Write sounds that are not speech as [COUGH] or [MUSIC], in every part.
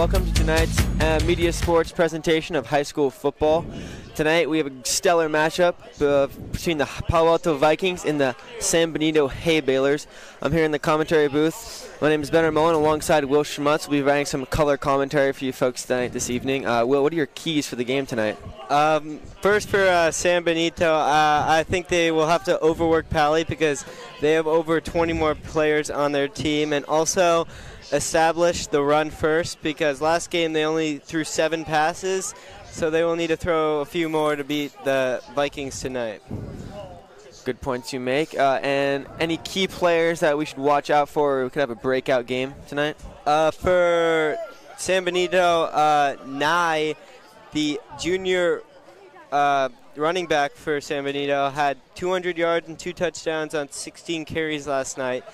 Welcome to tonight's uh, media sports presentation of high school football. Tonight we have a stellar matchup uh, between the Palo Alto Vikings and the San Benito Hay Balers. I'm here in the commentary booth. My name is Ben Mullen alongside Will Schmutz. We'll be writing some color commentary for you folks tonight this evening. Uh, Will, what are your keys for the game tonight? Um, first for uh, San Benito, uh, I think they will have to overwork Pali because they have over 20 more players on their team and also establish the run first because last game they only threw seven passes, so they will need to throw a few more to beat the Vikings tonight. Good points you make. Uh, and any key players that we should watch out for? We could have a breakout game tonight. Uh, for San Benito, uh, Nye, the junior uh, running back for San Benito, had 200 yards and two touchdowns on 16 carries last night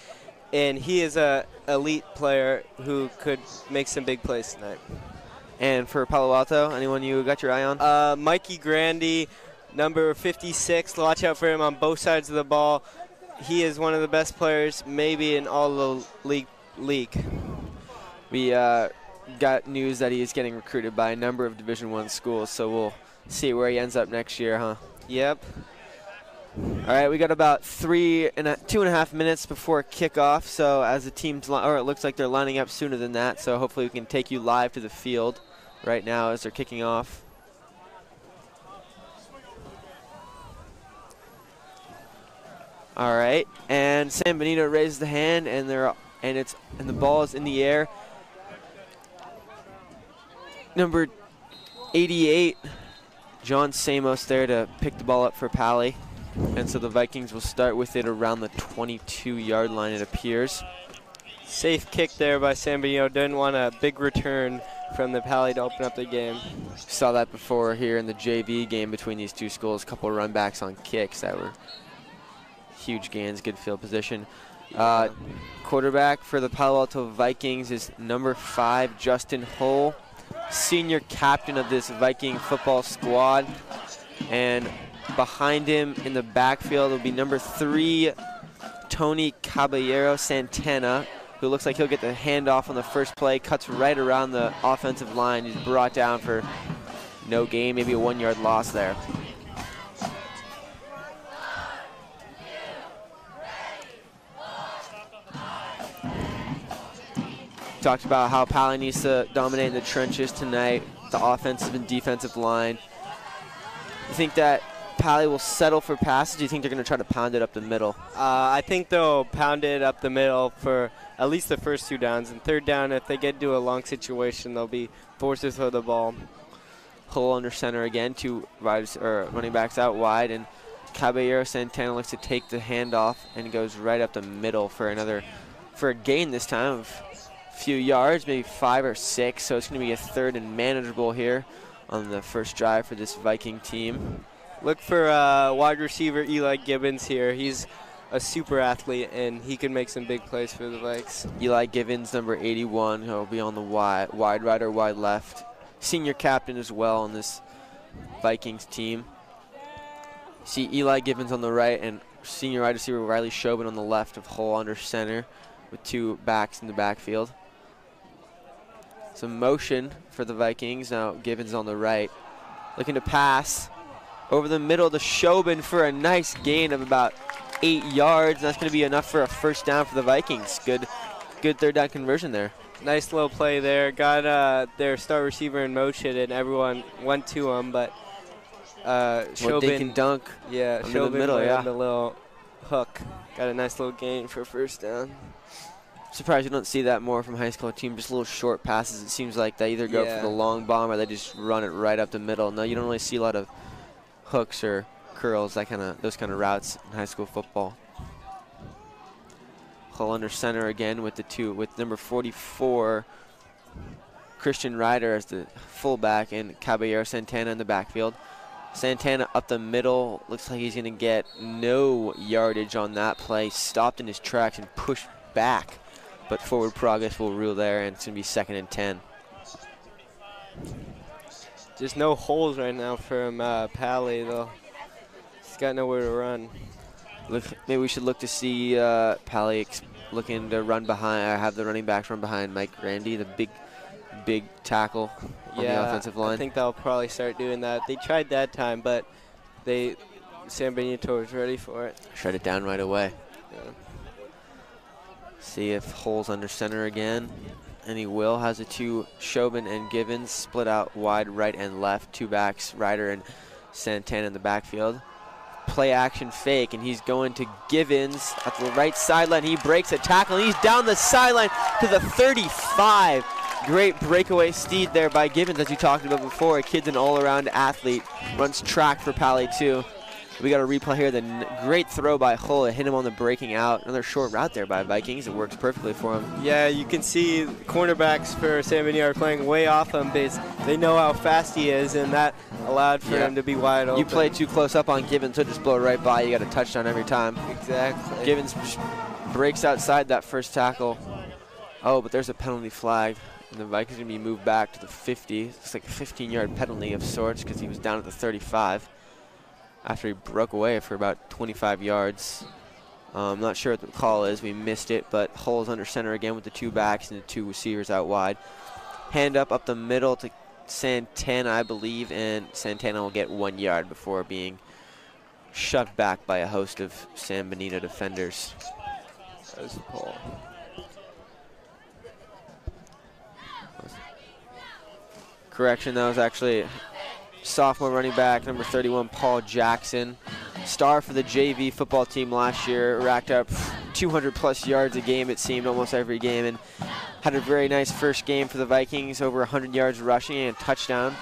and he is a elite player who could make some big plays tonight. And for Palo Alto, anyone you got your eye on? Uh, Mikey Grandy, number 56. Watch out for him on both sides of the ball. He is one of the best players, maybe in all the league. league. We uh, got news that he is getting recruited by a number of Division One schools, so we'll see where he ends up next year, huh? Yep. All right, we got about three and a, two and a half minutes before kickoff. So as the team's, or it looks like they're lining up sooner than that. So hopefully we can take you live to the field right now as they're kicking off. All right, and San Benito raises the hand, and they're and it's and the ball is in the air. Number 88, John Samos there to pick the ball up for Pali. And so the Vikings will start with it around the 22-yard line, it appears. Safe kick there by San Benito. Didn't want a big return from the Pali to open up the game. Saw that before here in the JV game between these two schools. A couple of runbacks on kicks that were huge gains, good field position. Uh, quarterback for the Palo Alto Vikings is number five, Justin Hull, senior captain of this Viking football squad. And Behind him in the backfield will be number three, Tony Caballero Santana, who looks like he'll get the handoff on the first play, cuts right around the offensive line. He's brought down for no gain, maybe a one-yard loss there. Talked about how Pali needs to dominate in the trenches tonight, the offensive and defensive line. You think that Pali will settle for passes? Do you think they're going to try to pound it up the middle? Uh, I think they'll pound it up the middle for at least the first two downs. And third down, if they get into a long situation, they'll be forced to throw the ball. Hull under center again, two riders, or running backs out wide, and Caballero Santana looks to take the handoff and goes right up the middle for another, for a gain this time of a few yards, maybe five or six. So it's going to be a third and manageable here on the first drive for this Viking team. Look for uh, wide receiver Eli Gibbons here. He's a super athlete, and he can make some big plays for the Vikes. Eli Gibbons, number 81, he'll be on the wide, wide right or wide left. Senior captain as well on this Vikings team. See Eli Gibbons on the right and senior wide receiver Riley Shobin on the left of Hull under center with two backs in the backfield. Some motion for the Vikings. Now Gibbons on the right. Looking to pass over the middle to Shobin for a nice gain of about eight yards. That's going to be enough for a first down for the Vikings. Good, good third down conversion there. Nice little play there. Got uh, their star receiver in motion, and everyone went to him. But uh, Shobin, they can dunk. Yeah, Shobin the middle. Yeah, the little hook. Got a nice little gain for first down. Surprised you don't see that more from high school team. Just little short passes. It seems like they either go yeah. for the long bomb or they just run it right up the middle. No, you don't really see a lot of hooks or curls, that kind of those kind of routes in high school football. Hull under center again with the two with number 44 Christian Ryder as the fullback and Caballero Santana in the backfield. Santana up the middle. Looks like he's going to get no yardage on that play. Stopped in his tracks and pushed back. But forward progress will rule there, and it's going to be second and 10 just no holes right now from uh, Pali, though. He's got nowhere to run. Look, maybe we should look to see uh, Pali looking to run behind, uh, have the running back run behind Mike Grandy, the big big tackle on yeah, the offensive line. I think they'll probably start doing that. They tried that time, but they San Benito was ready for it. Shut it down right away. Yeah. See if Hull's under center again. And he will. Has the two Shobin and Givens split out wide right and left. Two backs, Ryder and Santana in the backfield. Play action fake, and he's going to Givens at the right sideline. He breaks a tackle, and he's down the sideline to the 35. Great breakaway steed there by Givens, as you talked about before. A kid's an all-around athlete. Runs track for Pali, too. We got a replay here. The great throw by Hull. It hit him on the breaking out. Another short route there by Vikings. It works perfectly for him. Yeah, you can see cornerbacks for San Benito are playing way off him because they know how fast he is, and that allowed for Yeah. him to be wide open. You play too close up on Givens, he'll just blow right by. You got a touchdown every time. exactly. Givens breaks outside that first tackle. Oh, but there's a penalty flag. And the Vikings are going to be moved back to the 50. It's like a 15 yard penalty of sorts because he was down at the 35 after he broke away for about 25 yards. Uh, I'm not sure what the call is. We missed it, but Hull's under center again with the two backs and the two receivers out wide. Hand up up the middle to Santana, I believe, and Santana will get one yard before being shoved back by a host of San Benito defenders. That was Paul. Correction, that was actually sophomore running back, number 31, Paul Jackson. Star for the JV football team last year, racked up 200 plus yards a game, it seemed, almost every game, and had a very nice first game for the Vikings, over 100 yards rushing and a touchdown.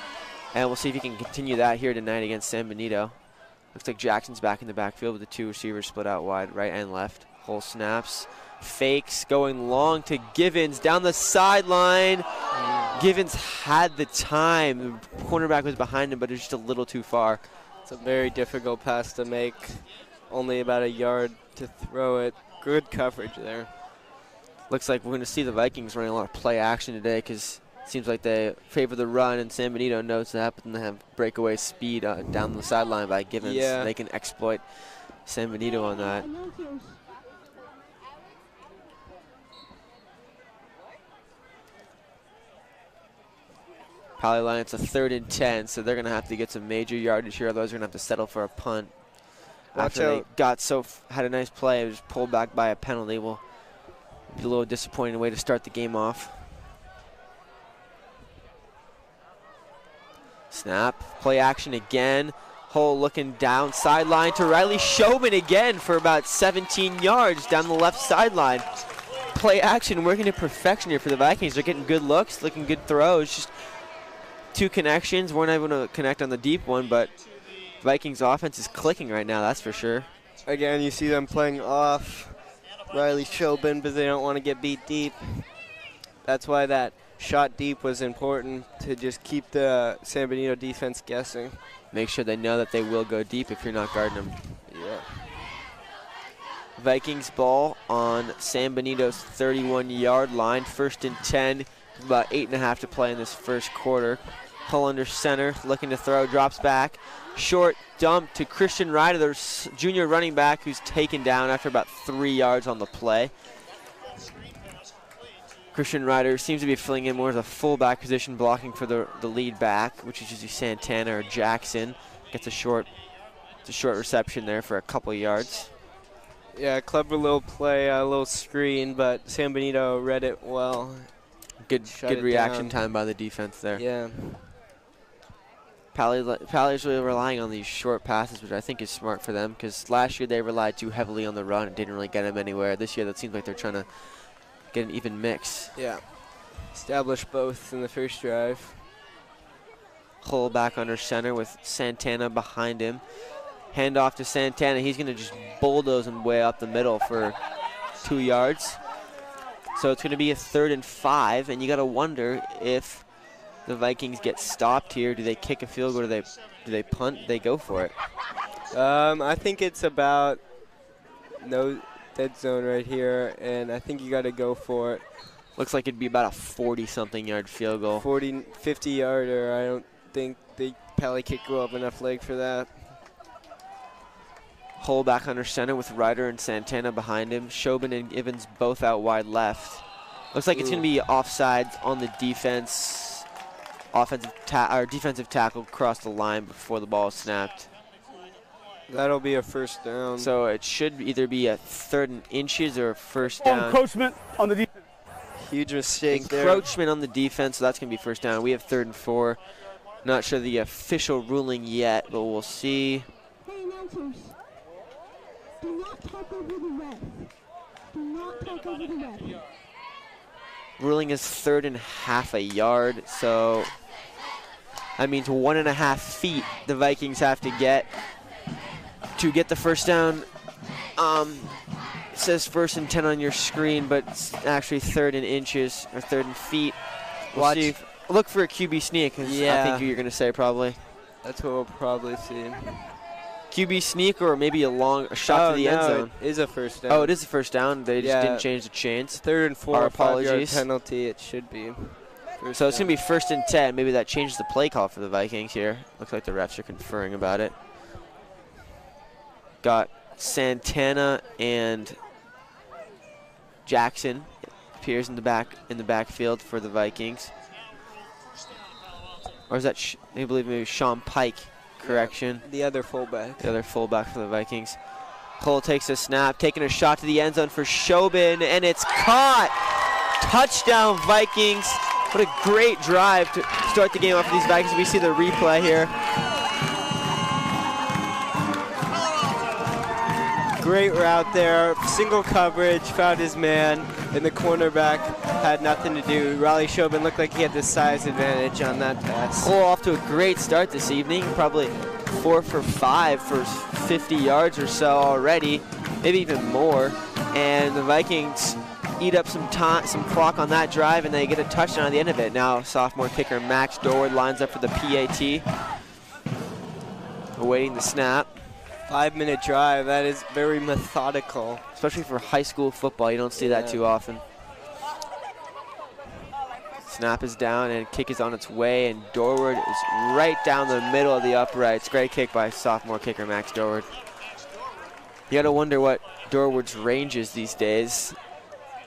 And we'll see if he can continue that here tonight against San Benito. Looks like Jackson's back in the backfield with the two receivers split out wide, right and left. Hull snaps. Fakes going long to Givens down the sideline. Givens had the time. The cornerback was behind him, but it was just a little too far. It's a very difficult pass to make. Only about a yard to throw it. Good coverage there. Looks like we're going to see the Vikings running a lot of play action today because it seems like they favor the run, and San Benito knows that, but then they have breakaway speed uh, down the sideline by Givens. Yeah. They can exploit San Benito on that. Pally Lions a third and 10, so they're going to have to get some major yardage here, otherwise, they're going to have to settle for a punt. Watch After they got so had a nice play, it was pulled back by a penalty. Will be a little disappointing way to start the game off. Snap, play action again. Hull looking down sideline to Riley Shobin again for about 17 yards down the left sideline. Play action working to perfection here for the Vikings. They're getting good looks, looking good throws. Just two connections. We're not able to connect on the deep one, but Vikings offense is clicking right now, that's for sure. Again, you see them playing off Riley Shobin but they don't want to get beat deep. That's why that shot deep was important to just keep the San Benito defense guessing. Make sure they know that they will go deep if you're not guarding them. Yeah. Vikings ball on San Benito's 31 yard line. First and 10. About eight and a half to play in this first quarter. Hull under center, looking to throw, drops back. Short dump to Christian Ryder, the junior running back, who's taken down after about three yards on the play. Christian Ryder seems to be filling in more as a fullback position, blocking for the, the lead back, which is usually Santana or Jackson. Gets a short, it's a short reception there for a couple yards. Yeah, clever little play, a little screen, but San Benito read it well. Good, Shut good reaction down. time by the defense there. Yeah. Pally, Pally's really relying on these short passes, which I think is smart for them because last year they relied too heavily on the run and didn't really get them anywhere. This year, that seems like they're trying to get an even mix. Yeah. Establish both in the first drive. Hull back under center with Santana behind him. Hand off to Santana. He's going to just bulldoze him way up the middle for two yards. So it's going to be a third and five, and you got to wonder if the Vikings get stopped here. Do they kick a field goal? Do they do they punt? They go for it. Um, I think it's about no dead zone right here, and I think you got to go for it. Looks like it'd be about a 40-something yard field goal. 40, 50 yarder. I don't think the Pally kick go up enough leg for that. Hull back under center with Ryder and Santana behind him. Shobin and Evans both out wide left. Looks like it's going to be offsides on the defense, offensive ta- or defensive tackle crossed the line before the ball is snapped. That'll be a first down. So it should either be a third and inches or a first down. Encroachment on the defense. Huge mistake there. Encroachment on the defense, so that's going to be first down. We have third and four. Not sure the official ruling yet, but we'll see. Do not talk over the ref. Do not talk over the ref. Ruling is third and half a yard, so that means one and a half feet the Vikings have to get to get the first down. Um, it says first and 10 on your screen, but it's actually third in inches or third in feet. We'll Watch. if- look for a QB sneak, is I Yeah. think you're going to say probably. That's what we'll probably see. QB sneak or maybe a long a shot oh, to the end no, zone. It is a first down. Oh, it is a first down. They just Yeah. didn't change the chains. Third and four. Our apologies. penalty. It should be. So it's going to be first and 10. Maybe that changes the play call for the Vikings here. Looks like the refs are conferring about it. Got Santana and Jackson appears in the back in the backfield for the Vikings. Or is that Sh- I believe maybe Sean Pike? Correction. the other fullback. The other fullback for the Vikings. Cole takes a snap, taking a shot to the end zone for Shobin, and it's caught. Touchdown, Vikings. What a great drive to start the game off for these Vikings. We see the replay here. Great route there. Single coverage. Found his man. And the cornerback had nothing to do. Riley Shobin looked like he had the size advantage on that pass. Cole off to a great start this evening. Probably four for five for 50 yards or so already, maybe even more. And the Vikings eat up some time, some clock on that drive, and they get a touchdown at the end of it. Now sophomore kicker Max Dorward lines up for the PAT, awaiting the snap. Five minute drive. That is very methodical. Especially for high school football, you don't see that too often. Snap is down and kick is on its way, and Dorward is right down the middle of the uprights. Great kick by sophomore kicker Max Dorward. You gotta wonder what Dorward's range is these days.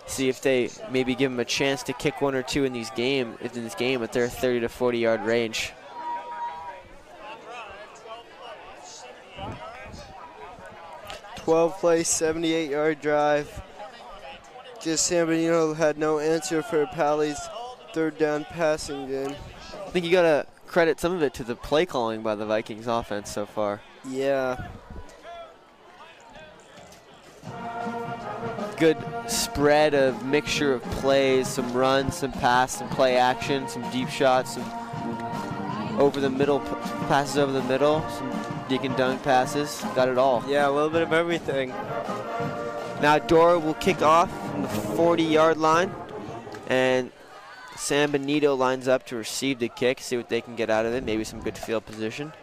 See if they maybe give him a chance to kick one or two in these game in this game at their 30 to 40 yard range. Twelve play, 78 yard drive. Just San Benito had no answer for Pally's third down passing game. I think you gotta credit some of it to the play calling by the Vikings offense so far. Yeah. Good spread of mixture of plays, some runs, some pass, some play action, some deep shots, some over the middle passes over the middle, some dig and dunk passes. Got it all. Yeah, a little bit of everything. Now Dora will kick off from the 40-yard line, and San Benito lines up to receive the kick. See what they can get out of it. Maybe some good field position.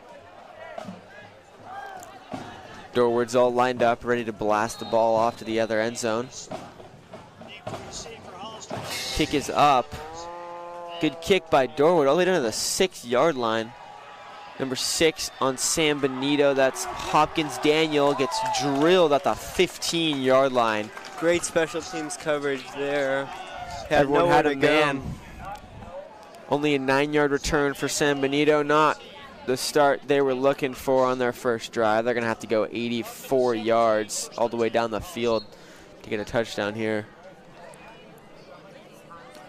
Dorward's all lined up, ready to blast the ball off to the other end zone. Kick is up. Good kick by Dorward, all the way down to the six-yard line. Number six on San Benito. That's Hopkins Daniel gets drilled at the 15-yard line. Great special teams coverage there. Had Everyone had a to go. Only a nine-yard return for San Benito. Not the start they were looking for on their first drive. They're going to have to go 84 yards all the way down the field to get a touchdown here.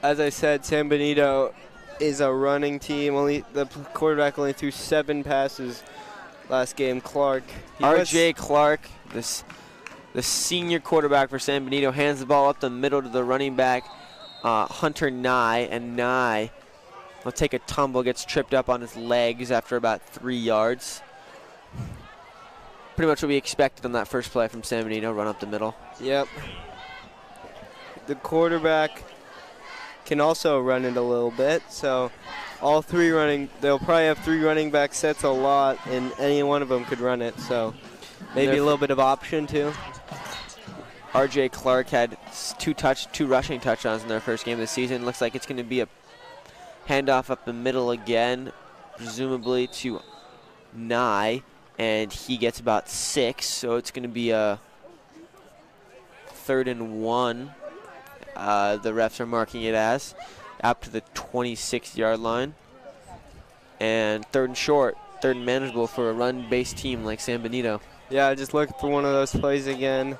As I said, San Benito is a running team. Only the quarterback only threw seven passes last game. Clark. R.J. Clark, this the senior quarterback for San Benito, hands the ball up the middle to the running back, uh, Hunter Nye, and Nye will take a tumble, gets tripped up on his legs after about three yards. Pretty much what we expected on that first play from San Benito, run up the middle. Yep. The quarterback can also run it a little bit. So all three running, they'll probably have three running back sets a lot, and any one of them could run it. So maybe a little bit of option too. R.J. Clark had two touch, two rushing touchdowns in their first game of the season. Looks like it's going to be a handoff up the middle again, presumably to Nye, and he gets about six. So it's going to be a third and one uh, the refs are marking it as, up to the 26 yard line. And third and short, third and manageable for a run based team like San Benito. Yeah, just looked for one of those plays again.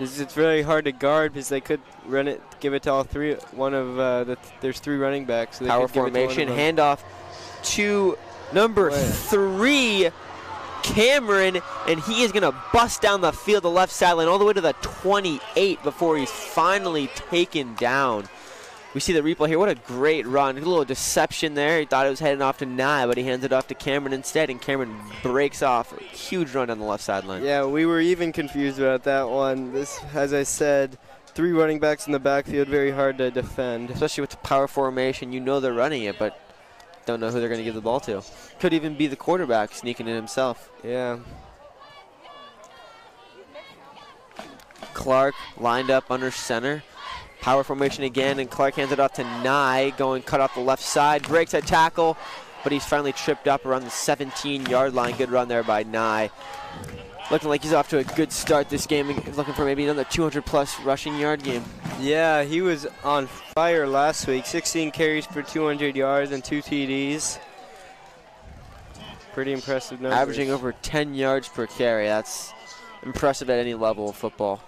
Because it's very hard to guard because they could run it, give it to all three. One of uh, the there's three running backs. So they Power it to formation, handoff to number three, Cameron, and he is going to bust down the field, the left sideline, all the way to the 28 before he's finally taken down. We see the replay here. What a great run. A little deception there. He thought it was heading off to Nye, but he hands it off to Cameron instead, and Cameron breaks off. A huge run on the left sideline. Yeah, we were even confused about that one. This, as I said, three running backs in the backfield, very hard to defend. especially with the power formation. You know they're running it, but don't know who they're going to give the ball to. Could even be the quarterback sneaking in himself. Yeah. Clark lined up under center. Power formation again, and Clark hands it off to Nye, going cut off the left side. Breaks a tackle, but he's finally tripped up around the 17 yard line. Good run there by Nye. Looking like he's off to a good start this game. He's looking for maybe another 200 plus rushing yard game. Yeah, he was on fire last week. 16 carries for 200 yards and two TDs. Pretty impressive numbers. Averaging over 10 yards per carry. That's impressive at any level of football.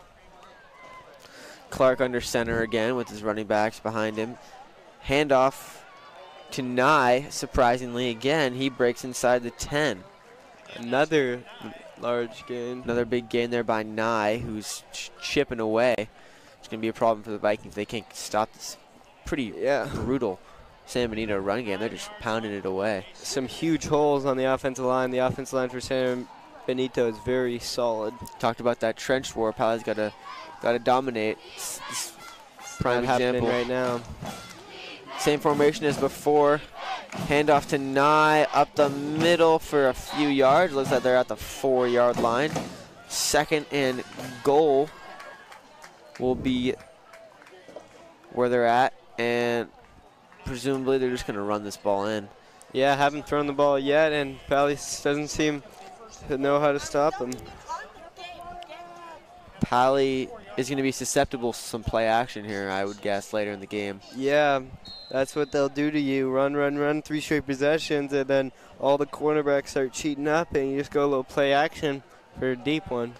Clark under center again with his running backs behind him. Handoff to Nye. Surprisingly, again, he breaks inside the 10. Another large gain. Another big gain there by Nye, who's ch- chipping away. It's going to be a problem for the Vikings. They can't stop this pretty Yeah. brutal San Benito run game. They're just pounding it away. Some huge holes on the offensive line. The offensive line for San Benito is very solid. Talked about that trench war. Pally's got to got to dominate. It's- it's prime example. right now. Same formation as before. Handoff to Nye up the middle for a few yards. Looks like they're at the four yard line. Second and goal will be where they're at, and presumably they're just going to run this ball in. Yeah, haven't thrown the ball yet, and Palace doesn't seem to know how to stop him. Pally is going to be susceptible to some play action here, I would guess, later in the game. Yeah, that's what they'll do to you. Run, run, run, three straight possessions, and then all the cornerbacks start cheating up, and you just go a little play action for a deep one.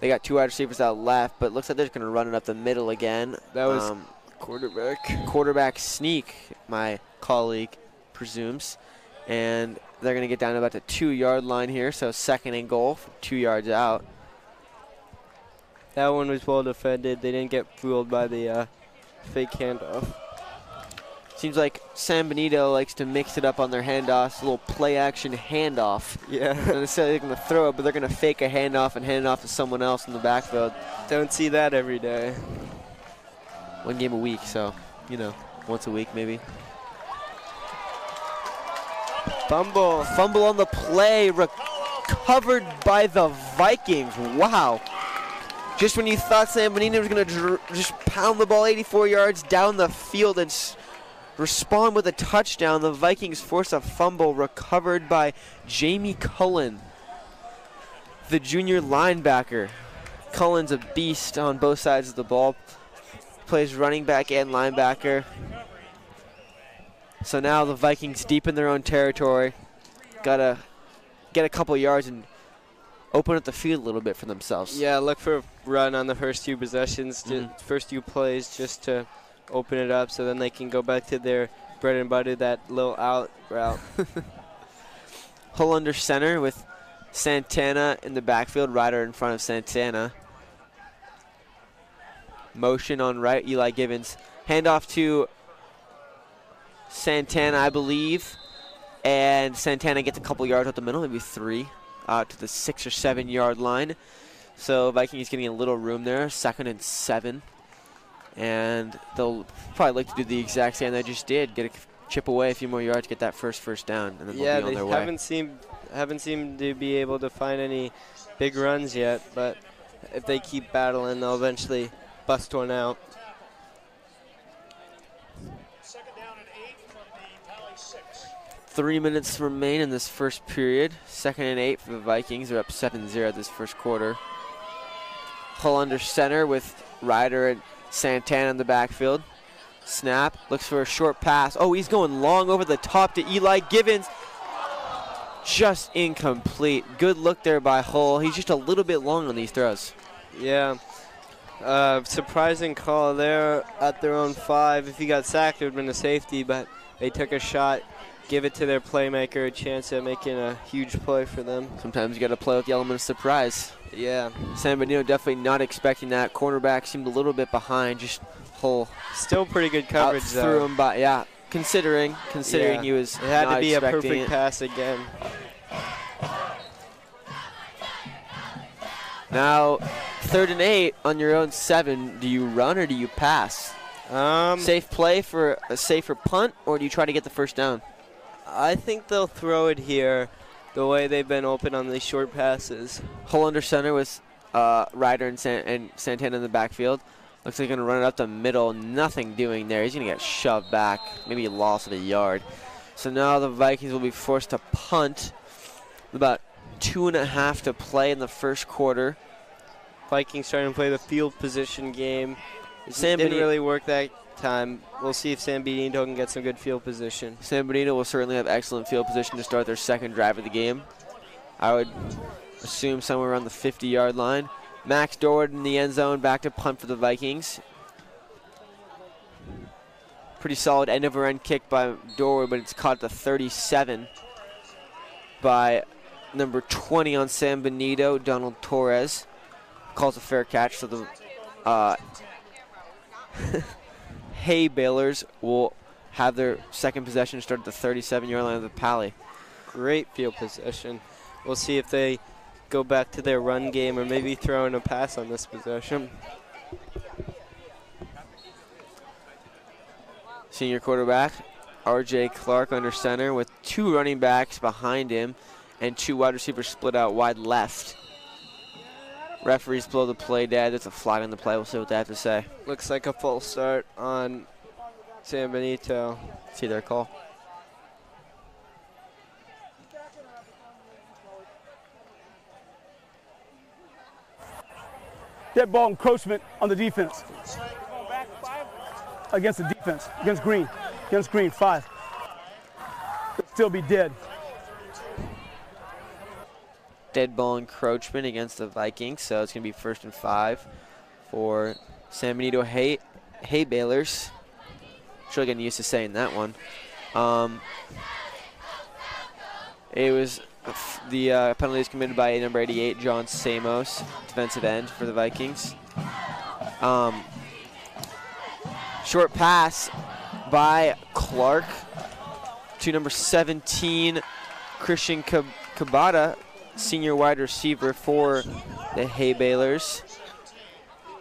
They got two wide receivers out left, but looks like they're going to run it up the middle again. That was Um, quarterback. quarterback sneak, my colleague presumes. And they're going to get down about the two yard line here. So second and goal, two yards out. That one was well defended. They didn't get fooled by the uh, fake handoff. Seems like San Benito likes to mix it up on their handoffs, a little play action handoff. Yeah, [LAUGHS] Not necessarily going to throw it, but they're going to fake a handoff and hand it off to someone else in the backfield. don't see that every day. One game a week, so, you know, once a week maybe. Fumble. Fumble on the play, recovered by the Vikings. Wow. Just when you thought San Benito was going to just pound the ball 84 yards down the field and respond with a touchdown, the Vikings force a fumble recovered by Jamie Cullen, the junior linebacker. Cullen's a beast on both sides of the ball, plays running back and linebacker. So now the Vikings deep in their own territory. Gotta get a couple yards and open up the field a little bit for themselves. Yeah, look for a run on the first two possessions, ju- Mhm. first few plays, just to open it up, so then they can go back to their bread and butter, that little out route. [LAUGHS] Hull under center with Santana in the backfield, Ryder in front of Santana. Motion on right, Eli Givens. Handoff to Santana, I believe. And Santana gets a couple yards up the middle, maybe three, uh, to the six or seven yard line. So Vikings getting a little room there, second and seven. And they'll probably like to do the exact same they just did, get a chip away a few more yards, get that first first down, and then they'll yeah, be on they their way. haven't seemed haven't seemed to be able to find any big runs yet, but if they keep battling, they'll eventually bust one out. Second down and eight from the Pally six. Three minutes remain in this first period. Second and eight for the Vikings. They're up 7 0 this first quarter. Pull under center with Ryder and Santana in the backfield. Snap, looks for a short pass. Oh, he's going long over the top to Eli Givens. Just incomplete. Good look there by Hull. He's just a little bit long on these throws. Yeah. Uh, surprising call there at their own five. If he got sacked, it would have been a safety, but they took a shot, give it to their playmaker, a chance at making a huge play for them. Sometimes you got to play with the element of surprise. Yeah. San Benito definitely not expecting that. Cornerback seemed a little bit behind. Just Hull Still pretty good coverage, threw though. him by. Yeah, considering considering Yeah. he was It had to be a perfect it. pass again. Now, third and eight on your own seven. Do you run or do you pass? Um, Safe play for a safer punt, or do you try to get the first down? I think they'll throw it here the way they've been open on these short passes. Hull under center with uh, Ryder and, San- and Santana in the backfield. Looks like he's going to run it up the middle. Nothing doing there. He's going to get shoved back. Maybe a loss of a yard. So now the Vikings will be forced to punt. About two and a half to play in the first quarter. Vikings trying to play the field position game. It didn't really work that time. We'll see if San Benito can get some good field position. San Benito will certainly have excellent field position to start their second drive of the game. I would assume somewhere around the 50 yard line. Max Dorward in the end zone, back to punt for the Vikings. Pretty solid end over end kick by Dorward, but it's caught at the 37 by number 20 on San Benito, Donald Torres. Calls a fair catch, so the uh, [LAUGHS] Hay Balers will have their second possession start at the 37 yard line of the Pally. Great field position. We'll see if they go back to their run game or maybe throw in a pass on this possession. Senior quarterback, RJ Clark under center with two running backs behind him and two wide receivers split out wide left. Referees blow the play dead. It's a flag on the play. We'll see what they have to say. Looks like a full start on San Benito. See their call. Dead ball encroachment on the defense. Against the defense. Against Green. Against Green. Five. It'll still be dead. Dead ball encroachment against the Vikings, so it's going to be first and five for San Benito Hay, Hay Balers. Sure getting used to saying that one. Um, it was the uh, penalty was committed by number 88, John Samos, defensive end for the Vikings. Um, short pass by Clark to number 17, Christian Kab- Kabata, senior wide receiver for the Hay Balers.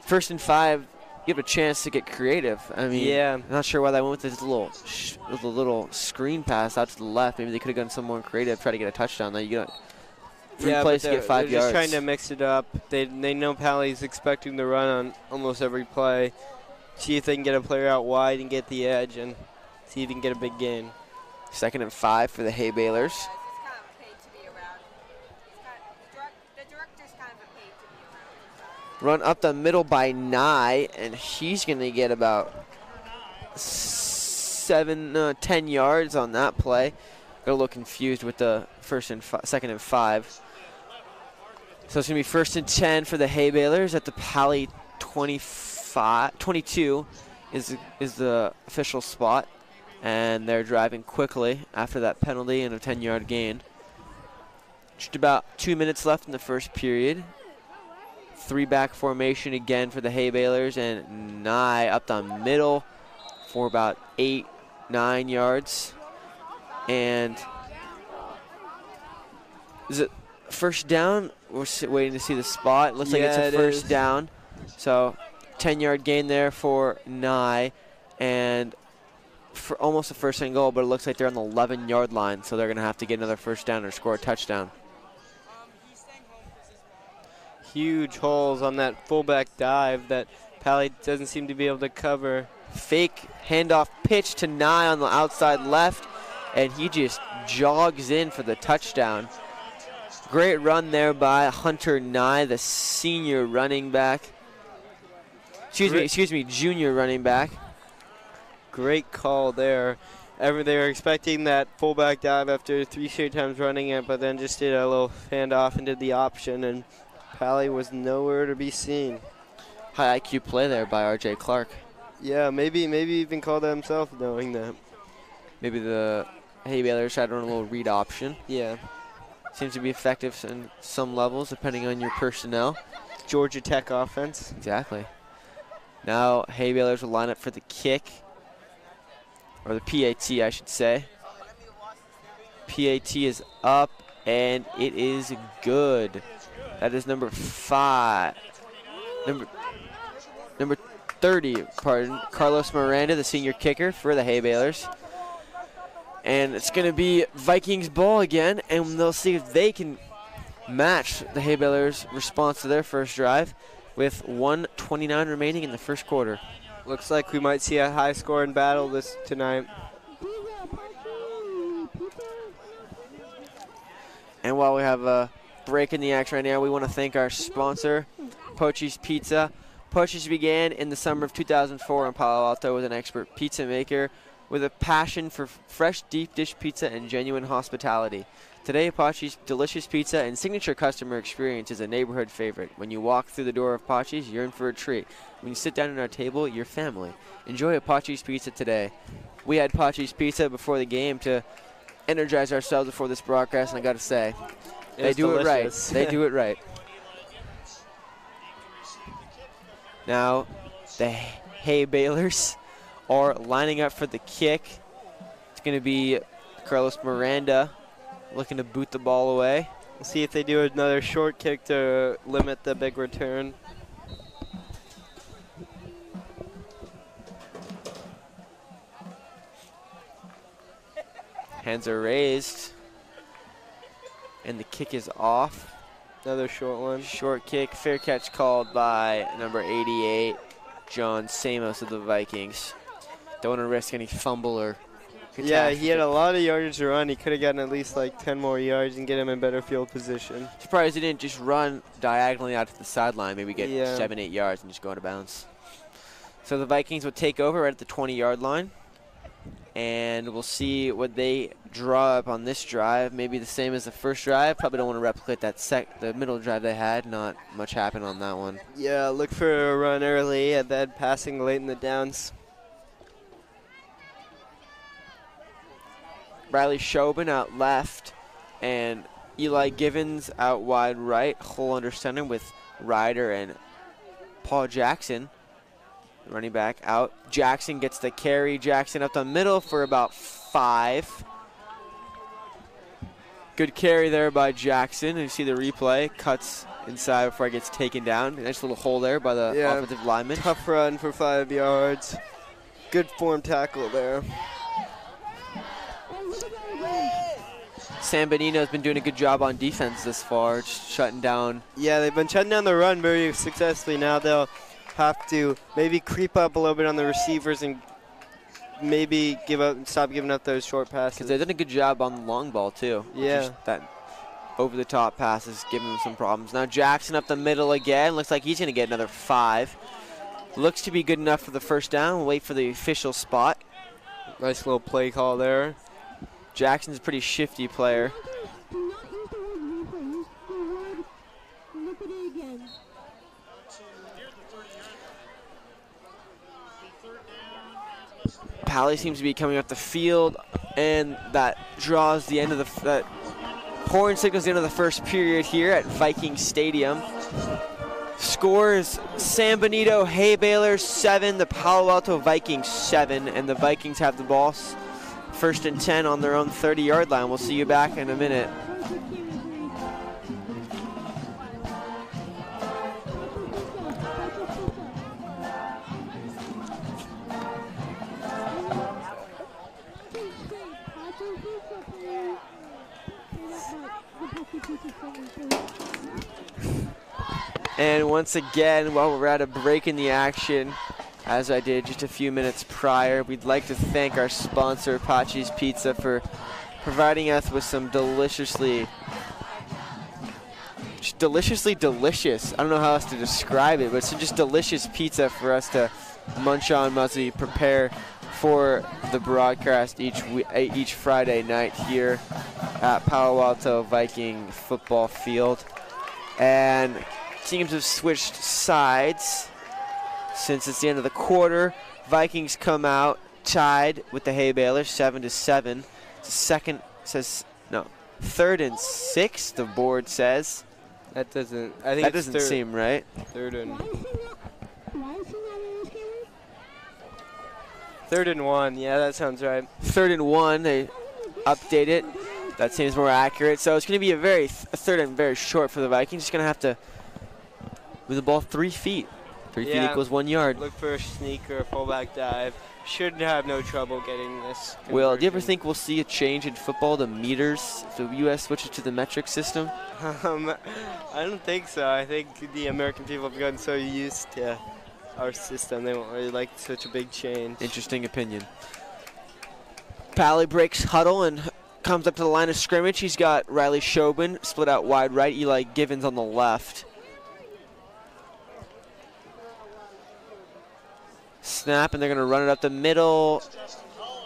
First and five, you have a chance to get creative. I mean, Yeah. I'm not sure why they went with this little, sh- with a little screen pass out to the left. Maybe they could have gone some more creative, try to get a touchdown. There you get three yeah, plays to get five they're yards. just trying to mix it up. They they know Pally's expecting the run on almost every play. See if they can get a player out wide and get the edge, and see if he can get a big gain. Second and five for the Hay Balers. It's kind of paid to be around. It's kind of, the, direct, the director's kind of paid to be around. Run up the middle by Nye, and he's going to get about seven, uh, ten yards on that play. Got a little confused with the first and second and five. So it's going to be first and ten for the Hay Balers at the Pally 25, 22 is is the official spot, and they're driving quickly after that penalty and a 10-yard gain. Just about two minutes left in the first period. Three back formation again for the Hay Balers, and Nye up the middle for about eight, nine yards. And is it first down? We're waiting to see the spot. Looks like it's a first is. down. So 10 yard gain there for Nye, and for almost a first and goal, but it looks like they're on the 11 yard line, so they're going to have to get another first down or score a touchdown. Huge holes on that fullback dive that Pally doesn't seem to be able to cover. fake handoff pitch to Nye on the outside left, and he just jogs in for the touchdown. Great run there by Hunter Nye, the senior running back. Excuse me, excuse me, junior running back. Great call there. Ever they were expecting that fullback dive after three straight times running it, but then just did a little handoff and did the option, and Pally was nowhere to be seen. High IQ play there by R.J. Clark. Yeah, maybe maybe even called that himself knowing that. Maybe the Hay Balers tried to run a little read option. Yeah. Seems to be effective in some levels depending on your personnel. Georgia Tech offense. Exactly. Now Hay Balers will line up for the kick, or the PAT, I should say. PAT is up, and it is good. That is number five. Number number 30, pardon. Carlos Miranda, the senior kicker for the Hay Balers. And it's going to be Vikings ball again, and they'll see if they can match the Hay Balers' response to their first drive with 129 remaining in the first quarter. Looks like we might see a high scoring battle this tonight. Pizza, Apache, pizza. And while we have a break in the action right now, we want to thank our sponsor, Patxi's Pizza. Patxi's began in the summer of 2004 in Palo Alto with an expert pizza maker with a passion for fresh deep dish pizza and genuine hospitality. Today, Apache's delicious pizza and signature customer experience is a neighborhood favorite. When you walk through the door of Apache's, you're in for a treat. When you sit down at our table, you're family. Enjoy Apache's Pizza today. We had Apache's Pizza before the game to energize ourselves before this broadcast, and I got to say, they do delicious. it right. they do it right. Now, the Hay Balers are lining up for the kick. It's going to be Carlos Miranda looking to boot the ball away. We'll see if they do another short kick to limit the big return. Hands are raised. And the kick is off. Another short one. Short kick, fair catch called by number 88, John Samos of the Vikings. Don't want to risk any fumble or Yeah, he had a lot of yards to run. He could have gotten at least like 10 more yards and get him in better field position. Surprised he didn't just run diagonally out to the sideline, maybe get Yeah. seven, eight yards and just go out of bounds. So the Vikings will take over right at the 20 yard line. And we'll see what they draw up on this drive. Maybe the same as the first drive. Probably don't want to replicate that sec the middle drive they had. Not much happened on that one. Yeah, look for a run early and then passing late in the downs. Riley Shobin out left, and Eli Givens out wide right. Hull under center with Ryder and Paul Jackson. Running back out. Jackson gets the carry. Jackson up the middle for about five. Good carry there by Jackson. You see the replay. Cuts inside before it gets taken down. Nice little hole there by the Yeah. offensive lineman. Tough run for five yards. Good form tackle there. Look at that again. San Benito's been doing a good job on defense this far, just shutting down Yeah, they've been shutting down the run very successfully. Now they'll have to maybe creep up a little bit on the receivers and maybe give up, stop giving up those short passes. Because they've done a good job on the long ball, too. Yeah. Just that over the top passes giving them some problems. Now Jackson up the middle again. Looks like he's going to get another five. Looks to be good enough for the first down. We'll wait for the official spot. Nice little play call there. Jackson's a pretty shifty player. Do not use the word replay. Use the word look at it again. Pally seems to be coming up the field, and that draws the end of the that horn signals the end of the first period here at Viking Stadium. Scores San Benito Hay Baler seven, the Palo Alto Vikings seven, and the Vikings have the ball first and ten on their own 30-yard line. We'll see you back in a minute. And once again, while we're at a break in the action, as I did just a few minutes prior, we'd like to thank our sponsor, Apache's Pizza, for providing us with some deliciously deliciously delicious. I don't know how else to describe it, but it's just delicious pizza for us to munch on as we prepare for the broadcast each we- uh, each Friday night here at Palo Alto Viking football field. And teams have switched sides since it's the end of the quarter. Vikings come out tied with the Hay Baler, seven to seven. Second says no, third and six. The board says That doesn't. I think that doesn't third, seem right. third and Why is he not? Why is he not in this game? Third and one. Yeah, that sounds right. Third and one. They update it. That seems more accurate. So it's going to be a very th- a third and very short for the Vikings. Just going to have to move the ball three feet. Three feet equals one yard. Look for a sneaker, a fullback dive. Should have no trouble getting this. Will, do you ever think we'll see a change in football the meters the U.S. switches to the metric system? [LAUGHS] Um, I don't think so. I think the American people have gotten so used to our system, they won't really like such a big change. Interesting opinion. Pally breaks huddle and comes up to the line of scrimmage. He's got Riley Shobin split out wide right, Eli Givens on the left. Snap, and they're going to run it up the middle.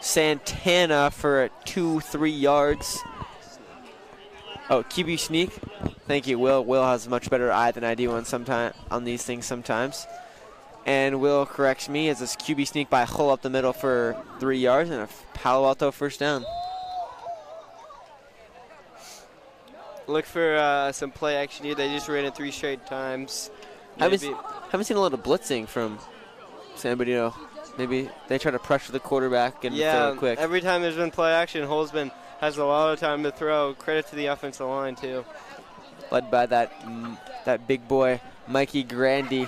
Santana for a two, three yards. Oh, QB sneak. Thank you, Will. Will has a much better eye than I do on sometime on these things sometimes. And Will corrects me as this QB sneak by Hull up the middle for three yards and a Palo Alto first down. Look for uh, some play action here. They just ran it three straight times. Haven't, Maybe- haven't seen a lot of blitzing from San Bernardino. Maybe they try to pressure the quarterback and throw yeah, it quick. every time there's been play action, Holzman has a lot of time to throw. Credit to the offensive line too. led by that that big boy Mikey Grandy,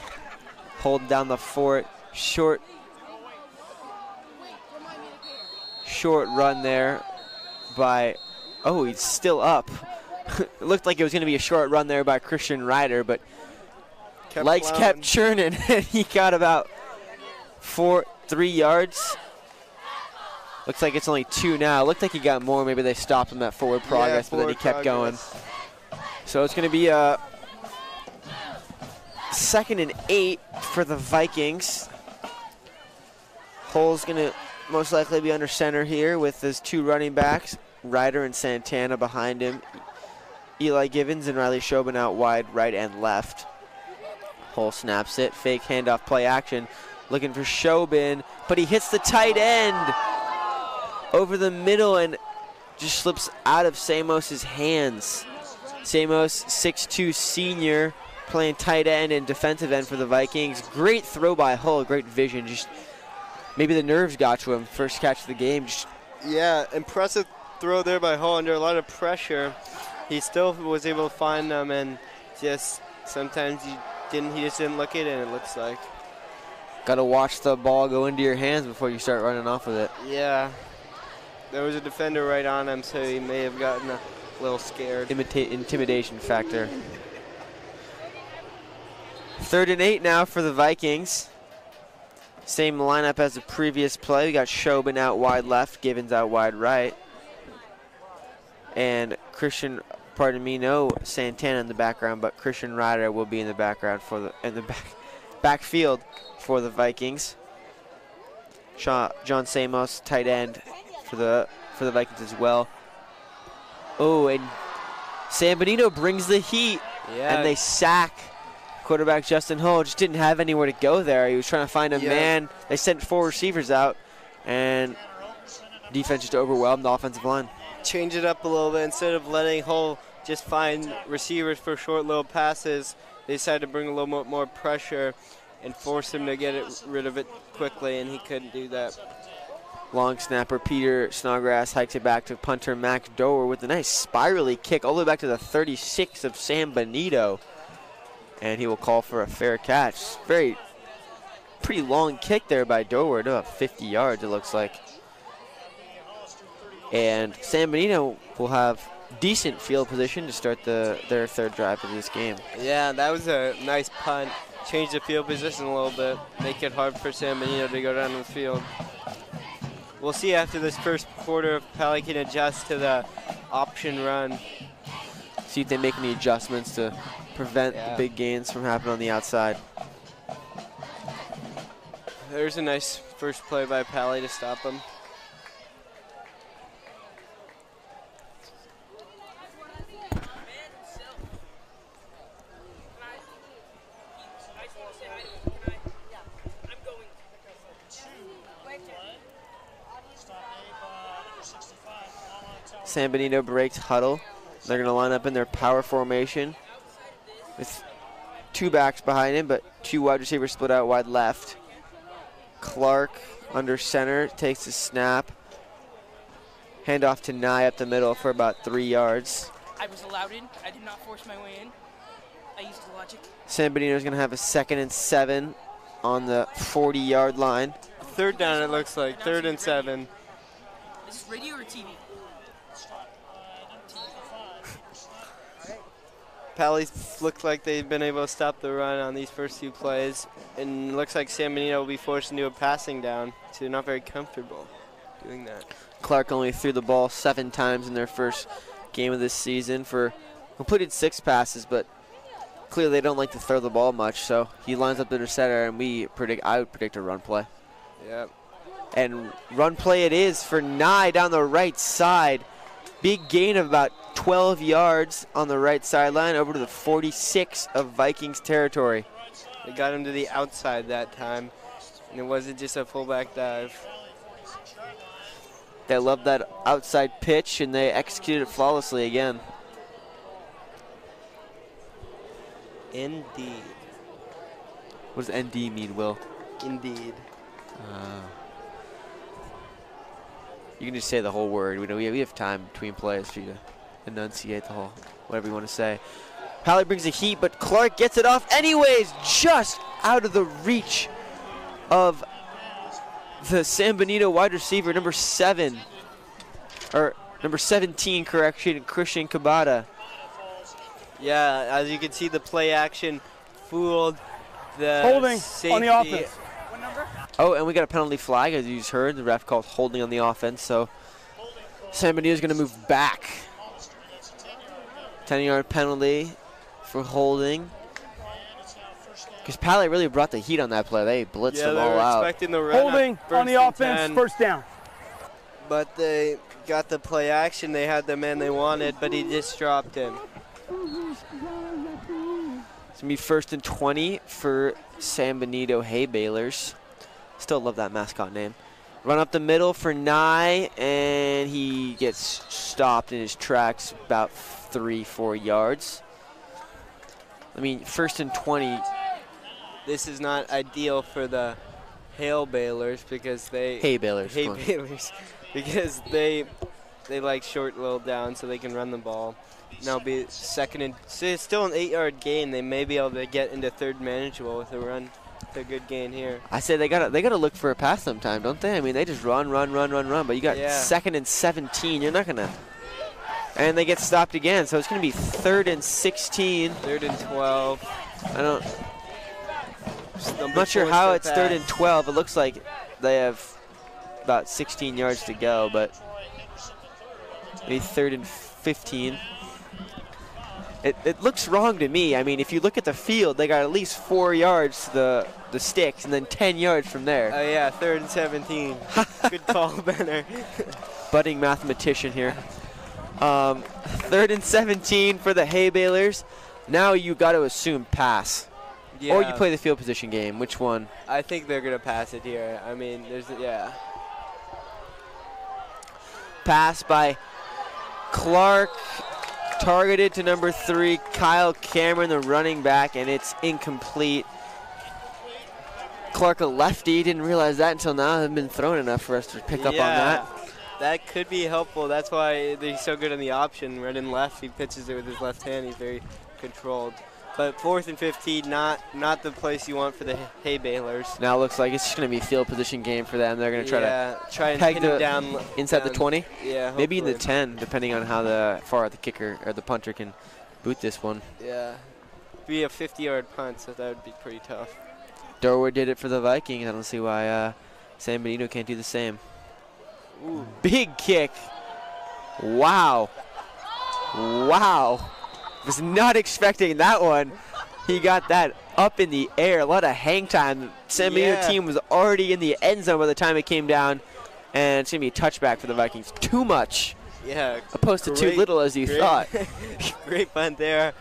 holding down the fort. Short, short run there by. Oh, he's still up. [LAUGHS] it looked like it was going to be a short run there by Christian Ryder, but Kept legs plowing. kept churning, [LAUGHS] and he got about four, three yards. Looks like it's only two now. Looked like he got more. Maybe they stopped him at forward Yeah, progress, but then he forward kept going. So it's going to be a second and eight for the Vikings. Hull's going to most likely be under center here with his two running backs, Ryder and Santana behind him. Eli Givens and Riley Shobin out wide, right and left. Hull snaps it, fake handoff play action, looking for Shobin, but he hits the tight end over the middle and just slips out of Samos's hands. Samos, 6'2 senior, playing tight end and defensive end for the Vikings. Great throw by Hull, great vision. Just maybe the nerves got to him. First catch of the game. Just Yeah, impressive throw there by Hull under a lot of pressure. He still was able to find them, and just sometimes he didn't. He just didn't look at it, and it looks like. got to watch the ball go into your hands before you start running off with it. Yeah, there was a defender right on him, so he may have gotten a little scared. Imita- intimidation factor. Third and eight now for the Vikings. Same lineup as the previous play. We got Shobin out wide left, Givens out wide right. And Christian, pardon me, no Santana in the background, but Christian Ryder will be in the background for the in the [LAUGHS] back backfield for the Vikings. John Samos, tight end for the for the Vikings as well. Oh, and San Benito brings the heat, Yeah, and they sack quarterback Justin Hull. Just didn't have anywhere to go there. He was trying to find a Yeah. man. They sent four receivers out, and defense just overwhelmed the offensive line. change it up a little bit instead of letting Hull just find receivers for short little passes. They decided to bring a little more, more pressure and force him to get it rid of it quickly, and he couldn't do that. Long snapper Peter Snodgrass hikes it back to punter Mac Doer with a nice spirally kick all the way back to the 36 of San Benito. And he will call for a fair catch. Very pretty long kick there by Dorward, about 50 yards it looks like. And San Benito will have decent field position to start the their third drive of this game. Yeah, that was a nice punt. Change the field position a little bit, make it hard for San Benito to go down the field. We'll see after this first quarter if Pally can adjust to the option run. See if they make any adjustments to prevent Yeah. the big gains from happening on the outside. There's a nice first play by Pally to stop him. San Benito breaks huddle. They're going to line up in their power formation with two backs behind him, but two wide receivers split out wide left. Clark under center takes the snap. Handoff to Nye up the middle for about three yards. I was allowed in. I did not force my way in. I used logic. San Benito's going to have a second and seven on the 40 yard line. Third down, it looks like. Third and seven. Is this radio or TV? Pally's looked like they've been able to stop the run on these first few plays, and looks like San Benito will be forced into a passing down, so they're not very comfortable doing that. Clark only threw the ball seven times in their first game of this season for completed six passes, but clearly they don't like to throw the ball much. So he lines up the center, and we predict. I would predict a run play, Yep. and run play it is for Nye down the right side. Big gain of about 12 yards on the right sideline over to the 46 of Vikings territory. They got him to the outside that time, and it wasn't just a fullback dive. They love that outside pitch, and they executed it flawlessly again. Indeed. What does ND mean, Will? Indeed. Ah. You can just say the whole word. We know we have, time between plays for you to enunciate the whole whatever you want to say. Pally brings the heat, but Clark gets it off anyways, just out of the reach of the San Benito wide receiver, number seven, or number 17, correction, Christian Cabada. Yeah, as you can see, the play action fooled the Holding safety. on the offense. Oh, and we got a penalty flag, as you just heard. The ref called holding on the offense, so San Benito's going to move back. 10 yard penalty for holding. Because Pally really brought the heat on that play. They blitzed Yeah, them they all were out. expecting the run Holding on the offense, 10, first down. but they got the play action. They had the man they wanted, but he just dropped him. It's going to be first and 20 for San Benito Hay Balers. Still love that mascot name. Run up the middle for Nye, and he gets stopped in his tracks about three, four yards. I mean, first and 20. This is not ideal for the Hay Balers because they Hay Balers. hay balers [LAUGHS] because they they like short little down so they can run the ball. Now be second and so it's still an eight-yard gain. They may be able to get into third manageable with a run. A good gain here. I say they gotta they gotta look for a pass sometime, don't they? I mean, they just run, run, run, run, run. But you got Yeah. second and 17. You're not gonna. And they get stopped again, so it's gonna be third and 16. Third and 12. I don't. I'm not sure how it's third and 12. It looks like they have about 16 yards to go, but maybe third and 15. It, it looks wrong to me. I mean, if you look at the field, they got at least four yards to the, the sticks and then 10 yards from there. Oh yeah, third and 17. [LAUGHS] good call, Benner. [LAUGHS] budding mathematician here. Um, third and 17 for the hay balers. Now you got to assume pass, yeah. or you play the field position game. Which one? I think they're gonna pass it here. I mean, there's yeah. Pass by Clark, targeted to number three, Kyle Cameron, the running back, and it's incomplete. Clark, a lefty, didn't realize that until now. Hasn't been thrown enough for us to pick up on that. That could be helpful. That's why he's so good on the option. Right and left, he pitches it with his left hand. He's very controlled. But fourth and 15, not not the place you want for the hay balers. Now it looks like it's just going to be a field position game for them. They're going to try yeah, try and peg the- down to inside the 20. Yeah, Maybe in the 10, depending on how the far the kicker or the punter can boot this one. Yeah, be a 50-yard punt, so that would be pretty tough. Dorward did it for the Vikings. I don't see why uh, San Benito can't do the same. Ooh, Big kick. Wow. Wow. Was not expecting that one. He got that up in the air. A lot of hang time. San Benito Yeah. team was already in the end zone by the time it came down. And it's going to be a touchback for the Vikings. Too much, Yeah. opposed to too little as you great- thought. [LAUGHS] great punt there.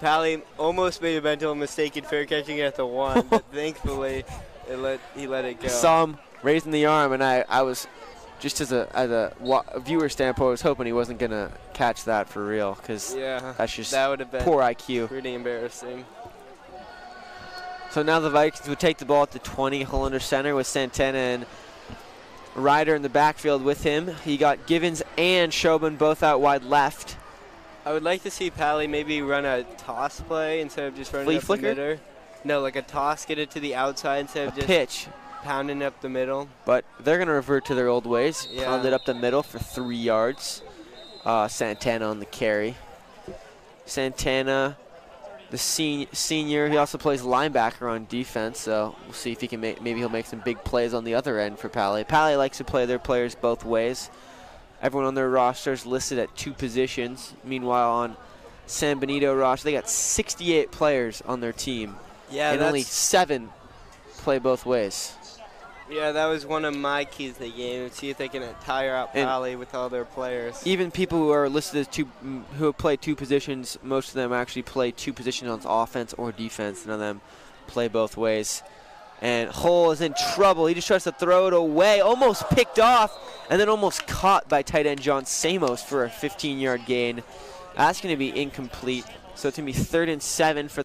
Pally almost made a mental mistake in fair catching it at the one, but [LAUGHS] thankfully it let he let it go. Some raising the arm, and I, I was just as a as a wa- viewer standpoint, I was hoping he wasn't going to catch that for real because yeah, that's just that would have been poor IQ. pretty embarrassing. So now the Vikings would take the ball at the 20, Hull under center with Santana and Ryder in the backfield with him. He got Givens and Shobin both out wide left. I would like to see Pally maybe run a toss play instead of just running Flea up flicker? the middle. No, like a toss, get it to the outside instead A of just pitch, pounding up the middle. but they're going to revert to their old ways. Yeah. Pound it up the middle for three yards. Uh, Santana on the carry. Santana, the sen- senior, he also plays linebacker on defense, so we'll see if he can make. Maybe he'll make some big plays on the other end for Pally. Pally likes to play their players both ways. Everyone on their roster is listed at two positions. Meanwhile, on San Benito roster, they got 68 players on their team, Yeah, and only seven play both ways. Yeah, that was one of my keys to the game. See if they can tire out Pally with all their players. Even people who are listed as two, mm, who have played two positions, most of them actually play two positions on offense or defense. None of them play both ways. And Hull is in trouble. He just tries to throw it away, almost picked off, and then almost caught by tight end John Samos for a 15-yard gain. That's going to be incomplete. So it's going to be third and seven for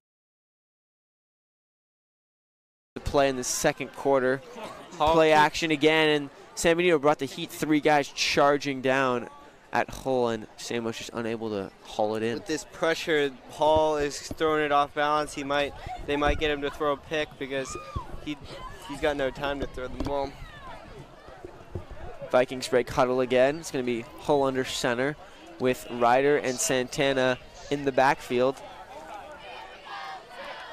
the play in the second quarter Hull play action again, and San Benito brought the heat. Three guys charging down at Hull, and Samos just unable to haul it in. With this pressure, Hull is throwing it off balance. He might, they might get him to throw a pick because he, he's got no time to throw the ball. Vikings break huddle again. It's going to be Hull under center with Ryder and Santana in the backfield.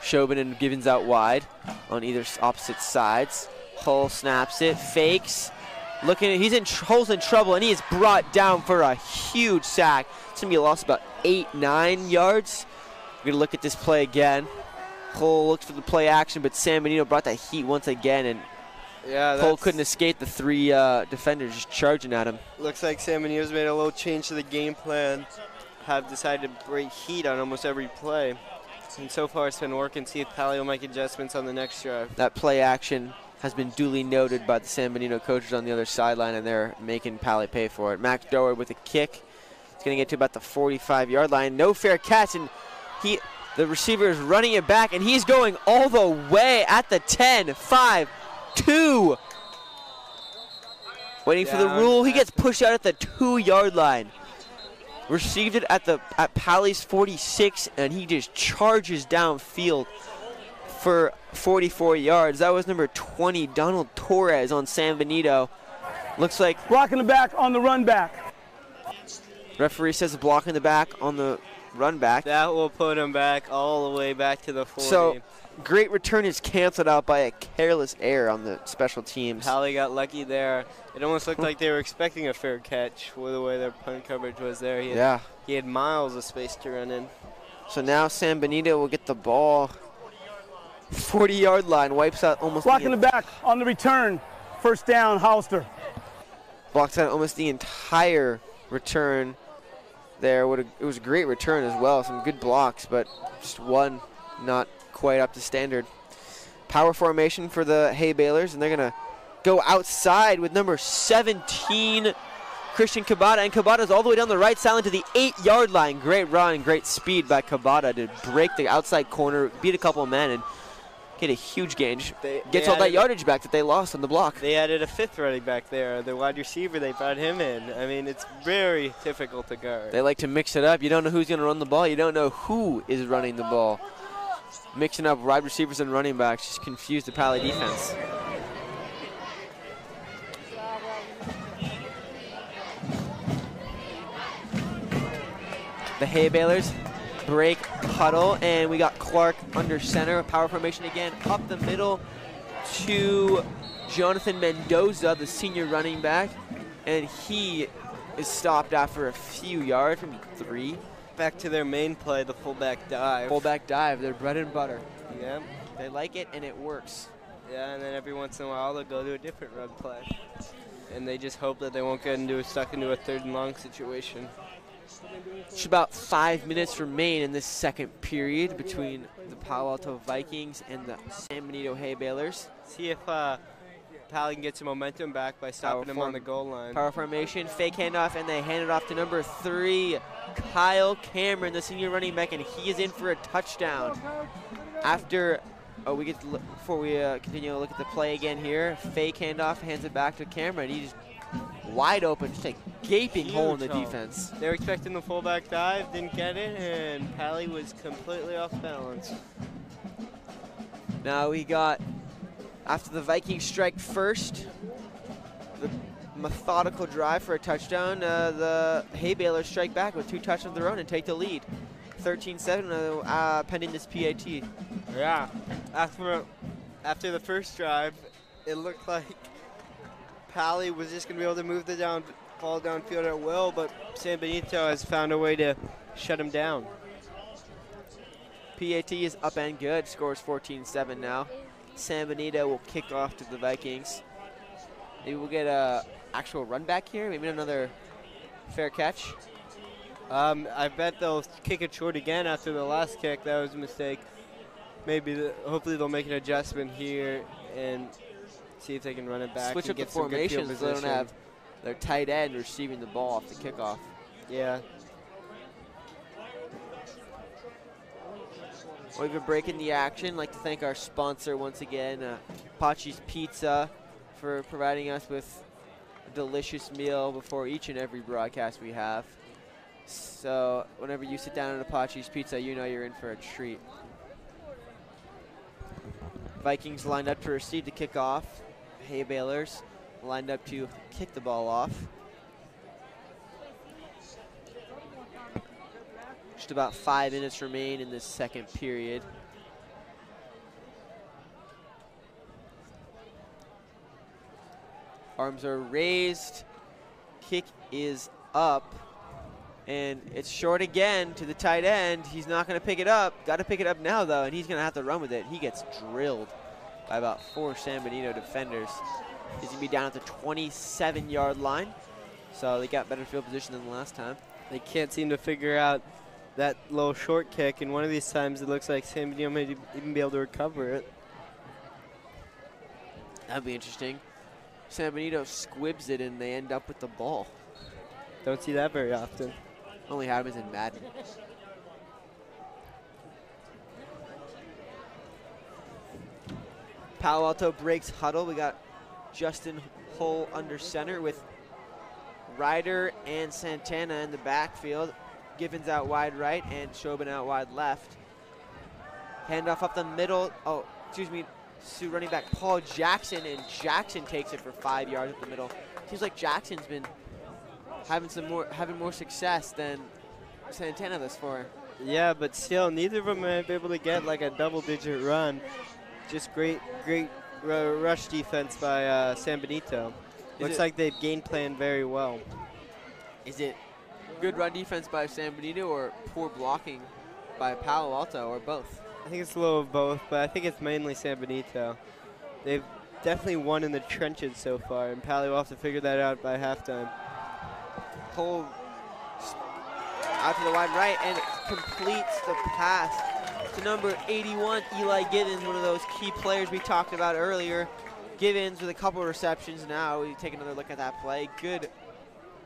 Shobin and Givens out wide on either opposite sides. Hull snaps it, fakes. Looking, at, he's in Hull's in trouble, and he is brought down for a huge sack. It's gonna be a loss of about eight, nine yards. We're gonna look at this play again. Hull looks for the play action, but San Benito brought that heat once again, and Yeah, Hull couldn't escape the three uh, defenders just charging at him. Looks like San Benito's made a little change to the game plan. Have decided to break heat on almost every play. And so far it's been working. See if Pally will make adjustments on the next drive. That play action has been duly noted by the San Benito coaches on the other sideline, and they're making Pally pay for it. Max Dorward with a kick. It's going to get to about the 45-yard line. No fair catch, and he, the receiver is running it back, and he's going all the way at the 10, 5, 2. Waiting for the rule. He gets pushed out at the two-yard line. Received it at the at Pally's 46, and he just charges downfield for 44 yards. That was number 20, Donald Torres on San Benito. Looks like Blocking the back on the run back. referee says a block in the back on the run back. That will put him back all the way back to the 40. So great return is canceled out by a careless error on the special teams. Pally got lucky there. It almost looked like they were expecting a fair catch with the way their punt coverage was there. He had, Yeah. he had miles of space to run in. So now San Benito will get the ball. 40 yard line, wipes out almost Blocking the, the back on the return. First down, Hollister. blocks out almost the entire return there. What a, it was a great return as well. Some good blocks, but just one not quite up to standard. Power formation for the Hay Balers, and they're gonna go outside with number 17, Christian Kabata, and Kabata's all the way down the right sideline to the eight-yard line. Great run, great speed by Kabata to break the outside corner, beat a couple of men, and get a huge gain. They- Gets they all that yardage back that they lost on the block. They added a fifth running back there, the wide receiver. They brought him in. I mean, it's very difficult to guard. They like to mix it up. You don't know who's going to run the ball. You don't know who is running the ball. Mixing up wide receivers and running backs just confuse the Pally defense. The Hay Balers break huddle, and we got Clark under center. Power formation again, up the middle to Jonathan Mendoza, the senior running back, and he is stopped after a few yards, maybe three. back to their main play, the fullback dive. Fullback dive, their bread and butter. Yeah. They like it and it works. Yeah, and then every once in a while they'll go to a different run play. And they just hope that they won't get into a, stuck into a third and long situation. Just about five minutes remain in this second period between the Palo Alto Vikings and the San Benito Hay Balers. See if uh, Pally can get some momentum back by stopping Power him on the goal line. Power formation, fake handoff, and they hand it off to number three, Kyle Cameron, the senior running back, and he is in for a touchdown. After, oh, we get to look, before we uh, continue to look at the play again here, fake handoff, hands it back to Cameron. He's wide open, just a gaping hole in the hole. defense. They were expecting the fullback dive, didn't get it, and Pally was completely off balance. Now we got, after the Vikings strike first, the methodical drive for a touchdown, uh, the Hay Balers strike back with two touchdowns of their own and take the lead. 13-7 uh, uh, pending this PAT. Yeah. After after the first drive, it looked like Pally was just going to be able to move the down ball downfield at will, but San Benito has found a way to shut him down. PAT is up and good, scores 14-7 now. San Benito will kick off to the Vikings. Maybe we'll get a actual run back here, maybe another fair catch. Um, I bet they'll kick it short again after the last kick. That was a mistake. Maybe, the, hopefully, they'll make an adjustment here and see if they can run it back. Switch up the formations so they don't have their tight end receiving the ball off the kickoff. Yeah. We've been breaking the action. like to thank our sponsor once again, uh, Patxi's Pizza, for providing us with a delicious meal before each and every broadcast we have. So whenever you sit down at Apache's Pizza, you know you're in for a treat. Vikings lined up to receive the kickoff. Hay Balers lined up to kick the ball off. Just about five minutes remain in this second period. Arms are raised. Kick is up. And it's short again to the tight end. He's not going to pick it up. Got to pick it up now, though, and he's going to have to run with it. He gets drilled by about four San Benito defenders. He's going to be down at the 27 yard line. So they got better field position than the last time. They can't seem to figure out that little short kick, and one of these times it looks like San Benito may even be able to recover it. That'd be interesting. San Benito squibs it and they end up with the ball. Don't see that very often. Only happens in Madden. Palo Alto breaks huddle. We got Justin Hull under center with Ryder and Santana in the backfield. Givens out wide right and Shobin out wide left. Handoff up the middle. Oh, excuse me. Sioux running back Paul Jackson, and Jackson takes it for five yards up the middle. Seems like Jackson's been having some more having more success than Santana this far. Yeah, but still, neither of them have been able to get like a double-digit run. Just great, great ru- rush defense by uh, San Benito. Looks like they've game planned very well. Is it good run defense by San Benito or poor blocking by Palo Alto or both? I think it's a little of both, but I think it's mainly San Benito. They've definitely won in the trenches so far, and Pally will have to figure that out by halftime. Pull out to the wide right and completes the pass to number 81, Eli Givens, one of those key players we talked about earlier. Givens with a couple of receptions now. We take another look at that play. Good.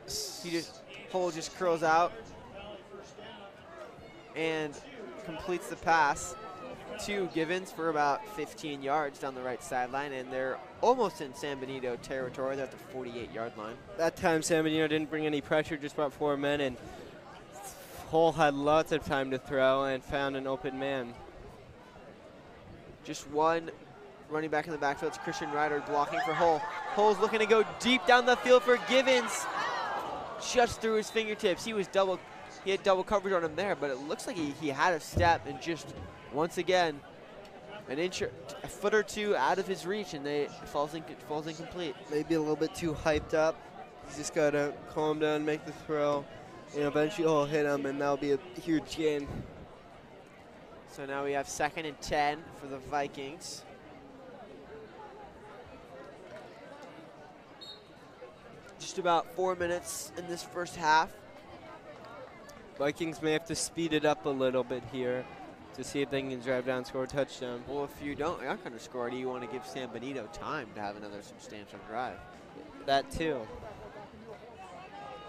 He just Hull just curls out and completes the pass to Givens for about 15 yards down the right sideline, and they're almost in San Benito territory. They're at the 48 yard line. That time, San Benito didn't bring any pressure, just brought four men, and Hull had lots of time to throw and found an open man. Just one running back in the backfield. It's Christian Ryder blocking for Hull. Hull's looking to go deep down the field for Givens. Just through his fingertips. He was double. He had double coverage on him there, but it looks like he, he had a step and just once again an inch, or- a foot or two out of his reach, and they falls in, falls incomplete. Maybe a little bit too hyped up. He's just got to calm down, make the throw. And eventually he'll hit him, and that'll be a huge gain. So now we have second and 10 for the Vikings. Just about four minutes in this first half. Vikings may have to speed it up a little bit here to see if they can drive down, score a touchdown. Well, if you don't, you're not going to score, do you want to give San Benito time to have another substantial drive? That too.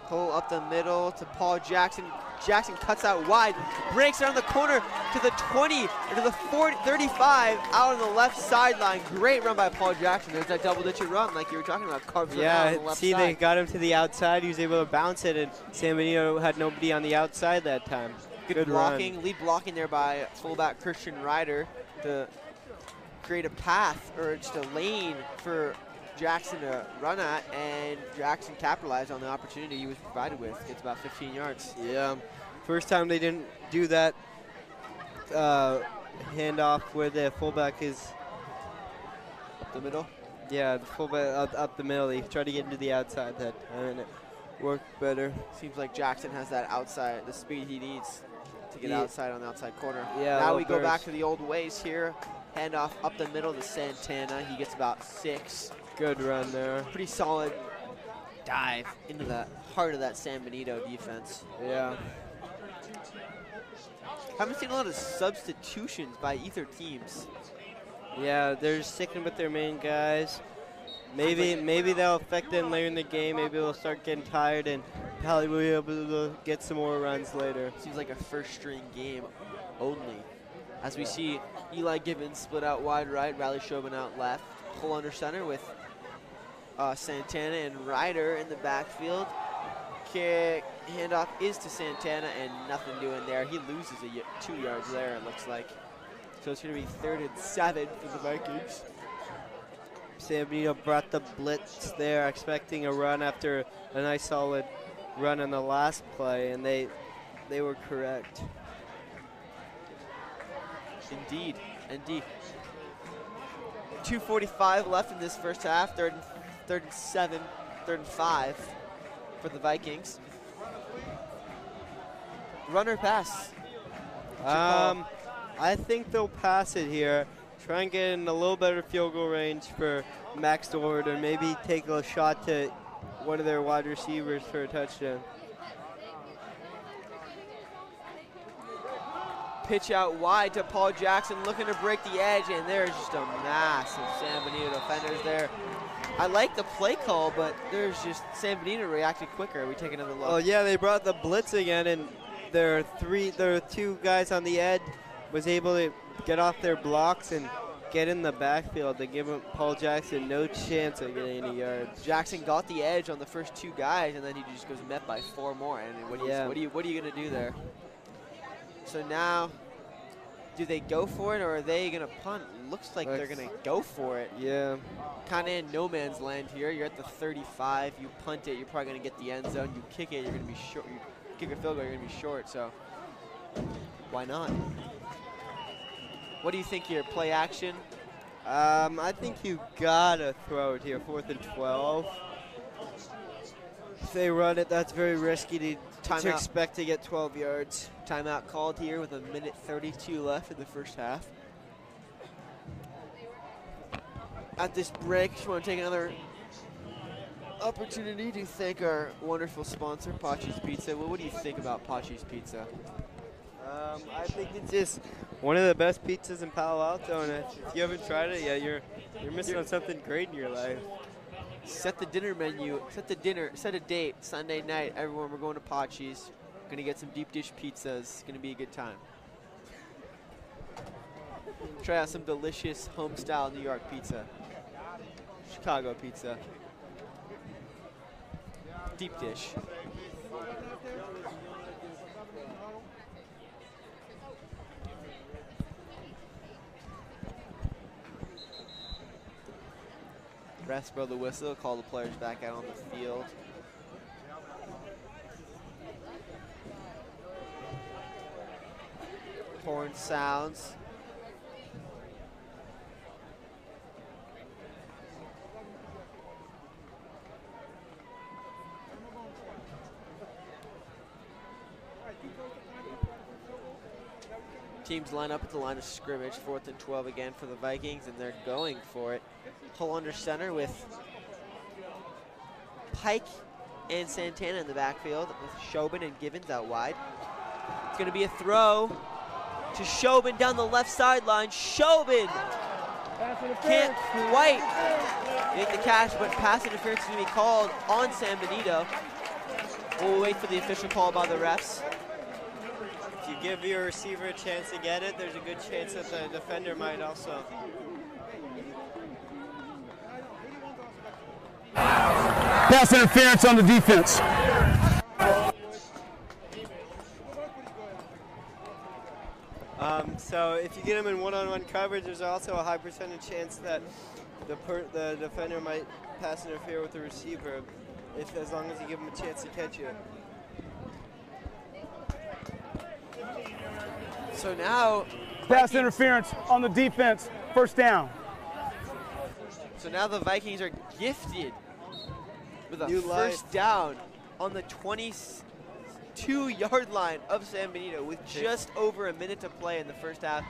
Pull up the middle to Paul Jackson. Jackson cuts out wide, breaks around the corner to the 20, to the 40, 35, out on the left sideline. Great run by Paul Jackson. There's that double digit run like you were talking about. Carves it out on the Yeah, left see, side. they got him to the outside. He was able to bounce it, and San Benito had nobody on the outside that time. Good, Good blocking, run. lead blocking there by fullback Christian Ryder to create a path or just a lane for Jackson to run at, and Jackson capitalized on the opportunity he was provided with. Gets about 15 yards. Yeah. First time they didn't do that uh, handoff where the fullback is, Up the middle. yeah, the fullback up, up the middle. They tried to get into the outside that and it worked better. Seems like Jackson has that outside, the speed he needs to get Yeah. outside on the outside corner. Yeah, now we go back to the old ways here. Handoff up the middle to Santana. He gets about six. Good run there. Pretty solid dive into the heart of that San Benito defense. Yeah. Haven't seen a lot of substitutions by either teams. Yeah, they're sticking with their main guys. Maybe maybe that'll affect them later in the game. Maybe they'll start getting tired and Pally will be able to get some more runs later. Seems like a first string game only. As we see Eli Givens split out wide right, Riley Shobin out left. Pull under center with uh, Santana and Ryder in the backfield. Kick handoff is to Santana and nothing doing there. He loses a two yards there, it looks like. So it's going to be third and seven for the Vikings. Benito brought the blitz there, expecting a run after a nice solid run on the last play, and they they were correct. Indeed, indeed. 2:45 left in this first half. Third and third and seven, third and five for the Vikings. Runner pass. Um, I think they'll pass it here. Try and get in a little better field goal range for Max Dorward, and maybe take a shot to one of their wide receivers for a touchdown. Pitch out wide to Paul Jackson, looking to break the edge, and there's just a mass of San Benito defenders there. I like the play call, but there's just San Benito reacted quicker. We take another look. Oh yeah, they brought the blitz again, and their three, their two guys on the edge was able to get off their blocks and get in the backfield to give Paul Jackson no chance of getting any yards. Jackson got the edge on the first two guys, and then he just goes met by four more. And what, do you, Yeah. what, do you, what are you going to do there? So now, do they go for it, or are they going to punt? Looks like they're going to go for it. Yeah, Kind of in no man's land here. You're at the 35. You punt it, you're probably going to get the end zone. You kick it, you're going to be short. You kick a field goal, you're going to be short. So why not? What do you think here? Play action? um, I think you gotta throw it here, fourth and twelve. If they run it, that's very risky to, to Timeout. expect to get 12 yards. Timeout called here with a minute 32 left in the first half. At this break, just want to take another opportunity to thank our wonderful sponsor, Patxi's Pizza. Well, what do you think about Patxi's Pizza? Um, I think it's just one of the best pizzas in Palo Alto, and if you haven't tried it yet, you're you're missing on something great in your life. Set the dinner menu, set the dinner, set a date, Sunday night, everyone, we're going to Patxi's. Gonna get some deep dish pizzas. It's gonna be a good time. Try out some delicious home style New York pizza. Chicago pizza. Deep dish. Refs blow the whistle, call the players back out on the field. Horn sounds. Teams line up at the line of scrimmage, fourth and 12 again for the Vikings, and they're going for it. Hull under center with Pike and Santana in the backfield with Shobin and Givens out wide. It's going to be a throw to Shobin down the left sideline. Shobin can't quite make the catch, but pass interference is going to be called on San Benito. We'll wait for the official call by the refs. Give your receiver a chance to get it, there's a good chance that the defender might also. Pass interference on the defense. Um, so if you get him in one-on-one coverage, there's also a high percentage chance that the per, the defender might pass interfere with the receiver, if as long as you give him a chance to catch it. So now, Pass interference on the defense. First down. so now the Vikings are gifted with a New first life. down on the 22-yard line of San Benito with just over a minute to play in the first half,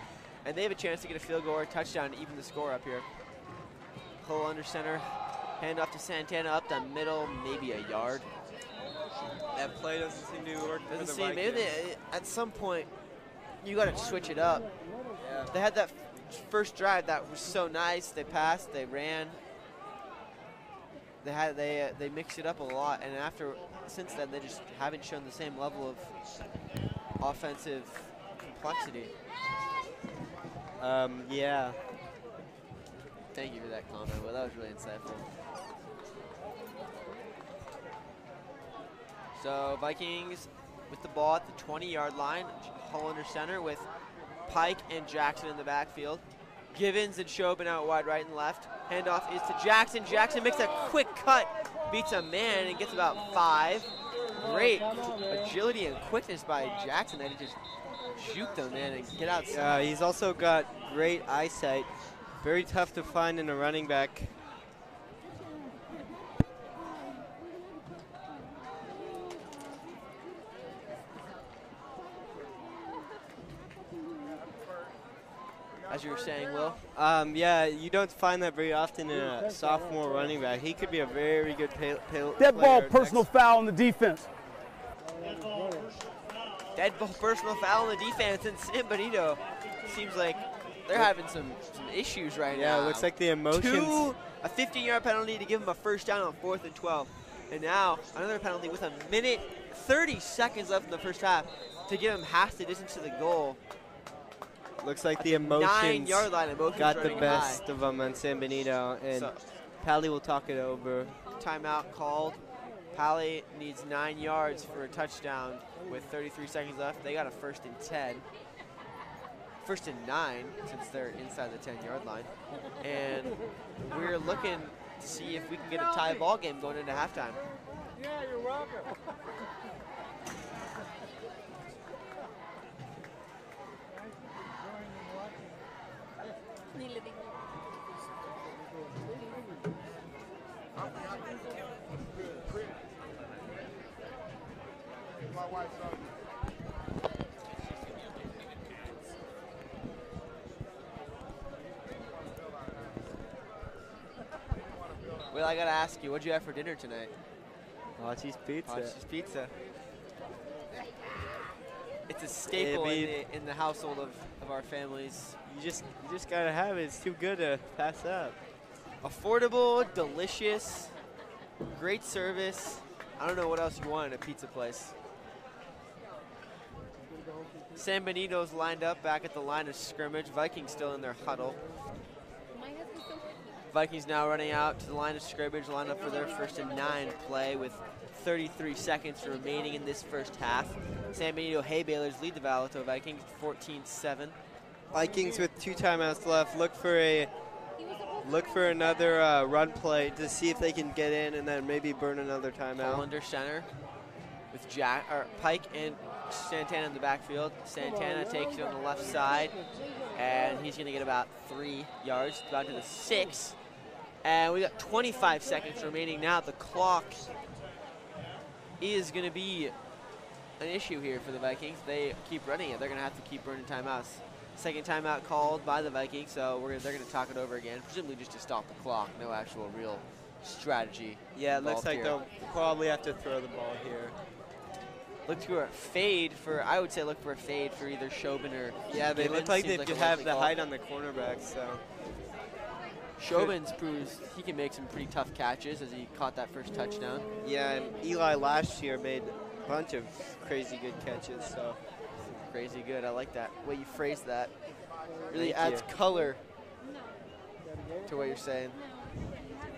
and they have a chance to get a field goal or a touchdown, to even the score up here. Hull under center, hand off to Santana up the middle, maybe a yard. That play doesn't seem to work Doesn't the seem, maybe they, at some point you got to switch it up. Yeah. They had that first drive that was so nice. They passed, they ran. They had they uh, they mixed it up a lot, and after since then they just haven't shown the same level of offensive complexity. Um, yeah. Thank you for that comment. Well, that was really insightful. So Vikings with the ball at the 20-yard line. Hull under center with Pike and Jackson in the backfield. Givens and Shobin out wide right and left. Handoff is to Jackson. Jackson makes a quick cut, beats a man and gets about five. Great agility and quickness by Jackson that he just juke them in and get outside. Uh, he's also got great eyesight. Very tough to find in a running back. As you were saying, Will. Um, yeah, you don't find that very often in a sophomore running back. He could be a very good pay, pay, Dead ball, personal next- foul on the defense. dead ball personal foul on the defense, and San Benito seems like they're having some, some issues right Yeah, now. Yeah, looks like the emotions. Two, a 15-yard penalty to give them a first down on fourth and 12, and now another penalty with a minute 30 seconds left in the first half to give them half the distance to the goal. Looks like At the emotions nine-yard line, emotions got the best high. of them on San Benito, and So- Pally will talk it over. Timeout called. Pally needs nine yards for a touchdown with 33 seconds left. They got a first and 10. First and nine since they're inside the 10 yard line. And we're looking to see if we can get a tie ball game going into halftime. [LAUGHS] Well, I gotta ask you, what'd you have for dinner tonight? Hachi's Pizza. Hotch's Pizza. It's a staple in the, in the household of, our families. You just you just gotta have it. It's too good to pass up. Affordable, delicious, great service. I don't know what else you want in a pizza place. San Benito's lined up back at the line of scrimmage. Vikings still in their huddle. Vikings now running out to the line of scrimmage, lined up for their first and nine play with 33 seconds remaining in this first half. San Benito Hay Balers lead the Palo Alto Vikings 14-7. Vikings with two timeouts left. Look for a look for another uh, run play to see if they can get in and then maybe burn another timeout. Under center with Jack or Pike and Santana in the backfield. Santana takes it on the left side, and he's going to get about three yards, about to the six. And we got 25 seconds remaining now. The clock is going to be an issue here for the Vikings. They keep running it. They're going to have to keep burning timeouts. Second timeout called by the Vikings, so we're gonna, they're going to talk it over again, presumably just to stop the clock. No actual real strategy. Yeah, it looks like here. they'll probably have to throw the ball here. Look for a fade for, I would say look for a fade for either Shobin or Yeah, they look like Seems they like could have the height on the cornerback, so. Shobin proves he can make some pretty tough catches as he caught that first touchdown. Yeah, and Eli last year made bunch of crazy good catches, so. Crazy good. I like that way you phrase that. Really Thank adds you. color to what you're saying. No, we have um,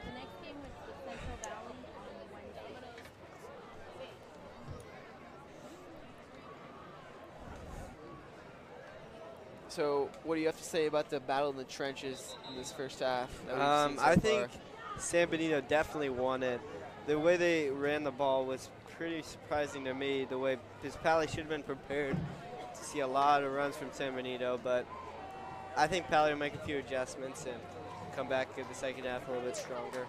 the next game was the Central Valley on Wednesday. So, what do you have to say about the battle in the trenches in this first half? Um, so I far? think San Benito definitely won it. The way they ran the ball was pretty surprising to me. The way because Paly should have been prepared to see a lot of runs from San Benito, but I think Paly will make a few adjustments and come back in the second half a little bit stronger.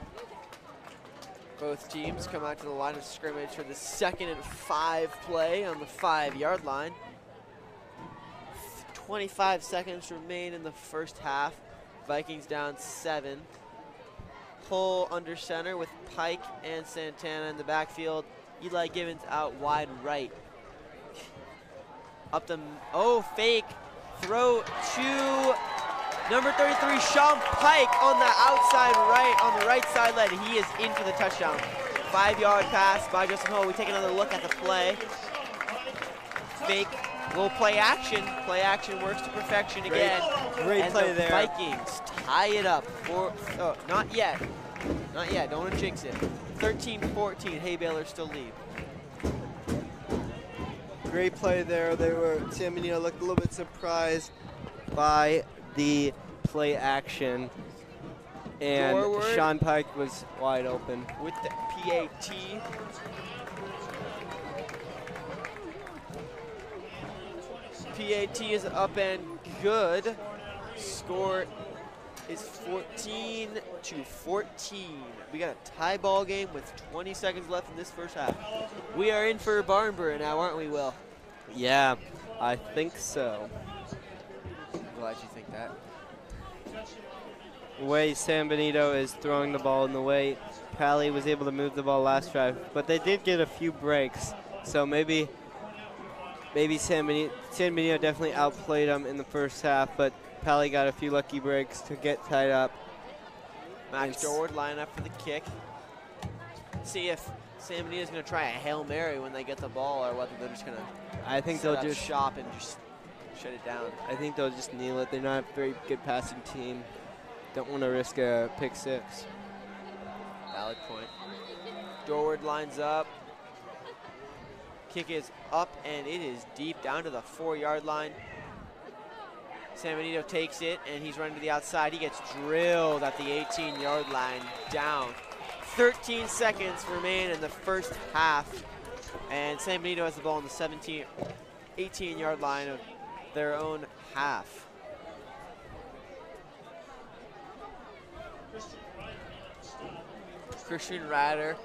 both teams come out to the line of scrimmage for the second and five play on the five yard line. 25 seconds remain in the first half. Vikings down seven. Hull under center with Pike and Santana in the backfield. Eli Givens out wide right. Up the, oh, fake. Throw to number 33, Sean Pike on the outside right, on the right sideline. He is in for the touchdown. Five yard pass by Justin Hull. We take another look at the play. Fake, little play action. Play action works to perfection Great- again. great and play the there. Vikings tie it up. For, oh, not yet. Not yet. Don't want to jinx it. 13-14. Hay Baler still lead. Great play there. They were Tim and Benito looked a little bit surprised by the play action, and Dorward. Sean Pike was wide open. with the PAT. PAT is up and good. Score is 14 to 14. We got a tie ball game with 20 seconds left in this first half. We are in for a barn burner now, aren't we, Will? Yeah, I think so. I'm glad you think that. Way San Benito is throwing the ball in the way Paly was able to move the ball last drive, but they did get a few breaks, so maybe maybe San Benito, San Benito definitely outplayed them in the first half, but Paly got a few lucky breaks to get tied up. Max Dorward line up for the kick. See if San is going to try a Hail Mary when they get the ball or whether they're just going to I think they'll just shop and just shut it down. I think they'll just kneel it. They're not a very good passing team. Don't want to risk a pick six. Valid point. Dorward lines up. Kick is up and it is deep down to the four yard line. San Benito takes it and he's running to the outside. He gets drilled at the 18 yard line down. 13 seconds remain in the first half. And San Benito has the ball on the 17, 18 yard line of their own half. Christian Ryder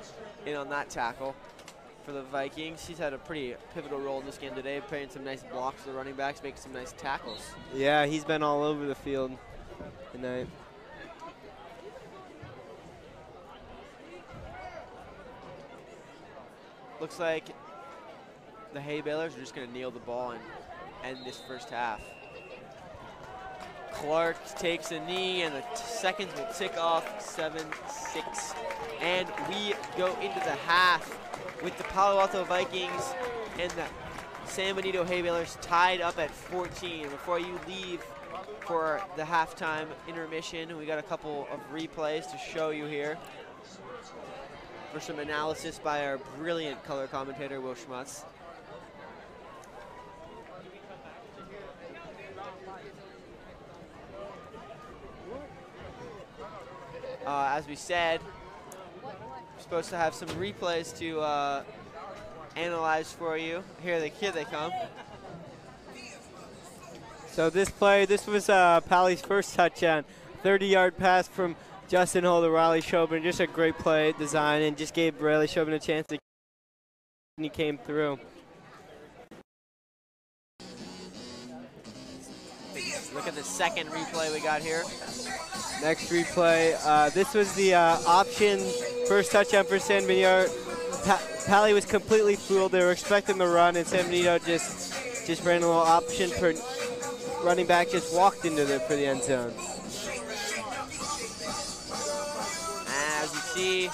in on that tackle for the Vikings. He's had a pretty pivotal role in this game today, playing some nice blocks for the running backs, making some nice tackles. Yeah, he's been all over the field tonight. Looks like the Hay Balers are just going to kneel the ball and end this first half. Clark takes a knee, and the seconds will tick off 7 6. And we go into the half with the Palo Alto Vikings and the San Benito Hay tied up at 14. Before you leave for the halftime intermission, we got a couple of replays to show you here for some analysis by our brilliant color commentator, Will Schmutz. Uh, as we said, supposed to have some replays to uh, analyze for you. Here they, here they come. So this play, this was uh, Paly's first touchdown. 30-yard pass from Justin to Riley Shobin. Just a great play design and just gave Riley Shobin a chance to and he came through. At the second replay we got here. Next replay. Uh, this was the uh, option first touchdown for San Benito. Pa- Paly was completely fooled. They were expecting the run, and San Benito just just ran a little option for running back. Just walked into the for the end zone. As you see,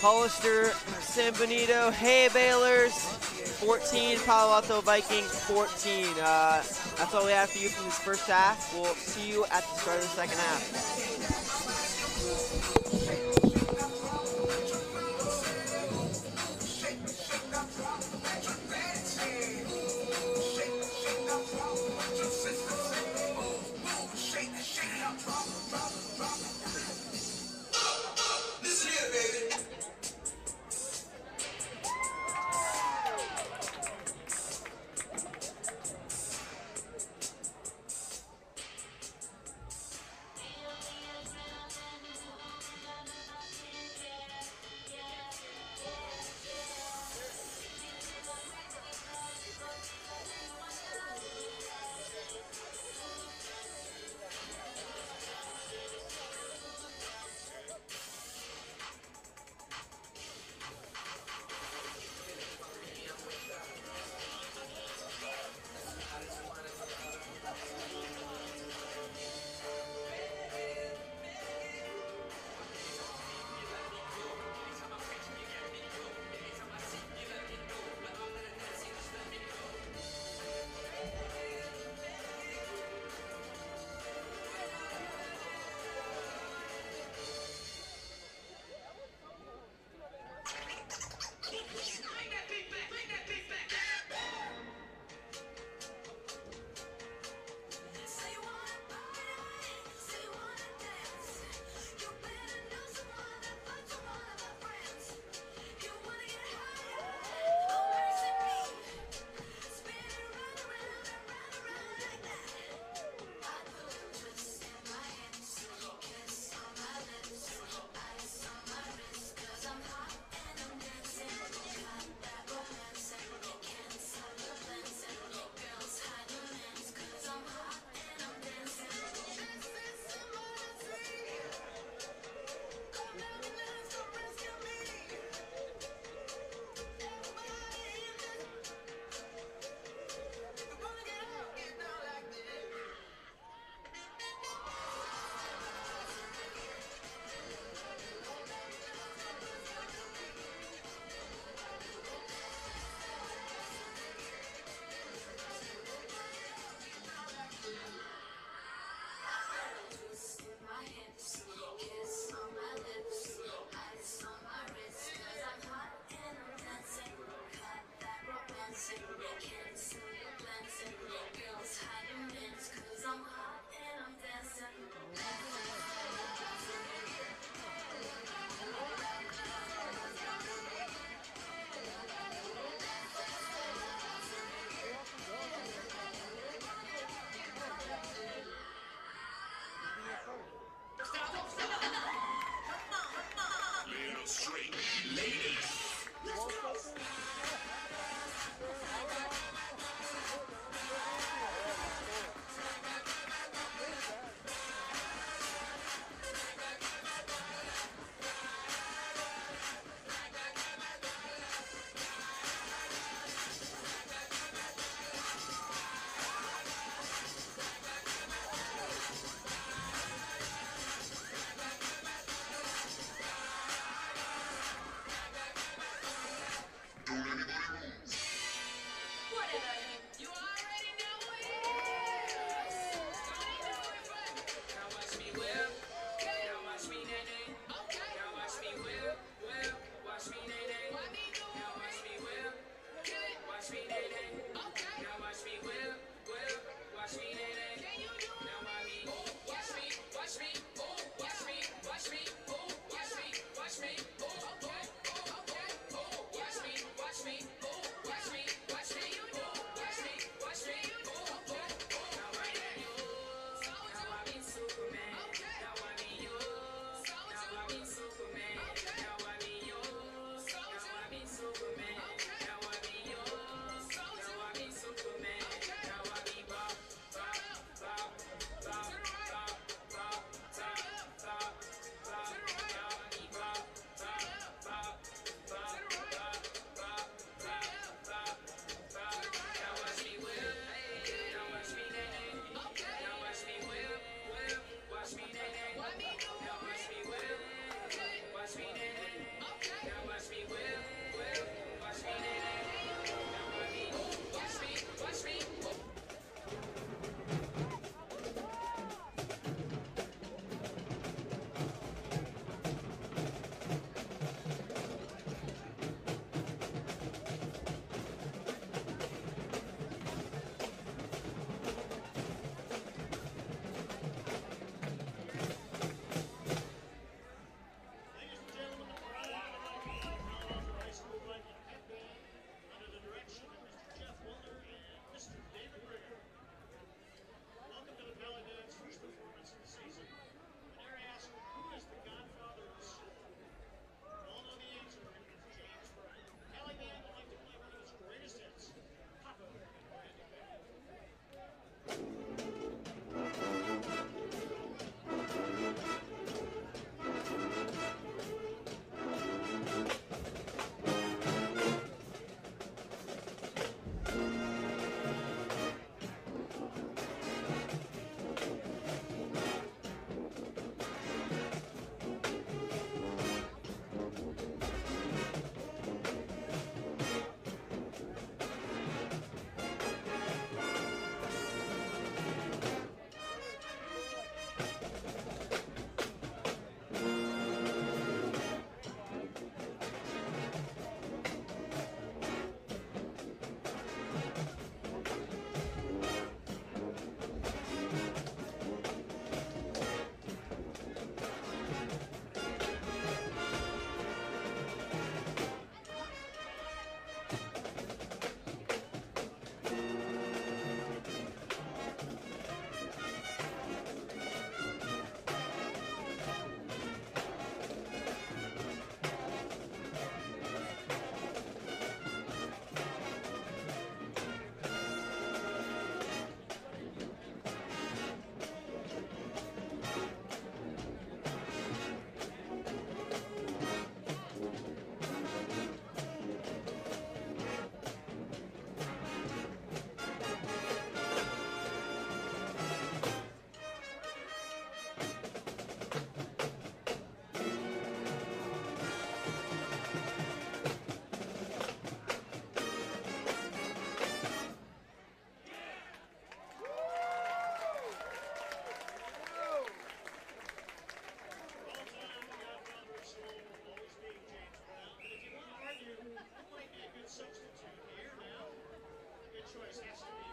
Hollister, San Benito, Hay Balers, 14, Palo Alto Vikings, 14. Uh, that's all we have for you from this first half. We'll see you at the start of the second half. choice has to be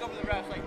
Talk over the refs. Like,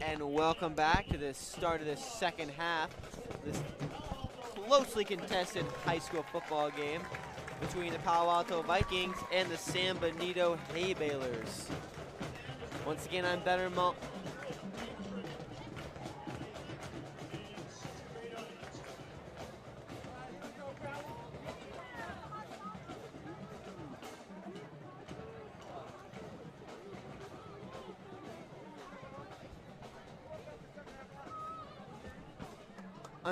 And welcome back to the start of the second half. This closely contested high school football game between the Palo Alto Vikings and the San Benito Hay Balers. Once again, I'm Better Mo.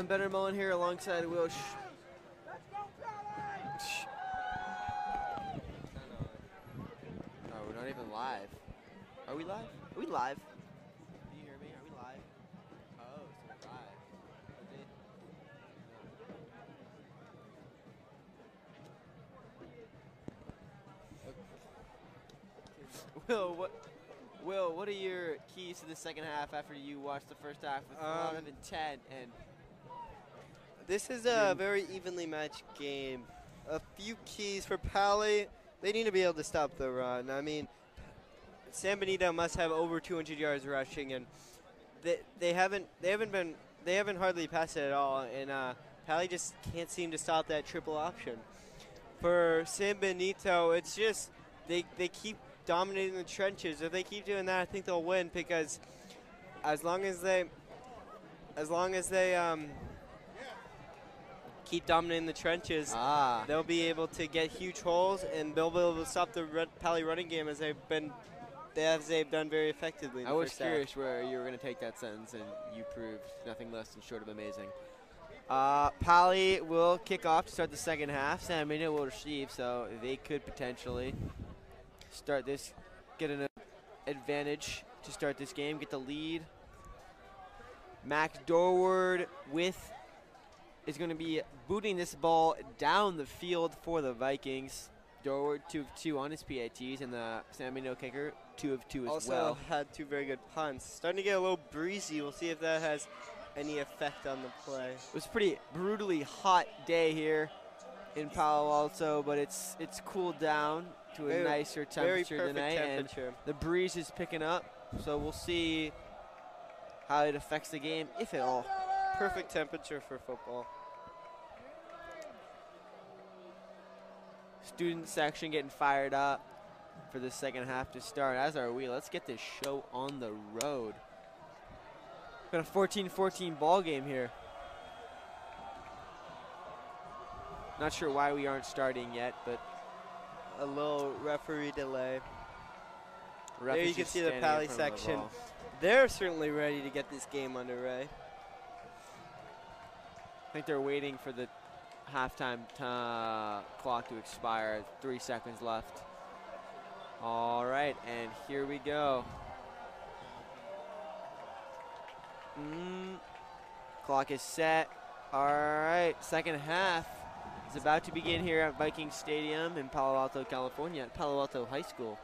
I'm Better Mullen here alongside Will Sh- Sh- Oh, we're not even live. Are we live? Are we live? Can you hear me? Are we live? Oh, so we're live. [LAUGHS] Will, what? Will, what are your keys to the second half after you watched the first half with a lot of Um, intent and This is a very evenly matched game. A few keys for Paly. They need to be able to stop the run. I mean, San Benito must have over 200 yards rushing, and they, they haven't they haven't been they haven't hardly passed it at all. And uh, Paly just can't seem to stop that triple option. For San Benito, it's just they they keep dominating the trenches. If they keep doing that, I think they'll win because as long as they as long as they um, keep dominating the trenches, ah, they'll be able to get huge holes and they'll be able to stop the Red Paly running game as they've been as they've done very effectively. I was curious where you were going to take that sentence, and you proved nothing less than short of amazing. Uh, Paly will kick off to start the second half. San Benito will receive, so they could potentially start this, get an advantage to start this game, get the lead. Max Dorward with is going to be booting this ball down the field for the Vikings. Dorward two of two on his PATs, and the Benito kicker two of two as also well. had two very good punts. Starting to get a little breezy. We'll see if that has any effect on the play. It was a pretty brutally hot day here in Palo Alto, but it's it's cooled down to a Very- nicer temperature tonight, temperature. and the breeze is picking up. So we'll see how it affects the game, if at all. Perfect temperature for football. Student section getting fired up for the second half to start, as are we. Let's get this show on the road. Got a 14-14 ball game here. Not sure why we aren't starting yet, but A little referee delay. there you can see the Paly of the section. They're certainly ready to get this game underway. I think they're waiting for the halftime clock to expire. Three seconds left. All right, and here we go. Mm, clock is set. All right, second half is about to begin here at Viking Stadium in Palo Alto, California, at Palo Alto High School.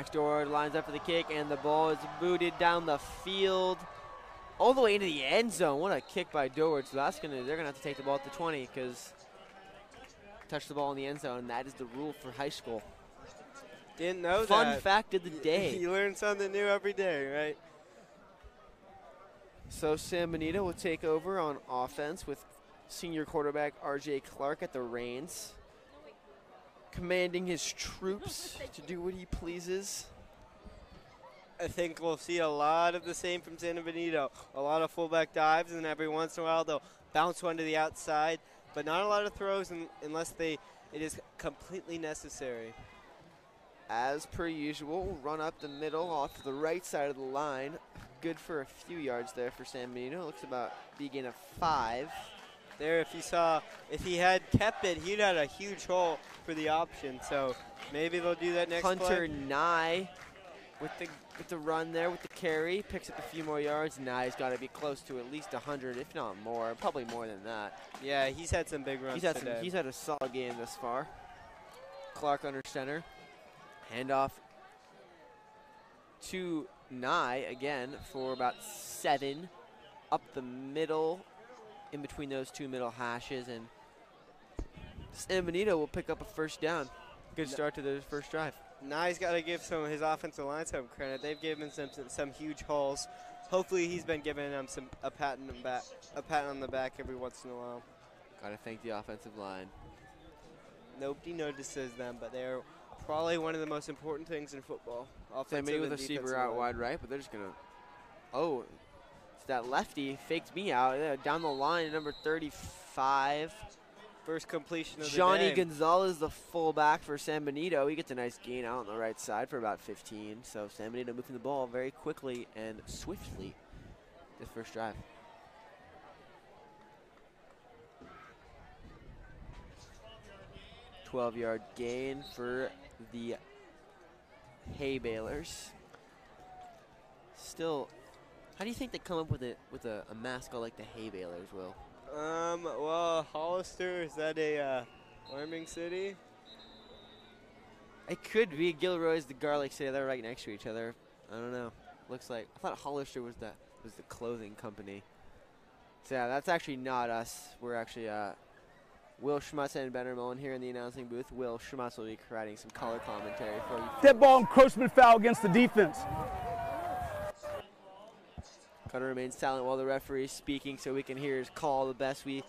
Max Dorward lines up for the kick, and the ball is booted down the field, all the way into the end zone. What a kick by Dorward! So that's gonna they're gonna have to take the ball at the 20 because touch the ball in the end zone. And that is the rule for high school. Didn't know Fun that. Fun fact of the [LAUGHS] day. you learn something new every day, right? So San Benito will take over on offense with senior quarterback R.J. Clark at the reins, commanding his troops [LAUGHS] to do what he pleases. I think we'll see a lot of the same from San Benito. A lot of fullback dives, and every once in a while they'll bounce one to the outside, but not a lot of throws un- unless they it is completely necessary. As per usual, run up the middle off the right side of the line. Good for a few yards there for San Benito. Looks about begin of five. There, if you saw, if he had kept it, he'd had a huge hole for the option. So maybe they'll do that next Hunter play. Nye with the with the run there with the carry picks up a few more yards. Nye's got to be close to at least 100, if not more, probably more than that. Yeah, he's had some big runs He's had today. some, he's had a solid game thus far. Clark under center, handoff to Nye again for about seven, up the middle, in between those two middle hashes, and San Benito will pick up a first down. Good start to their first drive. Now he's got to give some of his offensive line some credit. They've given him some, some, some huge holes. Hopefully, he's been giving them some a pat on the back, a pat on the back every once in a while. Got to thank the offensive line. Nobody notices them, but they're probably one of the most important things in football. San Offensive Benito with and a receiver out line. wide right, but they're just gonna. Oh, it's that lefty faked me out Yeah, down the line, number 35. First completion of Johnny the. Gonzalez, the fullback for San Benito. He gets a nice gain out on the right side for about 15. So San Benito moving the ball very quickly and swiftly this first drive. Twelve-yard gain for the hay balers. Still, how do you think they come up with it with a, a mascot like the hay balers? Will Um, well, Hollister, is that a uh, Wyoming City? It could be Gilroy's the Garlic City. They're right next to each other. I don't know. Looks like I thought Hollister was the was the clothing company. So yeah, that's actually not us. We're actually uh, Will Schmutz and Benner Mullen here in the announcing booth. Will Schmutz will be providing some color commentary for you. Dead ball encroachment foul against the defense. Gotta remain silent while the referee is speaking so we can hear his call the best we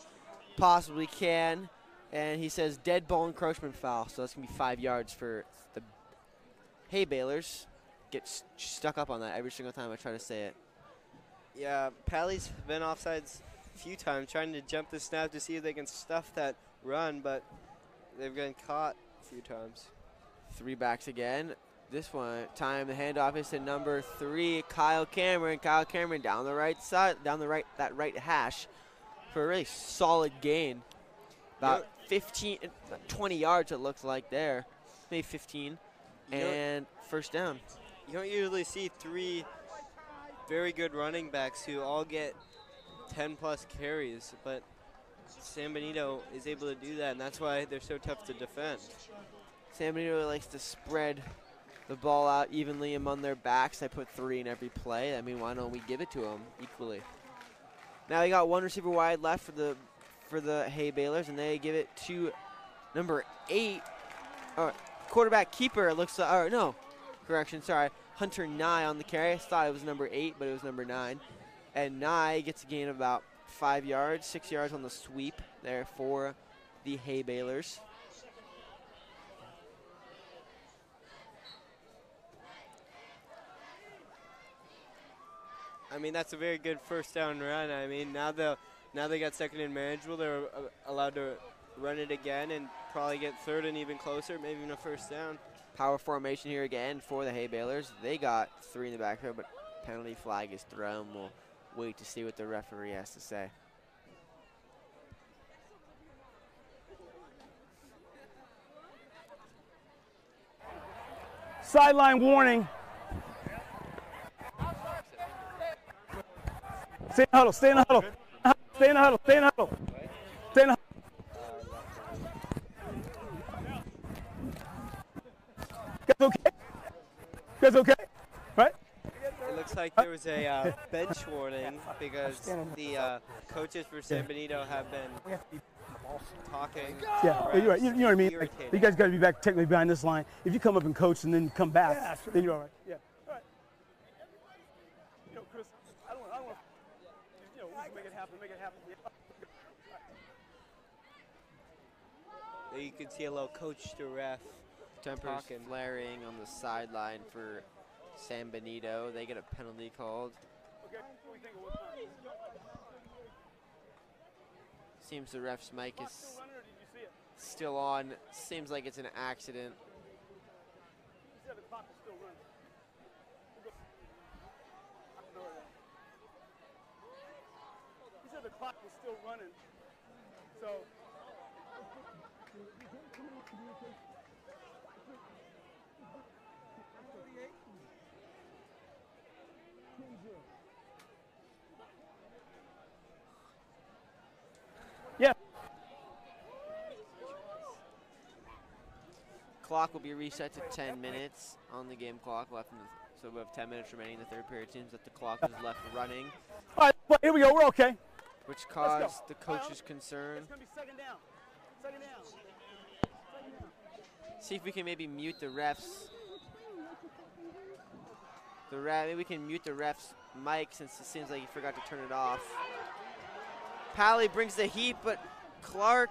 possibly can. And he says dead ball encroachment foul. So that's gonna be five yards for the hay balers. Get st- stuck up on that every single time I try to say it. Yeah, Paly's been offsides a few times trying to jump the snap to see if they can stuff that run, but they've been caught a few times. Three backs again. This one time the handoff is to number three, Kyle Cameron. Kyle Cameron down the right side, down the right that right hash for a really solid gain. About 15, uh, 20 yards it looks like there, maybe 15. You don't- and first down. You don't usually see three very good running backs who all get 10 plus carries, but San Benito is able to do that, and that's why they're so tough to defend. San Benito likes to spread the ball out evenly among their backs. I put three in every play. I mean, why don't we give it to them equally? Now they got one receiver wide left for the for the Hay Balers, and they give it to number eight, or quarterback keeper. It looks like, or no, correction, sorry, Hunter Nye on the carry. I thought it was number eight, but it was number nine, and Nye gets a gain of about five yards, six yards on the sweep there for the Hay Balers. I mean, that's a very good first down run. I mean, now they now they got second and manageable. They're uh, allowed to run it again and probably get third and even closer, maybe even a first down. Power formation here again for the Hay Balers. They got three in the backfield, but penalty flag is thrown. We'll wait to see what the referee has to say. Sideline warning. Stay in the huddle. Stay in the huddle. Stay in the huddle. Stay in the huddle. Stay in the huddle. Guys okay? Guys okay? Right? It looks like there was a uh, bench warning because the uh, coaches for San Benito have been talking. Yeah, yeah, you're right. You, you know what I mean? Like, you guys got to be back technically behind this line. If you come up and coach and then come back, then you're all right. Yeah. All right. You know, Chris, I don't, I don't want, you know, we can make it happen, make it happen. Yeah. There you can see a little coach to ref Tempers talking. flaring on the sideline for San Benito. They get a penalty called. Okay. What do you think of what time? Seems the ref's mic Clock is still running, or did you see it? still on. Seems like it's an accident. He said the clock was still running. We'll go- I don't know where that- He said the clock was still running. So. Yeah. Clock will be reset to 10 minutes on the game clock left in the, so we have 10 minutes remaining in the third period. Seems that the clock is left running, All right, well, here we go. We're okay. which caused the All right, coach's concern. It's gonna be second down. Second down. Second down. See if we can maybe mute the refs. The ref, maybe we can mute the ref's mic since it seems like he forgot to turn it off. Paly brings the heat, but Clark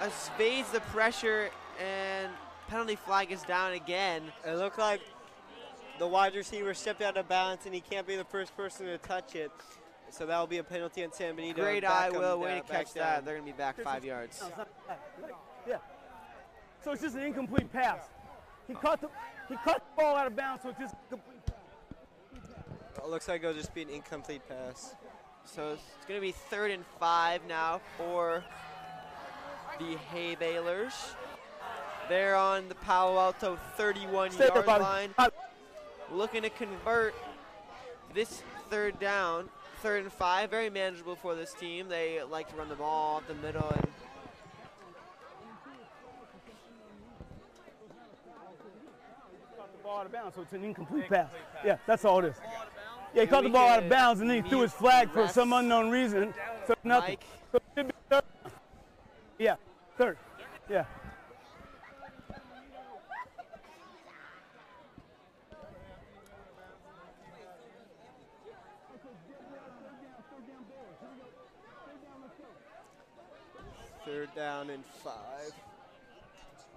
evades the pressure and penalty flag is down again. It looked like the wide receiver stepped out of bounds and he can't be the first person to touch it. So that will be a penalty on San Benito. Great Back eye, him Will. down- Way to back catch down. that. They're going to be back five yards. No, it's not bad. Yeah. So it's just an incomplete pass. He caught the he caught the ball out of bounds, so it's just complete. It looks like it'll just be an incomplete pass. So it's going to be third and five now for the Hay Balers. They're on the Palo Alto 31-yard line, looking to convert this third down. Third and five, very manageable for this team. They like to run the ball up the middle and Caught the ball out of bounds, so it's an incomplete pass. Yeah, that's all it is. Yeah, he caught the ball out of bounds and then he threw his flag for some unknown reason. So nothing. So it should be third. Yeah, third. Yeah. Third down and five.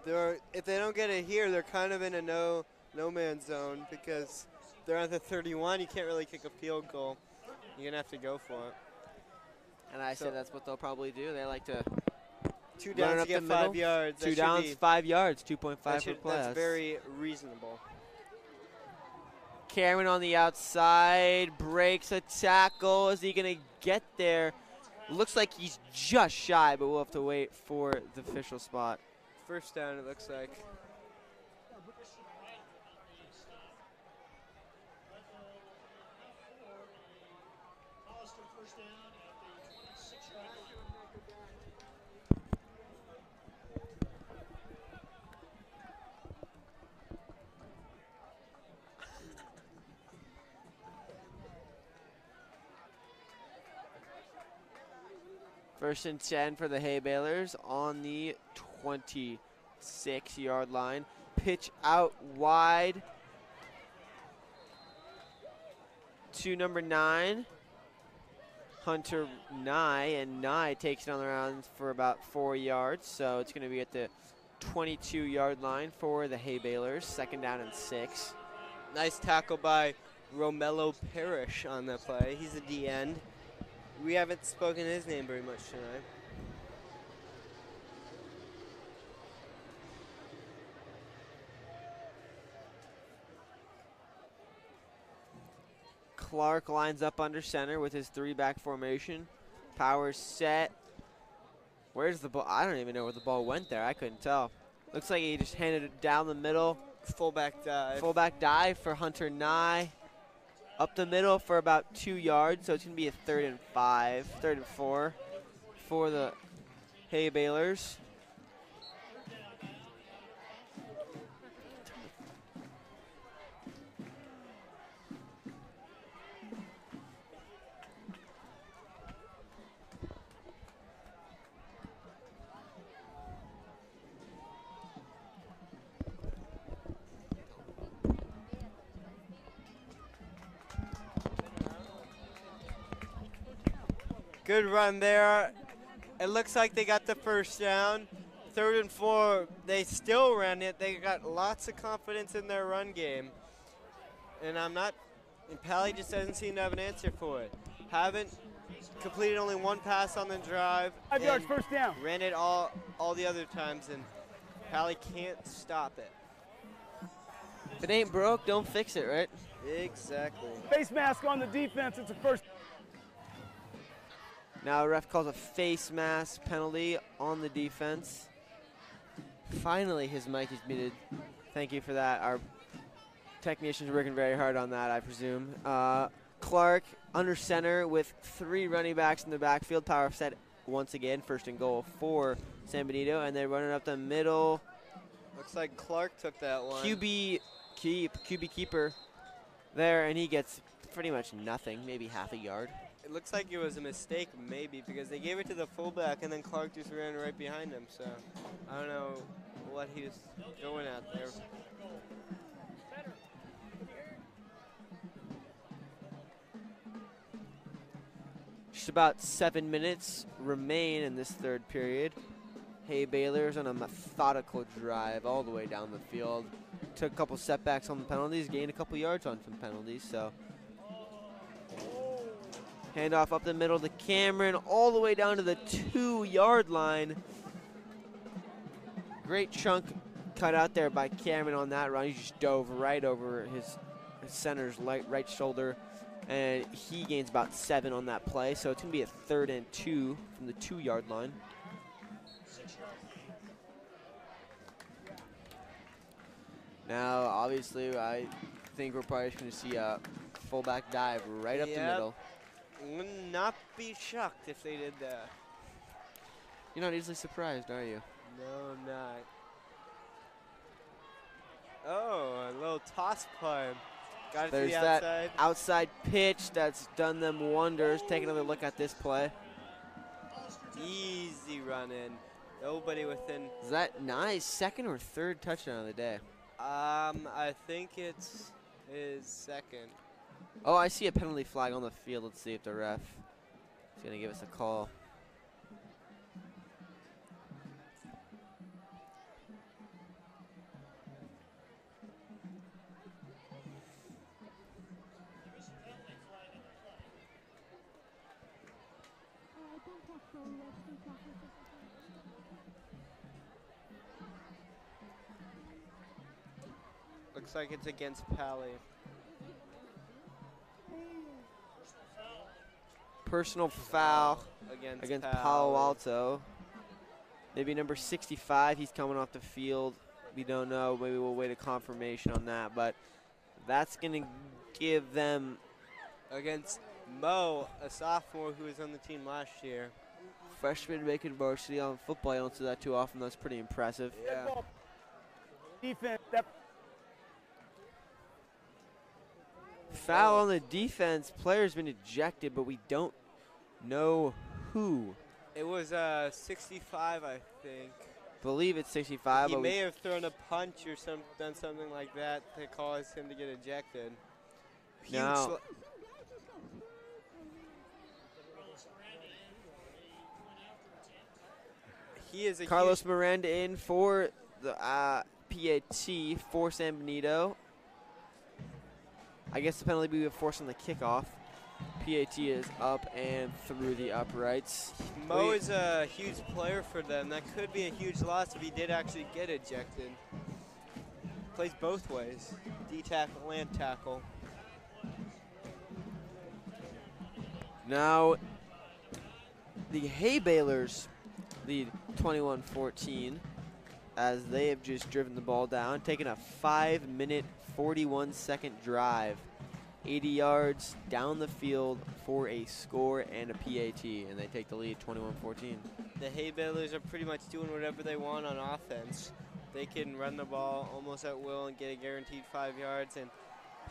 They're if they don't get it here, they're kind of in a no no man's zone because they're at the 31. You can't really kick a field goal. You're gonna have to go for it. and I So- said that's what they'll probably do. They like to Two downs up to five yards. Two should downs, five yards, 2.5 that per play. That's very reasonable. Cameron on the outside breaks a tackle. Is he going to get there? Looks like he's just shy, but we'll have to wait for the official spot. First down, it looks like. First and 10 for the Hay Balers on the 26 yard line. Pitch out wide to number nine, Hunter Nye, and Nye takes it on the round for about four yards. So it's going to be at the 22 yard line for the Hay Balers. Second down and six. Nice tackle by Romello Parrish on the play. He's a D end. We haven't spoken his name very much tonight. Clark lines up under center with his three back formation. Powers set. Where's the ball? I don't even know where the ball went there. I couldn't tell. Looks like he just handed it down the middle. Fullback dive. Fullback dive for Hunter Nye. Up the middle for about two yards, so it's going to be a third and five, third and four for the Hay Balers. Good run there. It looks like they got the first down. Third and four, they still ran it. They got lots of confidence in their run game. And I'm not, and Paly just doesn't seem to have an answer for it. Haven't completed only one pass on the drive. Five yards, first down. Ran it all, all the other times, and Paly can't stop it. If it ain't broke, don't fix it, right? Exactly. Face mask on the defense. It's a first. Now ref calls a face mask penalty on the defense. Finally, his mic is muted. Thank you for that. Our technicians are working very hard on that, I presume. Uh, Clark under center with three running backs in the backfield. Power set once again, first and goal for San Benito, and they're running up the middle. Looks like Clark took that one. QB keep QB keeper there, and he gets pretty much nothing, maybe half a yard. It looks like it was a mistake, maybe, because they gave it to the fullback and then Clark just ran right behind him. So I don't know what he was going at there. Just about seven minutes remain in this third period. Hay Balers on a methodical drive all the way down the field. Took a couple setbacks on the penalties, gained a couple yards on some penalties. So handoff up the middle to Cameron, all the way down to the two-yard line. Great chunk cut out there by Cameron on that run. He just dove right over his, his center's light, right shoulder, and he gains about seven on that play. So it's going to be a third and two from the two-yard line. Now, obviously, I think we're probably going to see a fullback dive right up the middle. Would not be shocked if they did that. You're not easily surprised, are you? No, I'm not. Oh, a little toss punt. Got it There's to the that outside. outside pitch that's done them wonders. Take another look at this play. Easy run in. Nobody within. Is that nice? Second or third touchdown of the day? Um, I think it's his second. Oh, I see a penalty flag on the field. Let's see if the ref is going to give us a call. Looks like it's against Paly. Personal foul Against against Palo. Palo Alto. Maybe number 65. He's coming off the field. We don't know. Maybe we'll wait a confirmation on that. But that's going to give them Against Mo, a sophomore who was on the team last year. Freshman making varsity on football. You don't see that too often. That's pretty impressive. Yeah. Defense. That Foul on the defense. Player's been ejected, but we don't know who. It was uh, 65, I think. Believe it's 65. he may have thrown a punch or some, done something like that to cause him to get ejected. Huge Now- he is a Carlos Miranda in for the uh, PAT for San Benito. I guess the penalty will be forced on the kickoff. PAT is up and through the uprights. Mo is a huge player for them. That could be a huge loss if he did actually get ejected. Plays both ways, D tackle and tackle. Now, the Hay Balers lead 21 14 as they have just driven the ball down, taking a 5 minute, 41 second drive. 80 yards down the field for a score and a PAT, and they take the lead 21 14. The Hay Balers are pretty much doing whatever they want on offense. They can run the ball almost at will and get a guaranteed five yards, and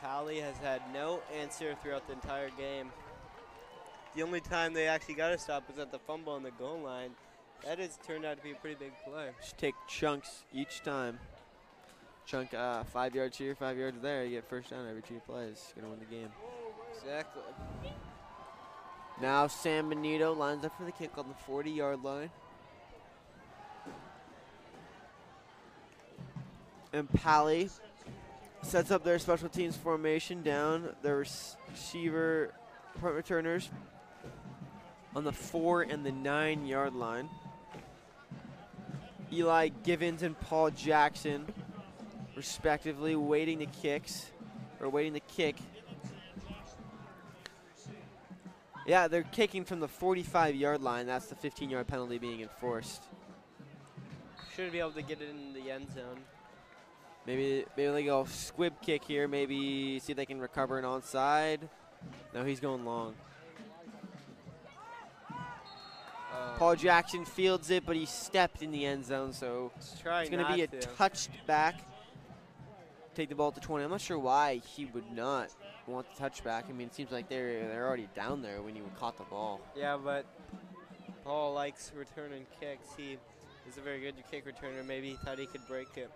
Paly has had no answer throughout the entire game. The only time they actually got to stop was at the fumble on the goal line. That has turned out to be a pretty big play. Just take chunks each time. Chunk uh, five yards here, five yards there. You get first down every two plays. Gonna win the game. Exactly. Now San Benito lines up for the kick on the 40 yard line. And Paly sets up their special teams formation down. Their receiver punt returners on the four and the nine yard line. Eli Givens and Paul Jackson, respectively, waiting the kicks or waiting the kick. Yeah, they're kicking from the 45 yard line. That's the 15 yard penalty being enforced. Should be able to get it in the end zone. Maybe maybe they go squib kick here. Maybe see if they can recover an onside. No, he's going long. Uh, Paul Jackson fields it, but he stepped in the end zone, so it's going to be a to. touched back. Take the ball to 20. I'm not sure why he would not want the touchback. I mean, it seems like they're they're already down there when you caught the ball. Yeah, but Paul likes returning kicks. He is a very good kick returner. Maybe he thought he could break it.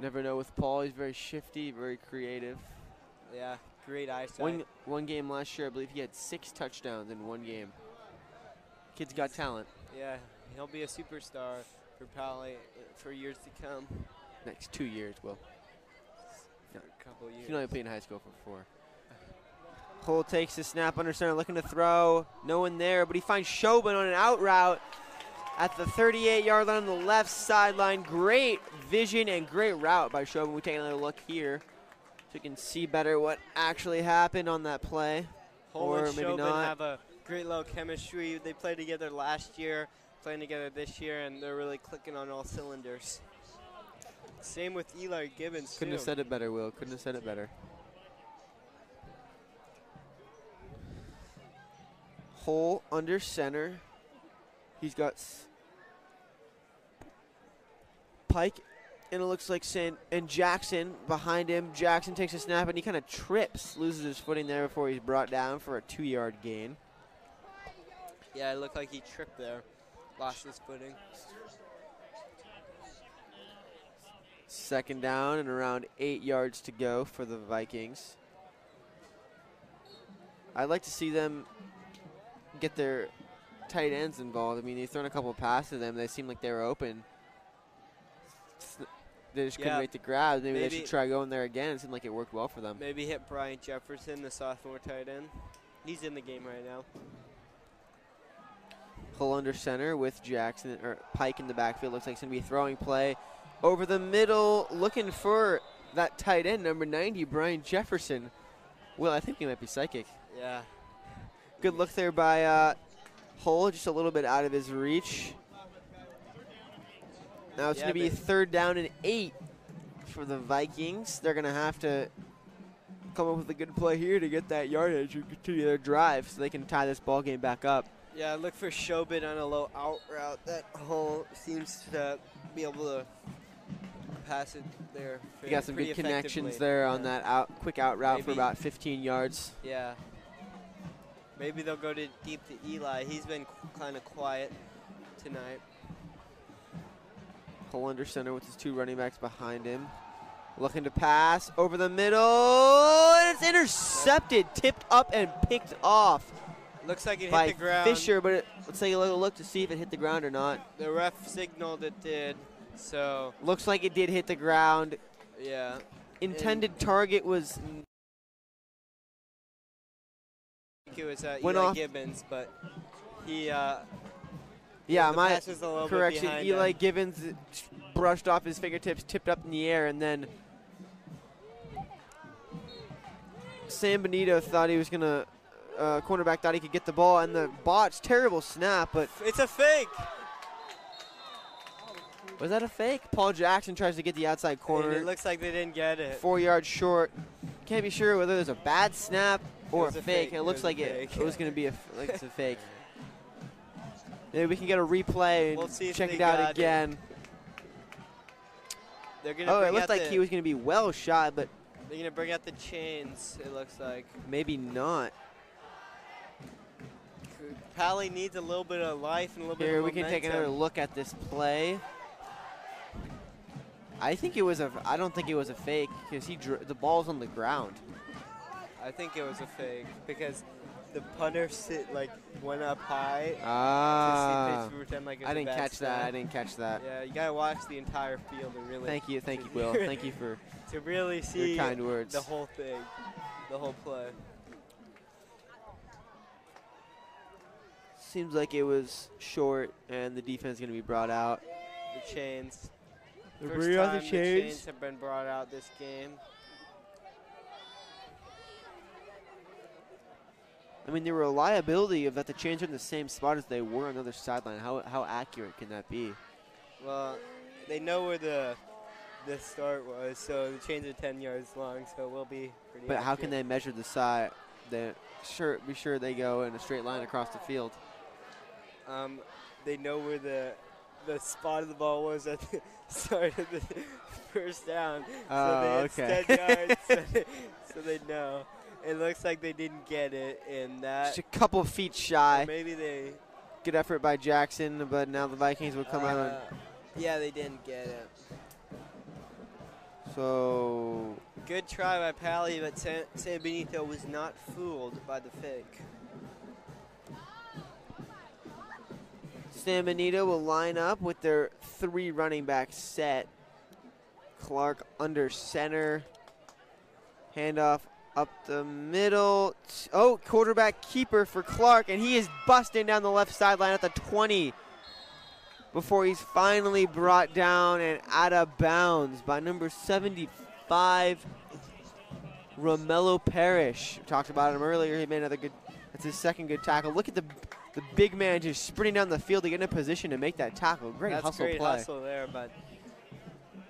Never know with Paul. He's very shifty, very creative. Yeah, great eyesight. One one game last year, I believe he had six touchdowns in one game. Kid's got talent. Yeah, he'll be a superstar for Paly for years to come. Next two years, will. A couple years. He's only played in high school for four. Cole takes the snap under center, looking to throw. No one there, but he finds Shobin on an out route at the 38-yard line on the left sideline. Great vision and great route by Shobin. We take another look here so we can see better what actually happened on that play. Hull or and maybe Shobin not. have a great little chemistry. They played together last year, playing together this year, and they're really clicking on all cylinders. Same with Eli Givens Couldn't too. have said it better, Will. Couldn't have said it better. Hull under center. He's got s- Pike, and it looks like San and Jackson behind him. Jackson takes a snap and he kind of trips, loses his footing there before he's brought down for a two-yard gain. Yeah, it looked like he tripped there, lost his footing. Second down and around eight yards to go for the Vikings. I'd like to see them get their tight ends involved. I mean, they've thrown a couple passes to them. They seem like they were open. They just couldn't Yeah. make the grab. Maybe, they should try going there again. It seemed like it worked well for them. Maybe hit Bryant Jefferson, the sophomore tight end. He's in the game right now. Hull under center with Jackson or Pike in the backfield. Looks like it's gonna be a throwing play over the middle, looking for that tight end number 90, Brian Jefferson. Well, I think he might be psychic. Yeah. Good look there by uh, Hull, just a little bit out of his reach. Now it's Yeah, going to be third down and eight for the Vikings. They're going to have to come up with a good play here to get that yardage or continue their drive so they can tie this ball game back up. Yeah, look for Shobin on a low out route. That Hull seems to be able to pass it there. You got some good connections there on Yeah. that out quick out route for about 15 yards. Yeah. Maybe they'll go to deep to Eli. He's been kind of quiet tonight. Hull under center with his two running backs behind him. Looking to pass over the middle. And it's intercepted, tipped up, and picked off Looks like it hit the ground. Fisher, but it, let's take a little look to see if it hit the ground or not. The ref signaled it did. So, Looks like it did hit the ground. yeah. Intended target was I think it was uh, Eli off- Givens, but he, uh, Yeah, my pass a little bit correction. Eli him. Givens brushed off his fingertips, tipped up in the air, and then San Benito thought he was gonna. Uh, cornerback thought he could get the ball, and the botch, terrible snap, but it's a fake. Was that a fake? Paul Jackson tries to get the outside And corner, it looks like they didn't get it. four yards short. Can't be sure whether there's a bad snap or was a a fake. fake. It It looks like it, it was gonna be a f- like it's a [LAUGHS] fake. Maybe we can get a replay and We'll see check it out got it. again. They're gonna Oh, it bring looked like the, he was going to be well shot, but They're gonna bring out the chains. It looks like. maybe not. Paly needs a little bit of life and a little bit of Here of we can take another look at this play. I think it was a. I don't think it was a fake because he dr- the ball's on the ground. I think it was a fake because the punter sit like went up high. Ah, pretend like I didn't catch that. I didn't catch that. Yeah, you gotta watch the entire field to really. Thank you, thank you, [LAUGHS] Will. Thank you for [LAUGHS] to really see your kind words. the whole thing, the whole play. Seems like it was short, and the defense is going to be brought out. The chains. They're First bringing out the time chains. chains have been brought out this game. I mean, the reliability of that the chains are in the same spot as they were on the other sideline. How how accurate can that be? Well, they know where the the start was, so the chains are 10 yards long, so it will be pretty. But how can they measure the side? They sure be sure they go in a straight line across the field. Um, they know where the the spot of the ball was at the [LAUGHS] start of the [LAUGHS] first down. Oh, so they okay. 10 yards, so, [LAUGHS] they, so they know. It looks like they didn't get it, and that Just a couple feet shy. maybe they. Good effort by Jackson, but now the Vikings will come out. uh, On, yeah, they didn't get it. so Good try by Paly, but San Benito was not fooled by the fake. San Benito will line up with their three running back set. Clark under center. Handoff up the middle. Oh, quarterback keeper for Clark, and he is busting down the left sideline at the 20 before he's finally brought down and out of bounds by number 75, Romello Parrish. We talked about him earlier. He made another good. That's his second good tackle. Look at the the big man just sprinting down the field to get in a position to make that tackle. Great That's hustle great play. hustle there, but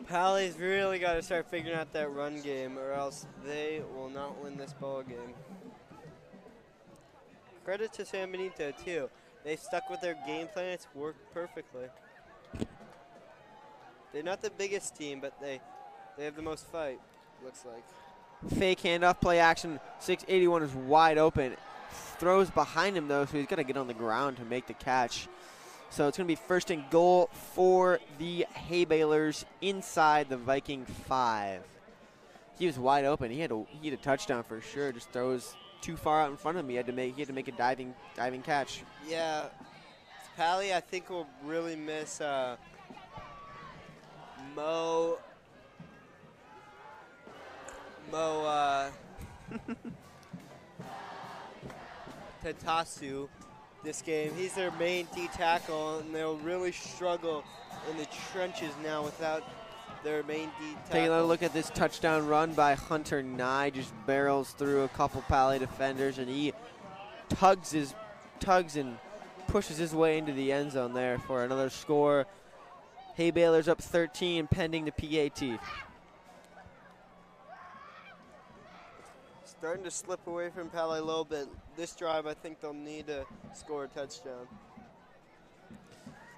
Paly's really got to start figuring out that run game, or else they will not win this ball game. Credit to San Benito too. They stuck with their game plan. It's worked perfectly. They're not the biggest team, but they they have the most fight. Looks like. Fake handoff, play action. 681 is wide open. Throws behind him though, so he's got to get on the ground to make the catch. So it's going to be first and goal for the Hay Balers inside the Viking five. He was wide open. He had a he had a touchdown for sure. Just throws too far out in front of him. He had to make he had to make a diving diving catch. Yeah, Paly, I think will really miss uh, Mo. Mo uh, [LAUGHS] Tatasu this game. He's their main D tackle, and they'll really struggle in the trenches now without their main D tackle. Taking a look at this touchdown run by Hunter Nye, just barrels through a couple Paly defenders, and he tugs his tugs and pushes his way into the end zone there for another score. Hay Balers up 13, pending the PAT. Starting to slip away from Paly a little bit. This drive, I think they'll need to score a touchdown.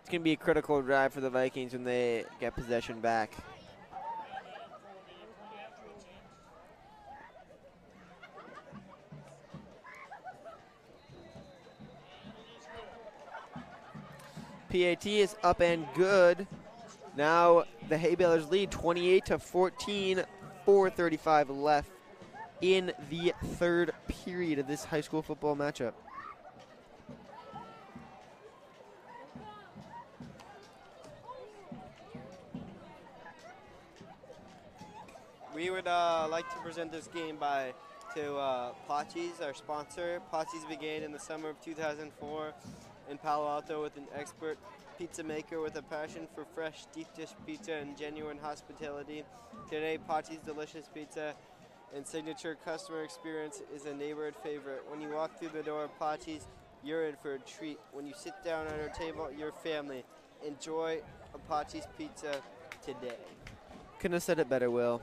It's going to be a critical drive for the Vikings when they get possession back. PAT is up and good. Now the Hay Balers lead 28 to 14, 435 left in the third period of this high school football matchup. We would uh, like to present this game by to uh, our sponsor. Patxi's began in the summer of 2004 in Palo Alto with an expert pizza maker with a passion for fresh deep dish pizza and genuine hospitality. Today, Patxi's Delicious Pizza and signature customer experience is a neighborhood favorite. When you walk through the door of Patxi's, you're in for a treat. When you sit down at our table, your family. Enjoy a Patxi's pizza today. Couldn't have said it better, Will.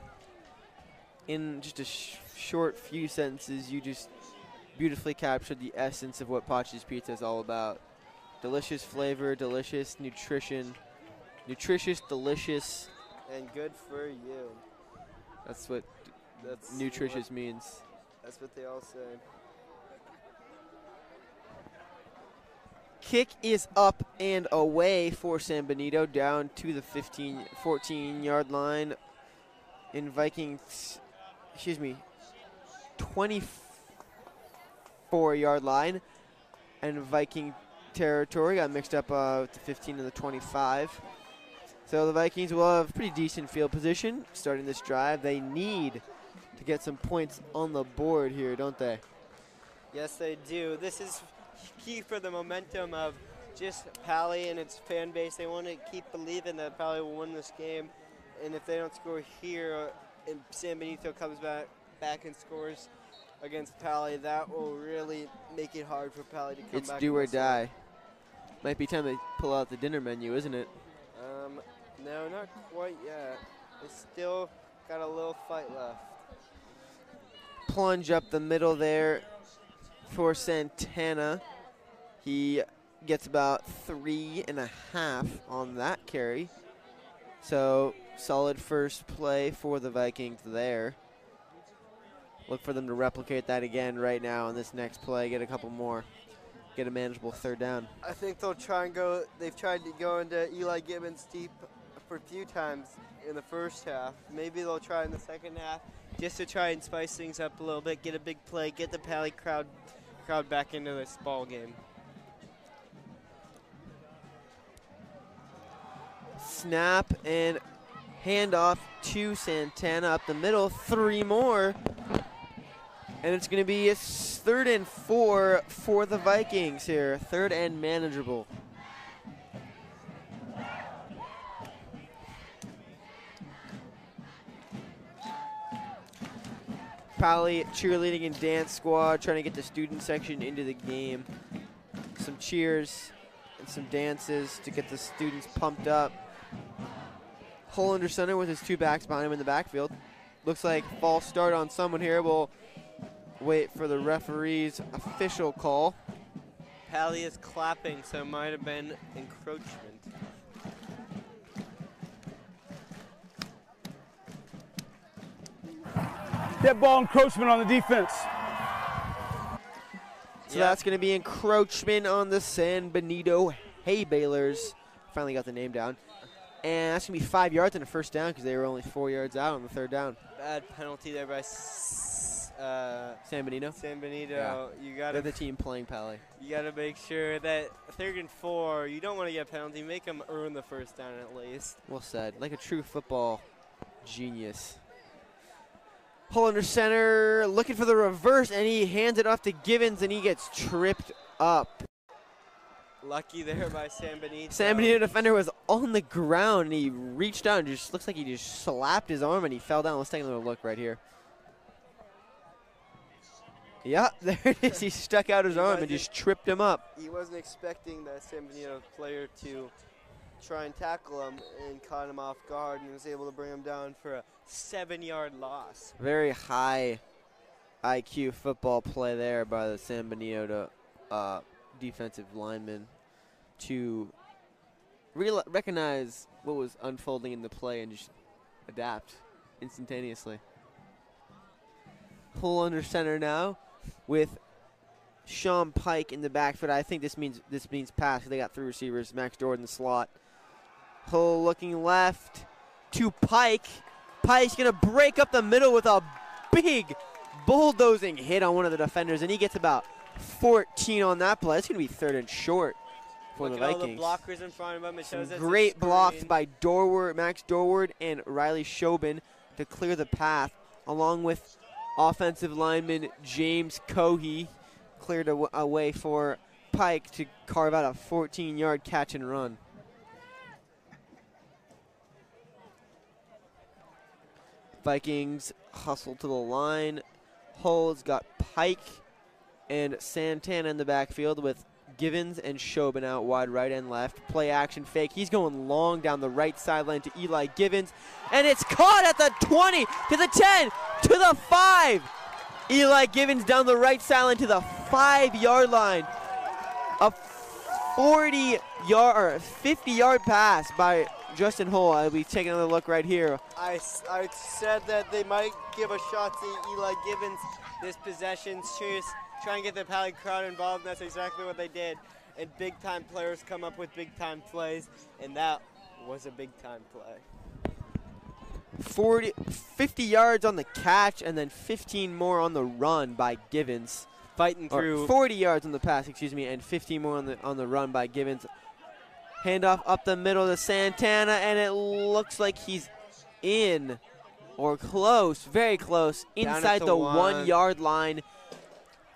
In just a sh short few sentences, you just beautifully captured the essence of what Patxi's Pizza is all about. Delicious flavor, delicious nutrition, nutritious, delicious. And good for you. That's what That's nutritious what- means. That's what they all say. Kick is up and away for San Benito down to the 15, 14 yard line in Vikings, excuse me, 24 yard line and Viking territory got mixed up uh, with the 15 and the 25. So the Vikings will have pretty decent field position starting this drive. They need to get some points on the board here, don't they? Yes, they do. This is key for the momentum of just Paly and its fan base. They want to keep believing that Paly will win this game. And if they don't score here uh, and San Benito comes back, back and scores against Paly, that will really make it hard for Paly to come It's back. do or die. Might be time to pull out the dinner menu, isn't it? Um, no, not quite yet. It's still got a little fight left. Plunge up the middle there for Santana. He gets about three and a half on that carry. So solid first play for the Vikings there. Look for them to replicate that again right now on this next play. Get a couple more. Get a manageable third down. I think they'll try and go. They've tried to go into Eli Givens deep for a few times in the first half. Maybe they'll try in the second half just to try and spice things up a little bit, get a big play, get the Paly crowd crowd back into this ball game. Snap and handoff to Santana up the middle. Three more. And it's going to be a third and four for the Vikings here. Third and manageable. Paly cheerleading and dance squad trying to get the student section into the game. Some cheers and some dances to get the students pumped up. Hull under center with his two backs behind him in the backfield. Looks like false start on someone here. We'll wait for the referee's official call. Paly is clapping, so it might have been encroachment. That ball encroachment on the defense. So that's going to be encroachment on the San Benito Hay Balers. Finally got the name down. And that's going to be five yards and a first down because they were only four yards out on the third down. Bad penalty there by S- uh, San Benito. San Benito. You got They're to the team playing Paly. You got to make sure that third and four, you don't want to get a penalty. Make them earn the first down at least. Well said. Like a true football genius. Hull under center, looking for the reverse, and he hands it off to Givens, and he gets tripped up. Lucky there by San Benito. San Benito defender was on the ground, and he reached out and just looks like he just slapped his arm, and he fell down. Let's take a little look right here. Yeah, [LAUGHS] there it is. He stuck out his He arm and just tripped him up. He wasn't expecting that San Benito player to try and tackle him and caught him off guard and was able to bring him down for a seven-yard loss. Very high IQ football play there by the San Benito uh, defensive lineman to recognize what was unfolding in the play and just adapt instantaneously. Hull under center now with Sean Pike in the backfield. I think this means this means pass. They got three receivers. Max Jordan slot. Hull looking left to Pike. Pike's gonna break up the middle with a big bulldozing hit on one of the defenders, and he gets about 14 on that play. It's gonna be third and short for Look the at all Vikings. the blockers in front of him. It shows great blocks by Dorward, Max Dorward and Riley Shobin to clear the path, along with offensive lineman James Cohey cleared a, a way for Pike to carve out a 14-yard catch and run. Vikings hustle to the line. Hull's got Pike and Santana in the backfield with Givens and Shobin out wide right and left. Play action fake. He's going long down the right sideline to Eli Givens. And it's caught at the 20, to the 10, to the 5. Eli Givens down the right sideline to the 5 yard line. A 40 yard or 50 yard pass by Justin Hull. I'll be taking another look right here. I said that they might give a shot to Eli Givens this possession. Choose, try and get the Paly crowd involved. And that's exactly what they did. And big time players come up with big time plays, and that was a big time play. 40, 50 yards on the catch and then 15 more on the run by Givens. Fighting Or through. 40 yards on the pass, excuse me, and 15 more on the on the run by Givens. Handoff up the middle to Santana, and it looks like he's in or close, very close, inside the one. one yard line.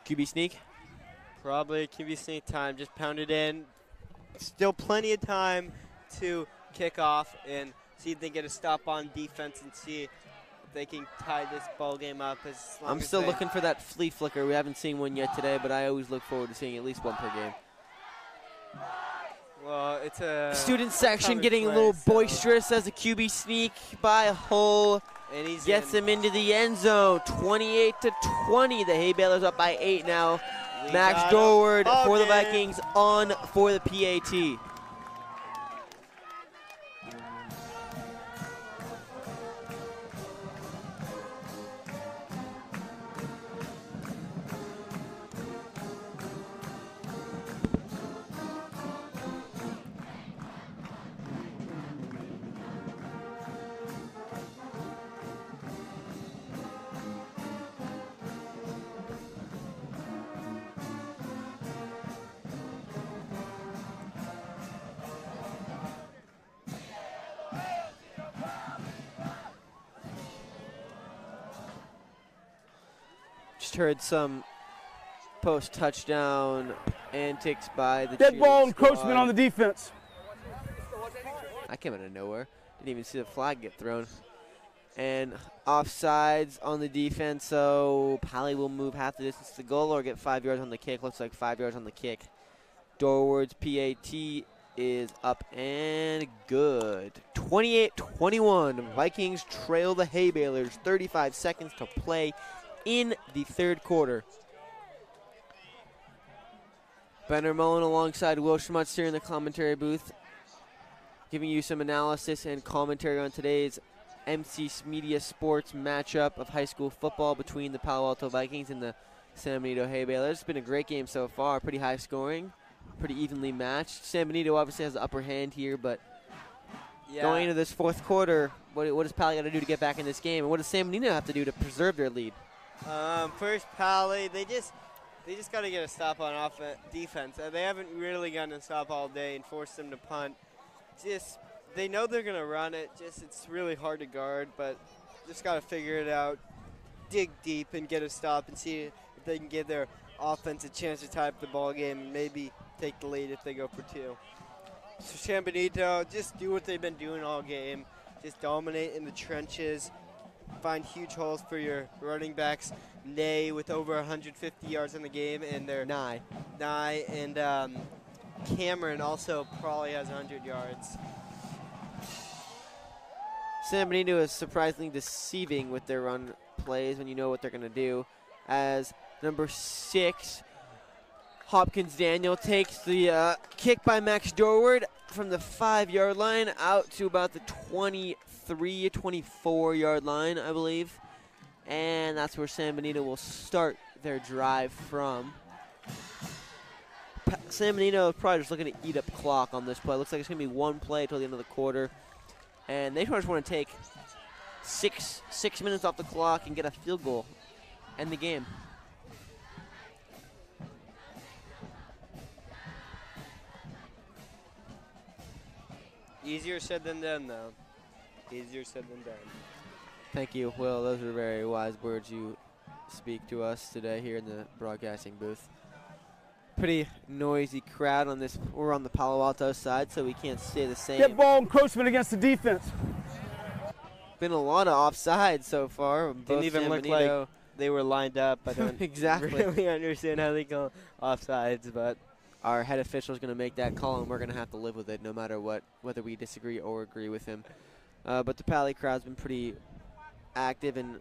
QB sneak. Probably QB sneak time. Just pound it in. Still plenty of time to kick off and see if they get a stop on defense and see if they can tie this ball game up I'm still looking for that flea flicker. We haven't seen one yet today, but I always look forward to seeing at least one per game. Well, it's a Student section getting a play, little so- boisterous as a QB sneak by Hull And he gets in. him into the end zone. 28 to 20. The Hay Balers up by eight now. We Max Dorward for the. Vikings on for the PAT. Heard some post touchdown antics by the Dead ball encroachment on the defense. I came out of nowhere. Didn't even see the flag get thrown. And offsides on the defense, so Paly will move half the distance to the goal or get five yards on the kick. Looks like five yards on the kick. Dorward's PAT is up and good. 28-21. Vikings trail the Hay Balers. 35 seconds to play in the third quarter. Benner Mullen alongside Will Schmutz here in the commentary booth giving you some analysis and commentary on today's MC Media Sports matchup of high school football between the Palo Alto Vikings and the San Benito Hay Balers. It's been a great game so far, pretty high scoring, pretty evenly matched. San Benito obviously has the upper hand here, but Yeah. going into this fourth quarter, what, what does Paly got to do to get back in this game, and what does San Benito have to do to preserve their lead? Um, first, Paly, they just they just got to get a stop on offense, defense. Uh, they haven't really gotten a stop all day and forced them to punt. Just they know they're gonna run it. Just it's really hard to guard, but just got to figure it out. Dig deep and get a stop and see if they can give their offense a chance to tie up the ball game and maybe take the lead if they go for two. So San Benito, just do what they've been doing all game. Just dominate in the trenches find huge holes for your running backs. Nye with over 150 yards in the game, and they're Nye. Nye and um, Cameron also probably has 100 yards. San Benito is surprisingly deceiving with their run plays when you know what they're going to do. as number six, Hopkins Daniel takes the uh, kick by Max Dorward from the five yard line out to about the 23, 24 yard line, I believe. And that's where San Benito will start their drive from. Pa- San Benito is probably just looking to eat up clock on this play. Looks like it's going to be one play until the end of the quarter. And they just want to take six six minutes off the clock and get a field goal. End the game. Easier said than done, though. Easier said than done. Thank you, Will. Those are very wise words you speak to us today here in the broadcasting booth. Pretty noisy crowd on this. We're on the Palo Alto side, so we can't stay the same. Get ball encroachment against the defense. Been a lot of offsides so far. Didn't Both even San look Benito- like they were lined up. I don't [LAUGHS] Exactly. really [LAUGHS] understand how they go offsides, but our head official is going to make that call, and we're going to have to live with it no matter what, whether we disagree or agree with him. Uh, but the Paly crowd's been pretty active and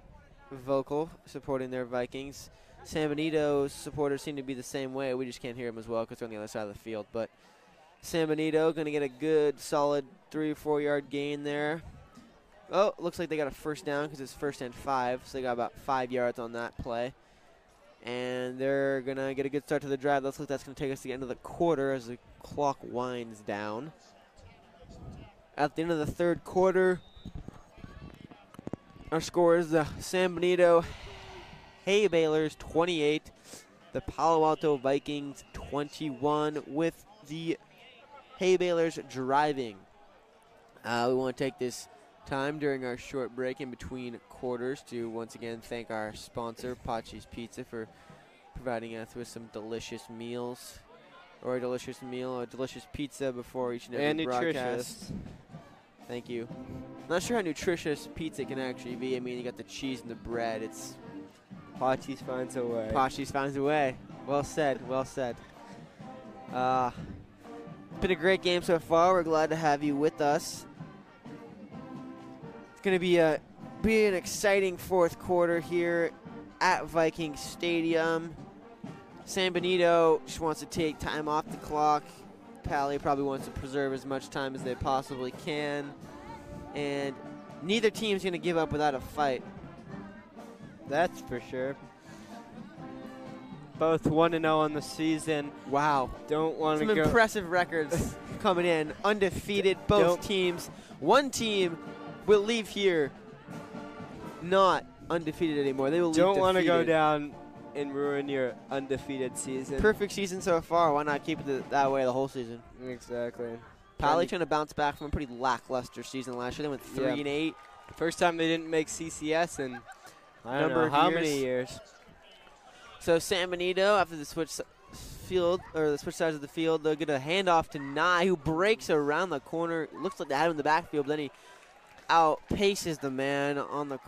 vocal, supporting their Vikings. San Benito's supporters seem to be the same way. We just can't hear them as well because they're on the other side of the field. But San Benito going to get a good, solid three or four yard gain there. Oh, looks like they got a first down because it's first and five, so they got about five yards on that play. And they're going to get a good start to the drive. Looks like that's going to take us to the end of the quarter as the clock winds down. At the end of the third quarter, our score is the San Benito Hay Balers 28, the Palo Alto Vikings 21, with the Hay Balers driving. Uh, we want to take this time during our short break in between quarters to once again thank our sponsor, Patxi's Pizza, for providing us with some delicious meals. Or a delicious meal, a delicious pizza before each and every And broadcast. nutritious. Thank you. Not sure how nutritious pizza can actually be. I mean, you got the cheese and the bread. It's Patxi's finds a way. Patxi's finds a way. Well said. Well said. Uh, been a great game so far. We're glad to have you with us. It's going to be a be an exciting fourth quarter here at Viking Stadium. San Benito just wants to take time off the clock. Paly probably wants to preserve as much time as they possibly can. And neither team's going to give up without a fight. That's for sure. Both 1 0 on the season. Wow. Don't want to Some go. impressive records [LAUGHS] coming in. Undefeated, both Don't- teams. One team will leave here not undefeated anymore. They will leave Don't want to go down and ruin your undefeated season. Perfect season so far. Why not keep it that way the whole season? Exactly. Paly Trying to- bounce back from a pretty lackluster season last year. They went three Yeah. and eight. First time they didn't make CCS in I don't Number know of how years. many years. So San Benito, after the switch field or the switch sides of the field, they'll get a handoff to Nye, who breaks around the corner. Looks like they had him in the backfield, but then he outpaces the man on the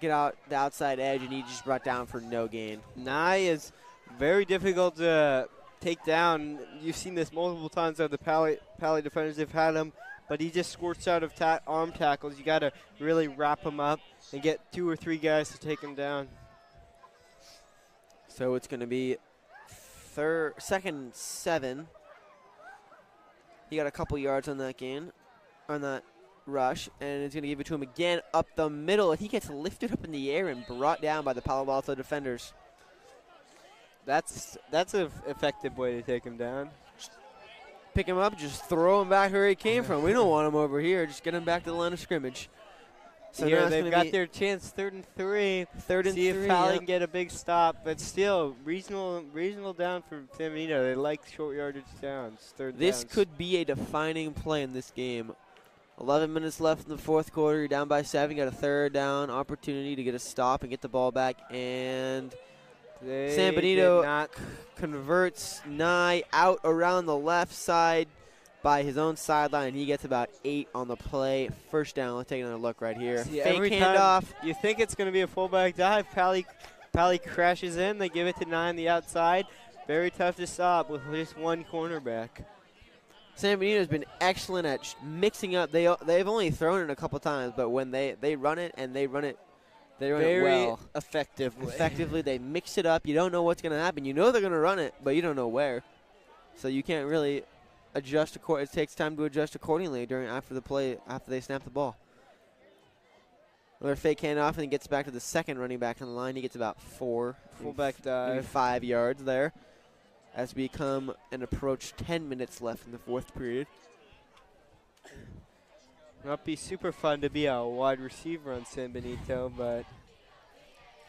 get out the outside edge, and he just brought down for no gain. Nye is very difficult to take down. You've seen this multiple times of the Paly, Paly defenders. They've had him, but he just squirts out of ta- arm tackles. You got to really wrap him up and get two or three guys to take him down. So it's going to be third, second, seven. He got a couple yards on that gain, on that rush, and it's going to give it to him again up the middle. And he gets lifted up in the air and brought down by the Palo Alto defenders. That's that's an effective way to take him down. Pick him up, just throw him back where he came from. We don't want him over here. Just get him back to the line of scrimmage. So Here they've got their chance, third and three. third and See three. if Paly yeah. can get a big stop, but still reasonable, reasonable down for Benito. They like short yardage downs, third This downs. could be a defining play in this game. 11 minutes left in the fourth quarter. You're down by seven. You got a third down opportunity to get a stop and get the ball back. And They San Benito not converts Nye out around the left side by his own sideline. He gets about eight on the play. First down. Let's take another look right here. See, Fake every handoff. you think it's going to be a fullback dive, Paly, Paly crashes in. They give it to Nye on the outside. Very tough to stop with just one cornerback. San Benito's been excellent at sh- mixing up. They they've only thrown it a couple times, but when they they run it and they run it They run Very it well. effectively. Effectively, they mix it up. You don't know what's going to happen. You know they're going to run it, but you don't know where. So you can't really adjust. Acor- it takes time to adjust accordingly during after the play after they snap the ball. Another fake handoff and he gets back to the second running back on the line. He gets about four, Fullback dive. five yards there. As we come and approach 10 minutes left in the fourth period. Not be super fun to be a wide receiver on San Benito, but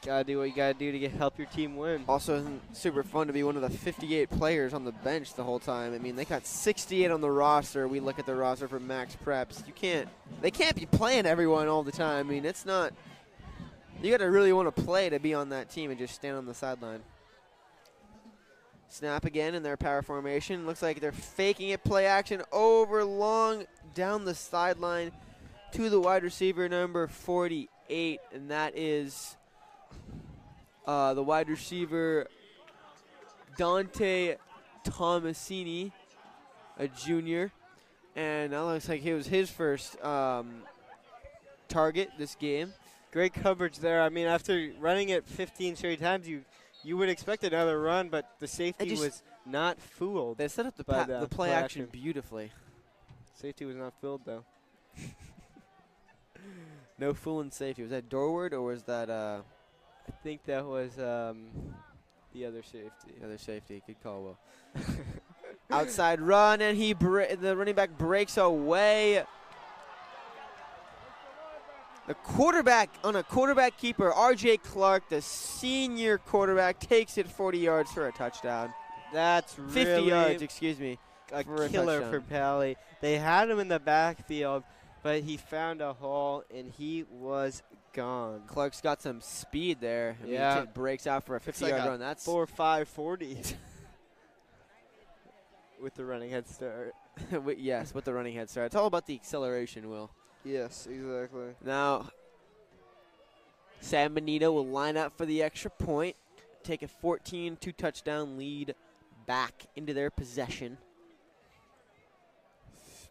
gotta do what you gotta do to get help your team win. Also, isn't super fun to be one of the 58 players on the bench the whole time. I mean, they got 68 on the roster. We look at the roster for Max Preps. You can't, they can't be playing everyone all the time. I mean, it's not. You got to really want to play to be on that team and just stand on the sideline. Snap again in their power formation. Looks like they're faking it. Play action over long down the sideline to the wide receiver number 48, and that is uh, the wide receiver Dante Tomasini, a junior, and that looks like it was his first um, target this game. Great coverage there. I mean, after running it 15 straight times, you you would expect another run, but the safety was not fooled. They set up the, by pa- the play action beautifully. Safety was not fooled though. [LAUGHS] No fooling safety. Was that Dorward or was that uh, I think that was um, the other safety. the other safety? Good call, Will. [LAUGHS] Outside run, and he the running back breaks away. The quarterback on a quarterback keeper, R.J. Clark, the senior quarterback, takes it 40 yards for a touchdown. That's 50 really yards, excuse me. a for killer touchdown. for Paly. They had him in the backfield, but he found a hole and he was gone. Clark's got some speed there. I mean, Yeah. breaks out for a 50 like yard a run. That's four, five, five forty [LAUGHS] with the running head start. [LAUGHS] Yes, with the running head start. It's all about the acceleration, Will. Yes, exactly. Now, San Benito will line up for the extra point, take a 14 two touchdown lead back into their possession.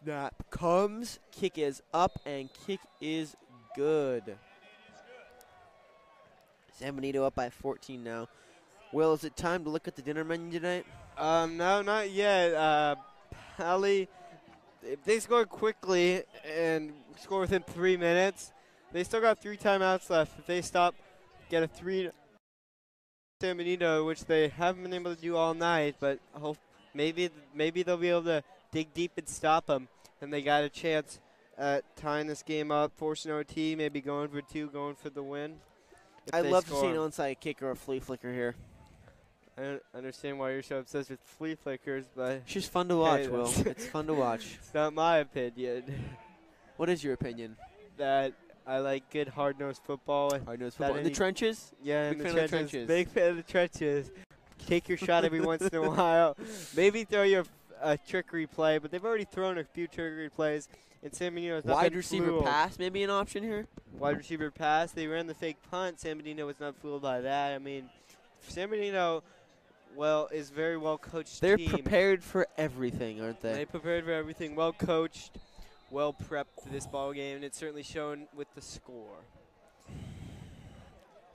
Snap comes, kick is up, and kick is good. San Benito up by 14 now. Will, is it time to look at the dinner menu tonight? Um, no, not yet. Uh, Paly, if they score quickly and score within three minutes, they still got three timeouts left. If they stop, get a three. San Benito, which they haven't been able to do all night, but hope maybe maybe they'll be able to dig deep and stop them. And they got a chance at tying this game up, forcing OT, maybe going for two, going for the win. I'd love to see an onside kick or a flea flicker here. I don't understand why you're so obsessed with flea flickers, but she's fun to watch, [LAUGHS] Hey, Will. It's fun to watch. [LAUGHS] it's not my opinion. [LAUGHS] What is your opinion? that I like good hard nosed football. Hard nosed football in the trenches. Yeah, Big in fan the of the trenches. trenches. Big fan of the trenches. Take your shot every once in a while. Maybe throw your uh, a trickery play, but they've already thrown a few trickery plays. And San not Wide receiver pass, maybe an option here. Wide receiver pass. They ran the fake punt. San Benito was not fooled by that. I mean, San Benito, well, is very well coached. They're team. prepared for everything, aren't they? They prepared for everything. Well coached, well prepped for this ball game, and it's certainly shown with the score.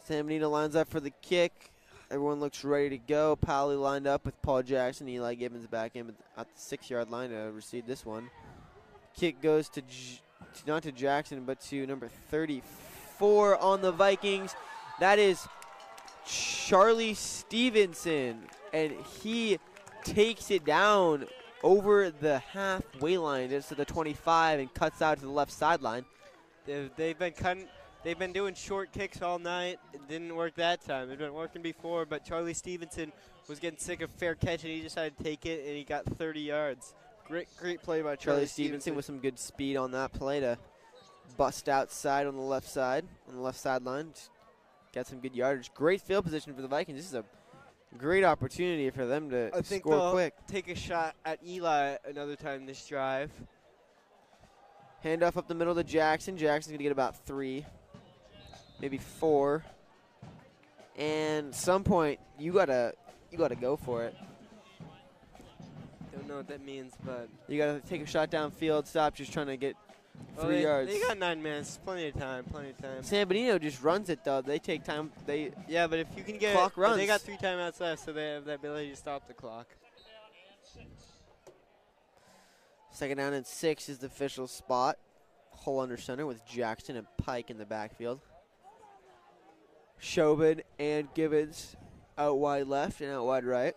San Benito lines up for the kick. Everyone looks ready to go. Paly lined up with Paul Jackson. Eli Givens back in at the six-yard line to receive this one. Kick goes to, J- to not to Jackson, but to number 34 on the Vikings. That is Charlie Stevenson, and he takes it down over the halfway line just to the 25 and cuts out to the left sideline. They've, they've been cutting, they've been doing short kicks all night. It didn't work that time. It's been working before, but Charlie Stevenson was getting sick of fair catch, and he decided to take it, and he got 30 yards. Great, great play by Charlie, Charlie Stevenson with some good speed on that play to bust outside on the left side, on the left sideline. Got some good yardage. Great field position for the Vikings. This is a great opportunity for them to I think score quick. take a shot at Eli another time this drive. Handoff up the middle to Jackson. Jackson's gonna get about three, maybe four. And some point you gotta you gotta go for it. Don't know what that means, but You gotta take a shot downfield. Stop just trying to get Well, Three they, yards. They got nine minutes. Plenty of time. Plenty of time. San Benito just runs it though. They take time. They Yeah, but if you can get Clock but they got three timeouts left, so they have the ability to stop the clock. second down and six is the official spot. Hull under center with Jackson and Pike in the backfield. Shobin and Givens out wide left and out wide right.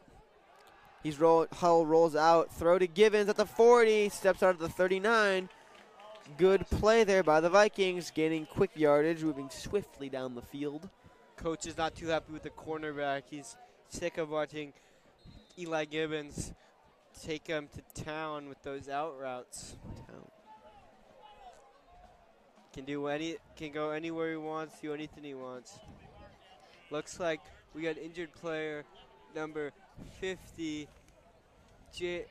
He's roll. Hull rolls out. Throw to Givens at the 40. Steps out at the 39. Good play there by the Vikings, gaining quick yardage, moving swiftly down the field. Coach is not too happy with the cornerback. He's sick of watching Eli Givens take him to town with those out routes. Town. Can do any, can go anywhere he wants, do anything he wants. Looks like we got injured player number 50, J.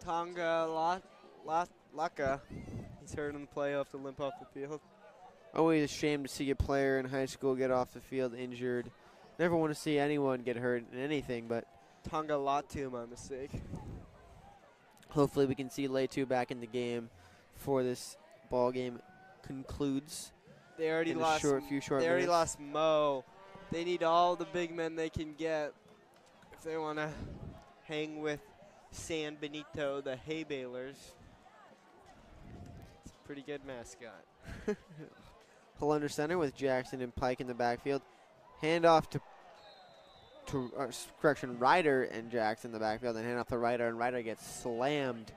Tonga La, La, Laka. He's hurt on the play off to limp off the field. Always ashamed to see a player in high school get off the field injured. Never want to see anyone get hurt in anything, but Tonga Latu, my mistake. hopefully we can see Letu back in the game before this ball game concludes. They already lost. short, few short they already minutes. lost Mo. They need all the big men they can get if they want to hang with San Benito, the hay balers. Pretty good mascot. [LAUGHS] Hull under center with Jackson and Pike in the backfield. Handoff to to uh, correction Ryder and Jackson in the backfield, and hand off to Ryder, and Ryder gets slammed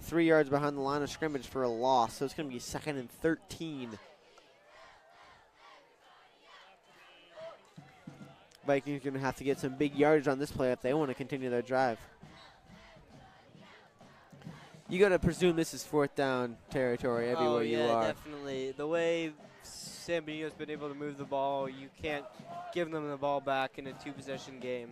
three yards behind the line of scrimmage for a loss. So it's going to be second and 13. Vikings are going to have to get some big yards on this play if they want to continue their drive. You got to presume this is fourth down territory oh, everywhere oh, yeah, you are. definitely. The way San Benito's been able to move the ball, you can't give them the ball back in a two-possession game.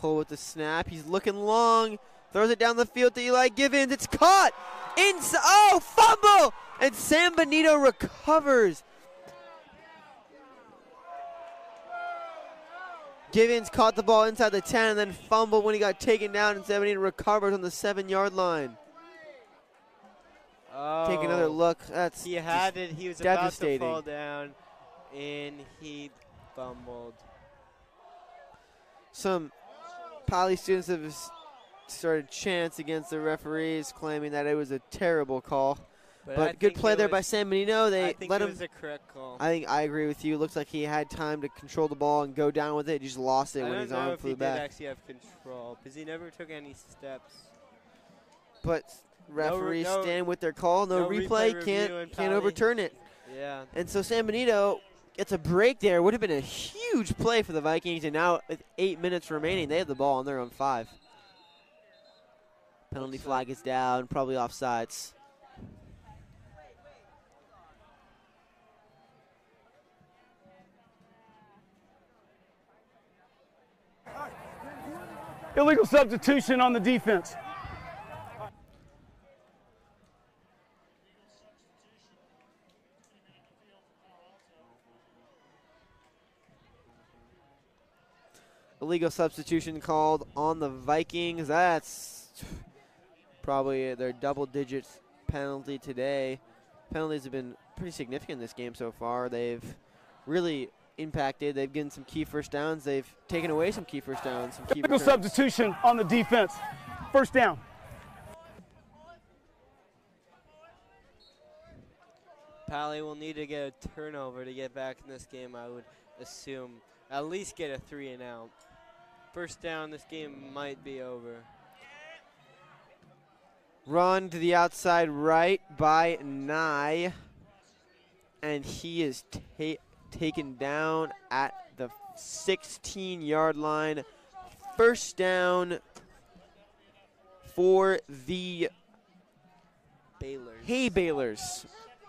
Hull with the snap. He's looking long. Throws it down the field to Eli Givens. It's caught. Inside. Oh, fumble. And San Benito recovers. Givens caught the ball inside the 10 and then fumbled when he got taken down. And San Benito recovers on the seven yard line. Oh. Take another look. That's He had it. He was about to fall down, and he fumbled. Some Paly students have started chants against the referees, claiming that it was a terrible call. But good play there by San Benito. They I think let him. was a correct call. I think I agree with you. Looks like he had time to control the ball and go down with it. He just lost it I when don't his know arm if he flew did back. actually have control because he never took any steps. But referees no- stand with their call. No, no replay, replay can't can't overturn it. Yeah. And so San Benito gets a break there. Would have been a huge play for the Vikings. And now with eight minutes remaining, they have the ball on their own five. Penalty flag is down, probably offsides. Illegal substitution on the defense. Illegal substitution called on the Vikings. That's probably their double digit penalty today. Penalties have been pretty significant in this game so far. They've really impacted. They've given some key first downs. They've taken away some key first downs. Some key Illegal returns. substitution on the defense. First down. Paly will need to get a turnover to get back in this game, I would assume. At least get a three and out. First down, this game might be over. Run to the outside right by Nye. And he is ta- taken down at the 16 yard line. First down for the Baylor. Hay Balers.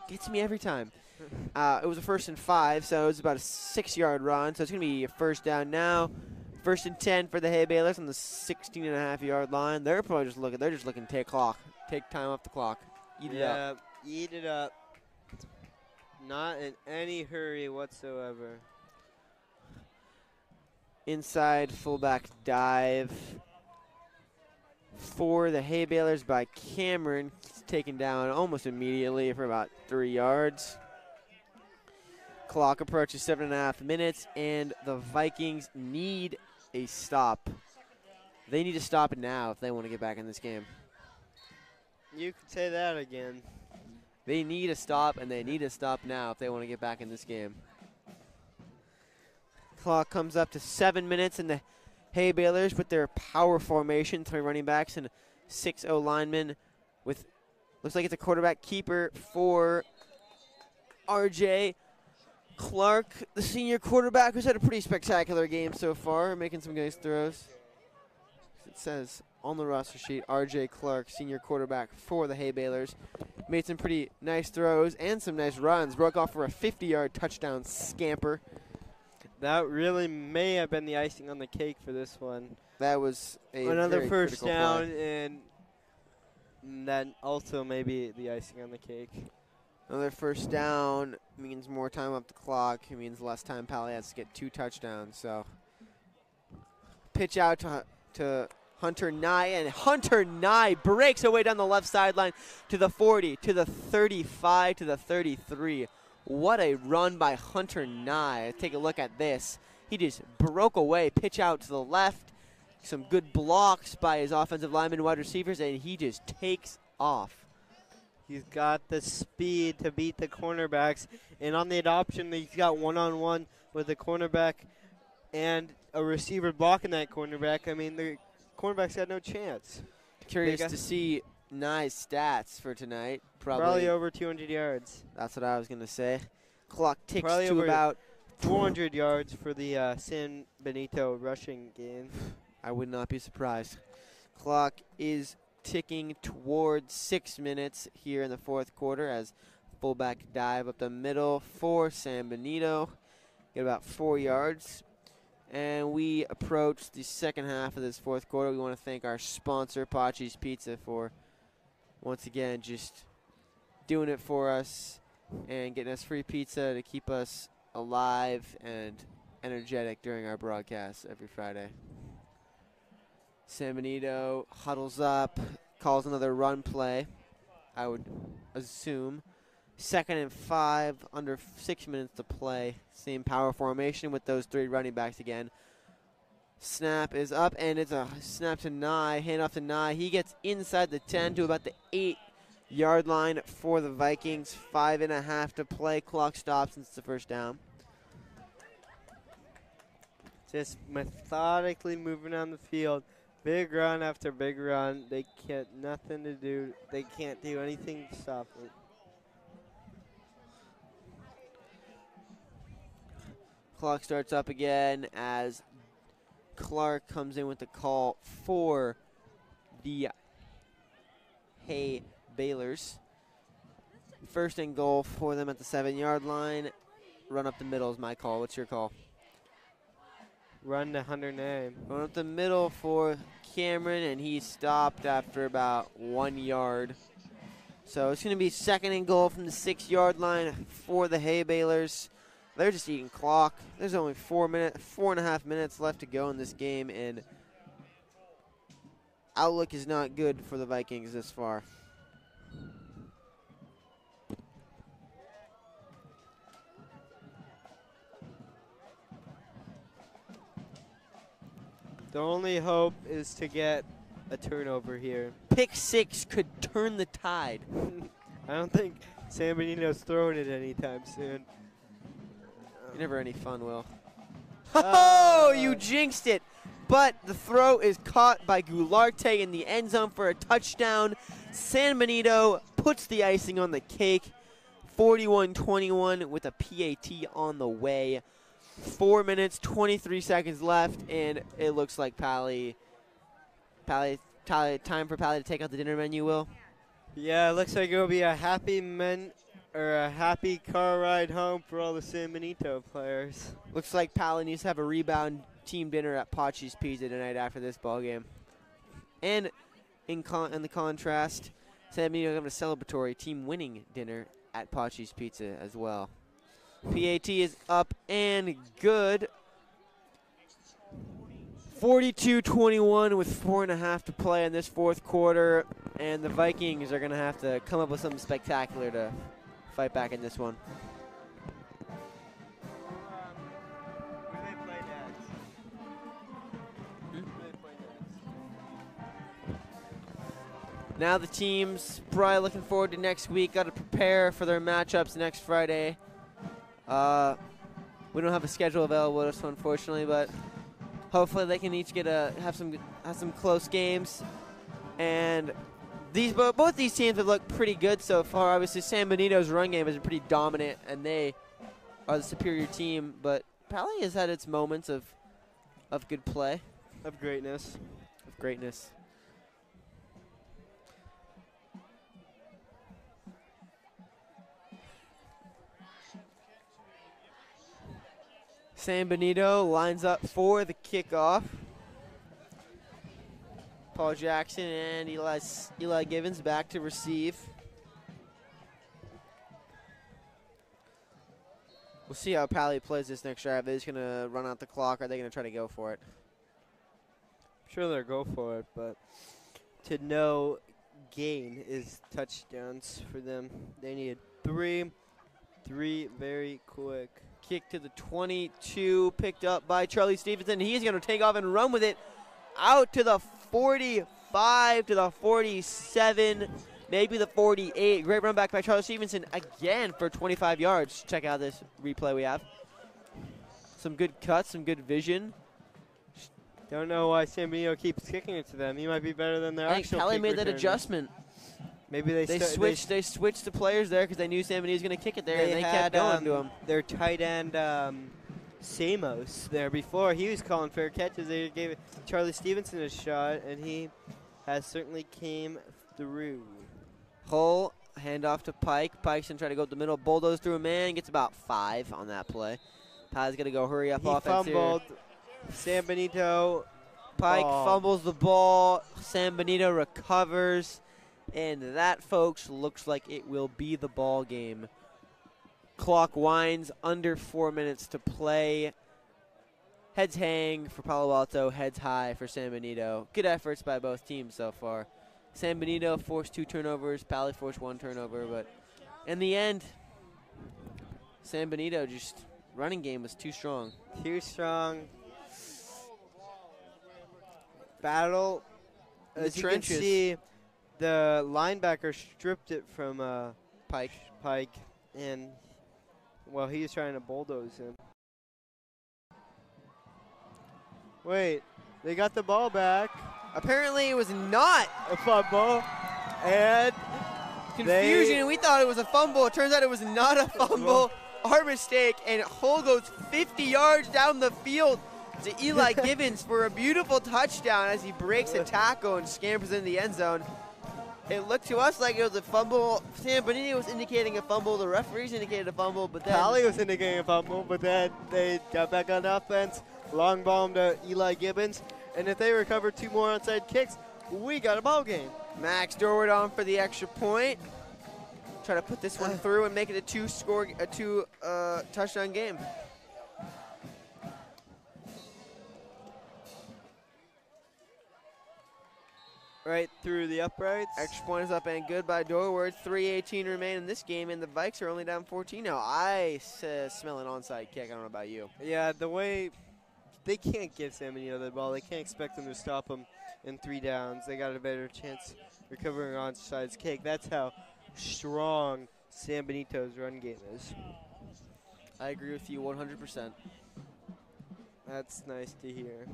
Gets me every time. [LAUGHS] Uh, it was a first and five, so it was about a six yard run. So it's going to be a first down now. First and 10 for the Hay Balers on the 16 and a half yard line. They're probably just looking, they're just looking to take clock, take time off the clock. Eat it up. eat it up. Not in any hurry whatsoever. Inside fullback dive for the hay balers by Cameron. Taken down almost immediately for about three yards. Clock approaches seven and a half minutes, and the Vikings need a stop. They need to stop it now if they want to get back in this game. You could say that again. They need a stop, and they need to stop now if they want to get back in this game. Clock comes up to seven minutes, and the Hay Balers with their power formation, three running backs and six O linemen, with looks like it's a quarterback keeper for RJ Clark, the senior quarterback, who's had a pretty spectacular game so far, making some nice throws. It says on the roster sheet, RJ Clark, senior quarterback for the Hay Balers, made some pretty nice throws and some nice runs. Broke off for a 50-yard touchdown scamper. That really may have been the icing on the cake for this one. That was a another first down, play. and that also may be the icing on the cake. Another first down means more time up the clock. It means less time Paly has to get two touchdowns. So pitch out to, to Hunter Nye, and Hunter Nye breaks away down the left sideline to the 40, to the 35, to the 33. What a run by Hunter Nye. Take a look at this. He just broke away, pitch out to the left. Some good blocks by his offensive linemen and wide receivers, and he just takes off. He's got the speed to beat the cornerbacks, and on the adoption, he's got one-on-one with the cornerback and a receiver blocking that cornerback. I mean, the cornerback's got no chance. Curious to see Nye's stats for tonight. Probably, Probably over 200 yards. That's what I was going to say. Clock ticks Probably to about 400 yards for the uh, San Benito rushing game. I would not be surprised. Clock is ticking towards six minutes here in the fourth quarter as fullback dive up the middle for San Benito. Get about four yards. And we approach the second half of this fourth quarter. We want to thank our sponsor, Patxi's Pizza, for once again just doing it for us and getting us free pizza to keep us alive and energetic during our broadcasts every Friday. San Benito huddles up, calls another run play, I would assume. Second and five, under six minutes to play. Same power formation with those three running backs again. Snap is up, and it's a snap to Nye. Hand off to Nye. He gets inside the 10 to about the 8 yard line for the Vikings. Five and a half to play. Clock stops since it's the first down. Just methodically moving on the field. Big run after big run. They can't nothing to do. They can't do anything to stop it. Clock starts up again as Clark comes in with the call for the Hay Balers. First and goal for them at the seven yard line. Run up the middle is my call. What's your call? Run to Hunter name. Run up the middle for Cameron, and he stopped after about one yard. So it's going to be second and goal from the six yard line for the Hay Balers. They're just eating clock. There's only four minutes, four and a half minutes left to go in this game, and outlook is not good for the Vikings this far. The only hope is to get a turnover here. Pick six could turn the tide. [LAUGHS] I don't think San Benito's throwing it anytime soon. You're never any fun, Will. [LAUGHS] Oh, you jinxed it. But the throw is caught by Goularte in the end zone for a touchdown. San Benito puts the icing on the cake. 41-21 with a PAT on the way. Four minutes, 23 seconds left, and it looks like Paly, Paly, Paly time for Paly to take out the dinner menu, Will. Yeah, it looks like it'll be a happy men or a happy car ride home for all the San Benito players. Looks like to have a rebound team dinner at Patxi's Pizza tonight after this ball game. And in, con- in the contrast, San Benito having a celebratory team winning dinner at Patxi's Pizza as well. PAT is up and good. 42-21 with four and a half to play in this fourth quarter, and the Vikings are going to have to come up with something spectacular to fight back in this one. Now the team's probably looking forward to next week. Got to prepare for their matchups next Friday. Uh, we don't have a schedule available to us, unfortunately, but hopefully they can each get a have some have some close games. And these both, both these teams have looked pretty good so far. Obviously, San Benito's run game has been pretty dominant, and they are the superior team. But Paly has had its moments of of good play, Of greatness. of greatness. San Benito lines up for the kickoff. Paul Jackson and Eli, Eli Givens back to receive. We'll see how Paly plays this next drive. Are they just going to run out the clock? Or are they going to try to go for it? I'm sure, they'll go for it, but to no gain is touchdowns for them. They need three, three very quick. Kick to the 22, picked up by Charlie Stevenson. He's going to take off and run with it out to the 45, to the 47, maybe the 48. Great run back by Charlie Stevenson again for 25 yards. Check out this replay we have. Some good cuts, some good vision. Don't know why San Benito keeps kicking it to them. He might be better than their I think kick made that adjustment. Maybe they They switched. They, switched the players there because they knew San Benito was going to kick it there, They, and they had kept going um, to him. their tight end um, Samos there before. He was calling fair catches. They gave Charlie Stevenson a shot, and he has certainly came through. Hull handoff to Pike. Pike's gonna try to go up the middle, bulldoze through a man, gets about five on that play. Pie's gonna go hurry up He offense here. fumbled. San Benito Pike ball. fumbles the ball. San Benito recovers, and that, folks, looks like it will be the ball game. Clock winds under four minutes to play. Heads hang for Palo Alto, heads high for San Benito. Good efforts by both teams so far. San Benito forced two turnovers, Paly forced one turnover, but in the end, San Benito just running game was too strong. Too strong. Battle. In As the you can see, the linebacker stripped it from uh, Pike. Pike, and well, he was trying to bulldoze him. Wait, they got the ball back. Apparently, it was not a fumble, and confusion. They- we thought it was a fumble. It turns out it was not a [LAUGHS] fumble. Our mistake, and Hull goes 50 yards down the field to Eli [LAUGHS] Givens for a beautiful touchdown as he breaks a tackle and scampers in the end zone. It looked to us like it was a fumble. San Benito was indicating a fumble. The referees indicated a fumble, but then Paly was indicating a fumble, but then they got back on offense. Long bomb to Eli Givens, and if they recover two more onside kicks, we got a ball game. Max Dorward on for the extra point. Try to put this one [SIGHS] through and make it a two score, a two uh, touchdown game. Right through the uprights. Extra point is up and good by Dorward. 3:18 remain in this game, and the Vikes are only down 14 now. I uh, smell an onside kick. I don't know about you. Yeah, the way they can't give San Benito the ball, they can't expect them to stop them in three downs. They got a better chance recovering onside kick. That's how strong San Benito's run game is. I agree with you 100%. That's nice to hear.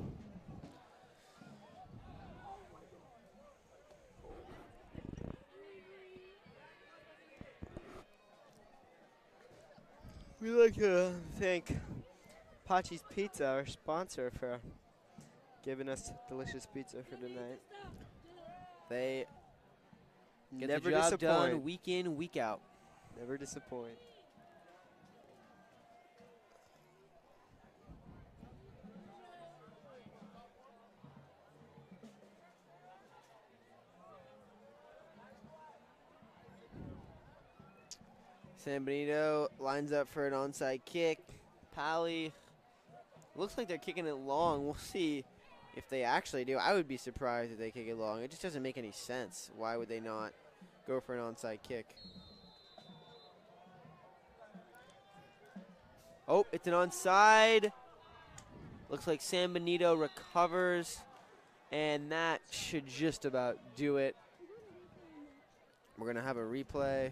We'd like to thank Patxi's Pizza, our sponsor, for giving us delicious pizza for tonight. They get Never the job disappoint. done week in, week out. Never disappoint. San Benito lines up for an onside kick. Paly looks like they're kicking it long. [LAUGHS] We'll see if they actually do. I would be surprised if they kick it long. It just doesn't make any sense. Why would they not go for an onside kick? Oh, it's an onside. Looks like San Benito recovers, and that should just about do it. We're going to have a replay.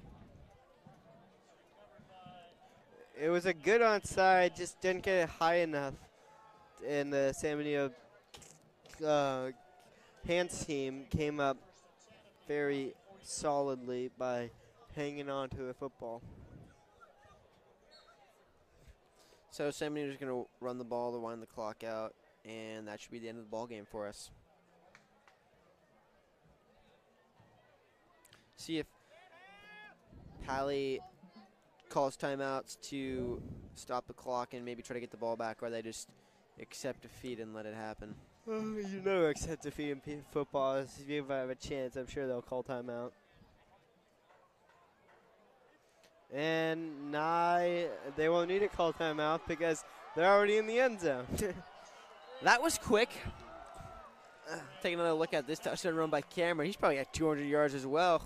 It was a good onside, just didn't get it high enough. And the San Benito uh, hands team came up very solidly by hanging on to the football. So San Benito's going to run the ball to wind the clock out, and that should be the end of the ball game for us. See if Paly calls timeouts to stop the clock and maybe try to get the ball back, or they just accept defeat and let it happen. Oh, you never accept defeat in football. If you have a chance, I'm sure they'll call timeout. And Nye, they won't need to call timeout because they're already in the end zone. [LAUGHS] that was quick. Take another look at this touchdown run by Cameron. He's probably at 200 yards as well.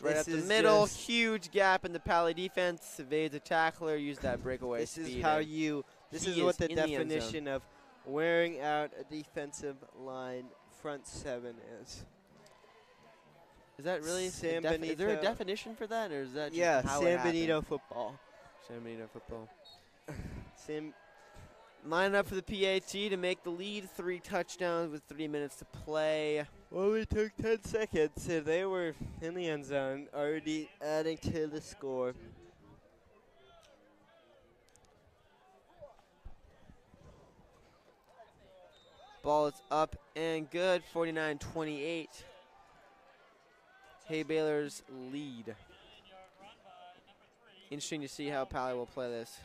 Right This up the middle, huge gap in the Paly defense. Evades a tackler, use that breakaway this speed. is how you. This he is what the in end zone. definition of wearing out a defensive line front seven is. Is that really? San defi- is there a definition for that, or is that just Yeah, San? Benito football. San Benito football. Sam, Line up for the PAT to make the lead. Three touchdowns with three minutes to play. Only took 10 seconds, and they were in the end zone, already adding to the score. Ball is up and good. 49-28. Hay Baler's lead. Interesting to see how Paly will play this.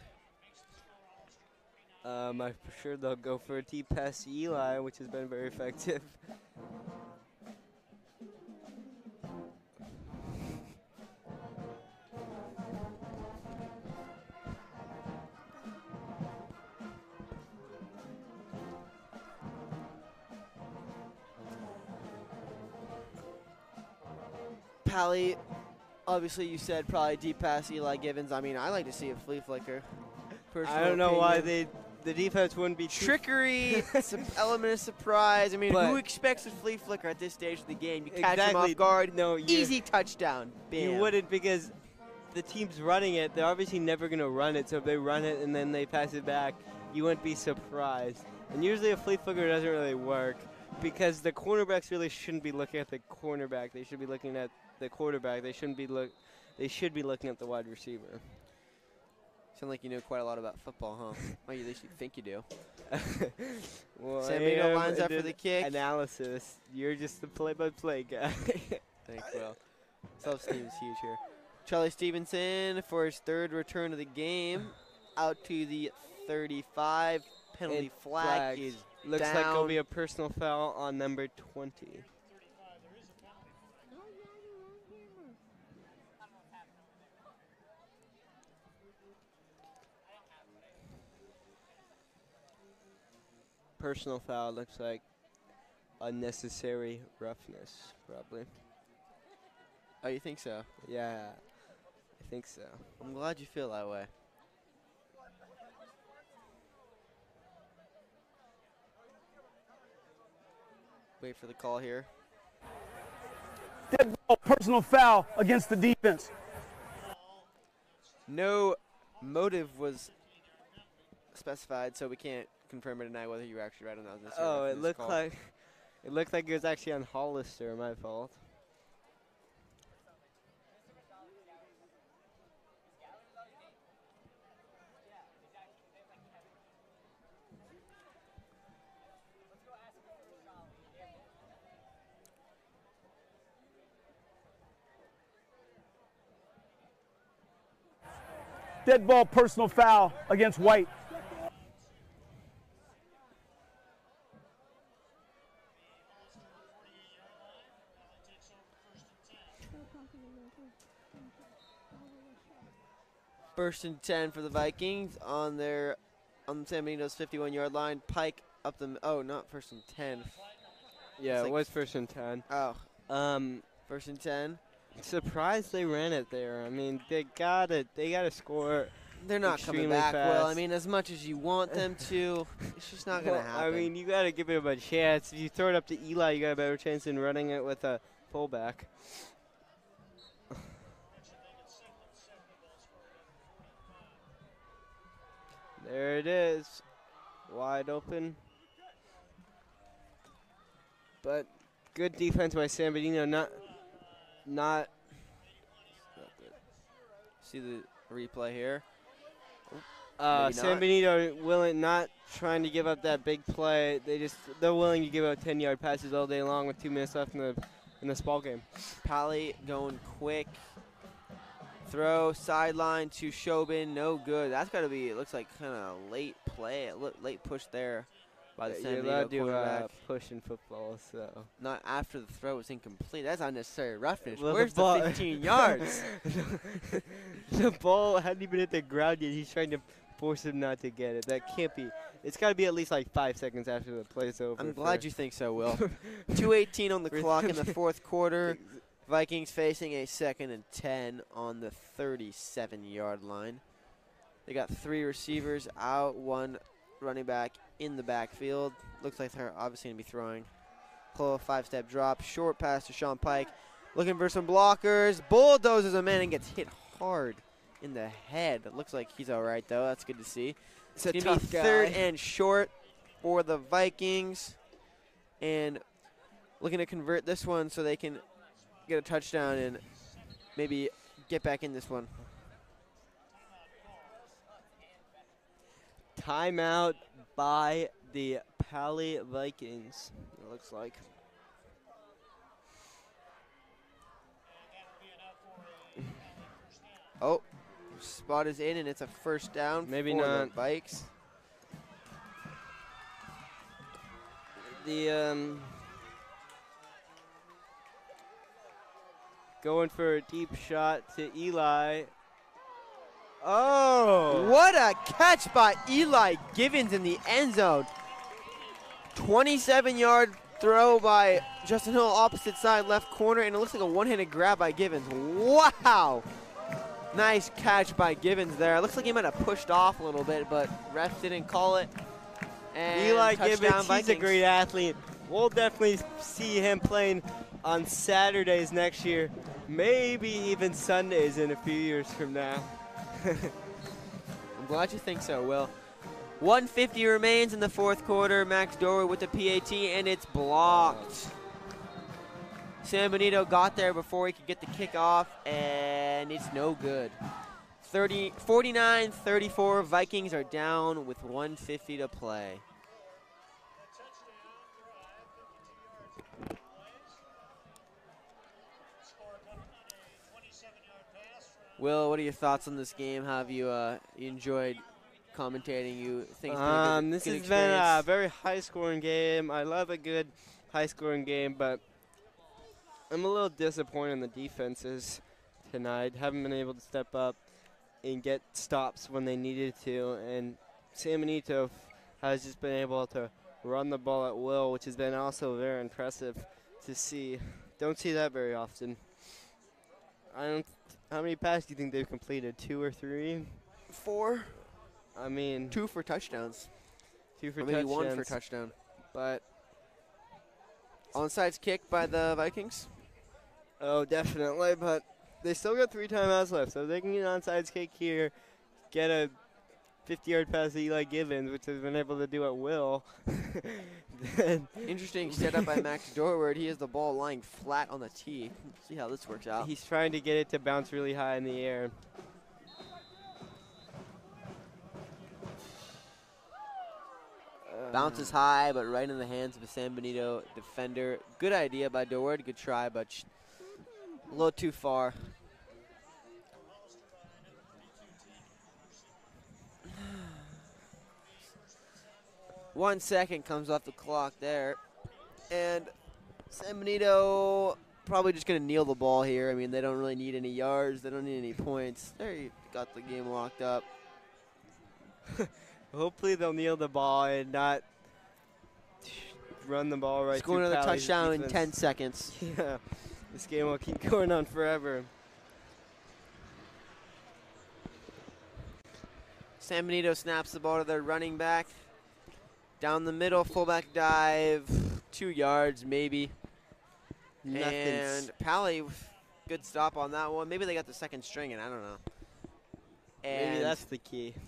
Um, I'm sure they'll go for a deep pass to Eli, which has been very effective. Paly, obviously you said probably deep pass Eli Givens. I mean, I like to see a flea flicker. I don't know why they the defense wouldn't be trickery, [LAUGHS] some element of surprise. I mean, But- who expects a flea flicker at this stage of the game? You catch him Exactly. off guard, No, easy touchdown. Bam. You wouldn't because the team's running it. They're obviously never going to run it. So if they run it and then they pass it back, you wouldn't be surprised. And usually a flea flicker doesn't really work because the cornerbacks really shouldn't be looking at the cornerback. They should be looking at the quarterback. They shouldn't be look. They should be looking at the wide receiver. Sound like you know quite a lot about football, huh? [LAUGHS] well, at least you think you do. [LAUGHS] Well, Benito am um, lines up for the kick. Analysis. You're just the play-by-play guy. [LAUGHS] Thanks, Will. Self esteem is huge here. Charlie Stevenson for his third return of the game, [SIGHS] out to the 35. Penalty And flag flags. is Looks down. like it'll be a personal foul on number 20. Personal foul looks like unnecessary roughness, probably. Oh, you think so? Yeah, I think so. I'm glad you feel that way. Wait for the call here. Dead ball, personal foul against the defense. No motive was specified, so we can't confirm or deny whether you were actually right on that. This Oh, it looked like [LAUGHS] it looked like it was actually on Hollister. My fault. Dead ball, personal foul against White. First and 10 for the Vikings on their on San Benito's 51 yard line. Pike up the. Oh, not first and 10. Yeah, it was first and ten. Oh, Um, first and 10. surprised they ran it there. I mean, they gotta they gotta score. They're not coming back. Well, I mean, as much as you want them to, [LAUGHS] it's just not going to happen. I mean, you gotta give him a chance. If you throw it up to Eli, you got a better chance than running it with a fullback. There it is, wide open. But good defense by San Benito. Not, not. See the replay here. Uh, San. Benito willing, not trying to give up that big play. They just they're willing to give out 10 yard passes all day long with two minutes left in the in this ball game. Pally going quick. Throw sideline to Shobin, no good. That's got to be. It looks like kind of late play, late push there by the San You're allowed to uh, push in football, so. Not after the throw was incomplete. That's unnecessary roughness. Well, Where's the, ball- 15 yards? [LAUGHS] the ball hadn't even hit the ground yet. He's trying to force him not to get it. That can't be. It's got to be at least like five seconds after the play's over. I'm glad you think so, Will. [LAUGHS] 2:18 on the clock in the fourth quarter. Vikings facing a second and 10 on the 37 yard line. They got three receivers out, one running back in the backfield. Looks like they're obviously going to be throwing. Pull a five step drop, short pass to Sean Pike. Looking for some blockers. Bulldozes a man and gets hit hard in the head. It looks like he's all right, though. That's good to see. It's It's gonna tough be third and short for the Vikings, and looking to convert this one so they can get a touchdown and maybe get back in this one. Timeout by the Paly Vikings. It looks like. [LAUGHS] Oh, spot is in, and it's a first down. Maybe for not. the Vikes. The um, going for a deep shot to Eli. Oh! oh! What a catch by Eli Givens in the end zone. 27 yard throw by Justin Hull, opposite side left corner, and it looks like a one handed grab by Givens. Wow! Nice catch by Givens there. It looks like he might have pushed off a little bit, but refs didn't call it. And Eli touchdown Givens, he's a great athlete. We'll definitely see him playing on Saturdays next year, maybe even Sundays in a few years from now. [LAUGHS] I'm glad you think so, Will. 150 remains in the fourth quarter. Max Dorward with the PAT, and it's blocked. San Benito got there before he could get the kick off, and it's no good. 30, 49-34, Vikings are down with 150 to play. Will, what are your thoughts on this game? How have you, uh, you enjoyed commentating? You think it's been a good- Um, this has been a very high-scoring game. I love a good high-scoring game, but I'm a little disappointed in the defenses tonight. Haven't been able to step up and get stops when they needed to, and San Benito has just been able to run the ball at will, which has been also very impressive to see. Don't see that very often. I don't. How many passes do you think they've completed? Two or three? Four. I mean, Two for touchdowns. two for Or maybe touchdowns. one for touchdown. But Onside kick by the Vikings. Oh, definitely, but they still got three timeouts left, so they can get an onside kick here, get a 50-yard pass to Eli Givens, which they've been able to do at will. [LAUGHS] Interesting setup by [LAUGHS] Max Dorward. He has the ball lying flat on the tee. See how this works out. he's trying to get it to bounce really high in the air. Bounces high, but right in the hands of a San Benito defender. Good idea by Dorward. Good try, but a little too far. One second comes off the clock there. And San Benito probably just going to kneel the ball here. I mean, they don't really need any yards. They don't need any points. They got the game locked up. [LAUGHS] Hopefully they'll kneel the ball and not run the ball right. Score another Paly's touchdown in 10 seconds. [LAUGHS] Yeah, this game will keep going on forever. San Benito snaps the ball to their running back. Down the middle, fullback dive, two yards maybe. Nothing's- And Paly, good stop on that one. Maybe they got the second string and I don't know. And Maybe that's the key. [LAUGHS]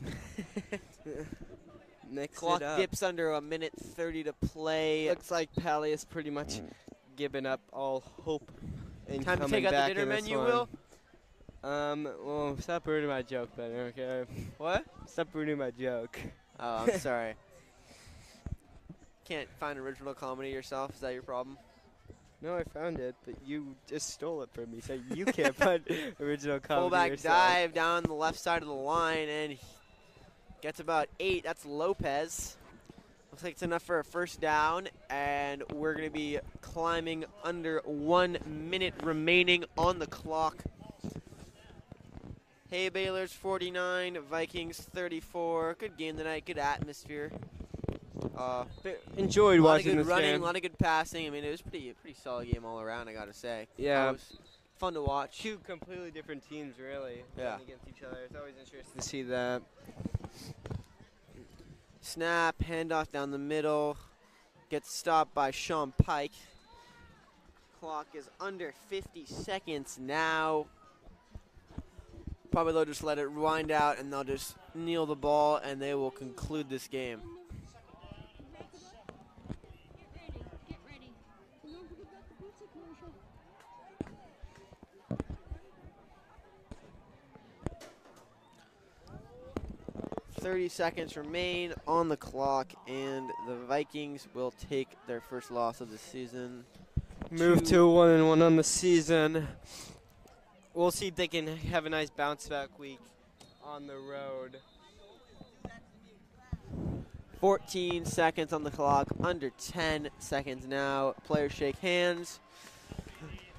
Next clock dips under a minute 30 to play. Looks like Paly has pretty much given up all hope in Time to take out the dinner menu, one. Will? Um, well, stop ruining my joke, then, okay? What? Stop ruining my joke. Oh, I'm sorry. [LAUGHS] Can't find original comedy yourself? Is that your problem? No, I found it, but you just stole it from me, so you can't [LAUGHS] find original comedy Fullback yourself. dive down the left side of the line and gets about eight. That's Lopez. Looks like it's enough for a first down, and we're going to be climbing under one minute remaining on the clock. Hay Baler's 49, Vikings 34. Good game tonight, good atmosphere. Uh, Enjoyed a lot watching of good running, game. a lot of good passing. I mean, it was pretty pretty solid game all around. I gotta say. Yeah. It was fun to watch. Two completely different teams, really, Yeah. against each other. It's always interesting to see that. Snap, handoff down the middle. Gets stopped by Sean Pike. Clock is under 50 seconds now. Probably they'll just let it wind out and they'll just kneel the ball and they will conclude this game. Get ready. Remember to get the pizza commercial. 30 seconds remain on the clock, and the Vikings will take their first loss of the season. Move to one and one on the season. We'll see if they can have a nice bounce back week on the road. 14 seconds on the clock, under 10 seconds now. Players shake hands.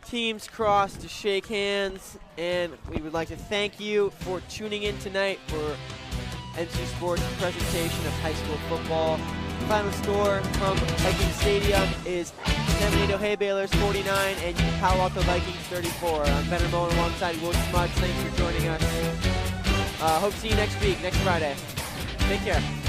Teams cross to shake hands, and we would like to thank you for tuning in tonight for NC Sports presentation of high school football. Final score from Viking Stadium is San Benito Hay Balers 49 and Palo Alto Vikings 34. I'm Ben Ramon alongside Will Smudge. Thanks for joining us. Uh, hope to see you next week, next Friday. Take care.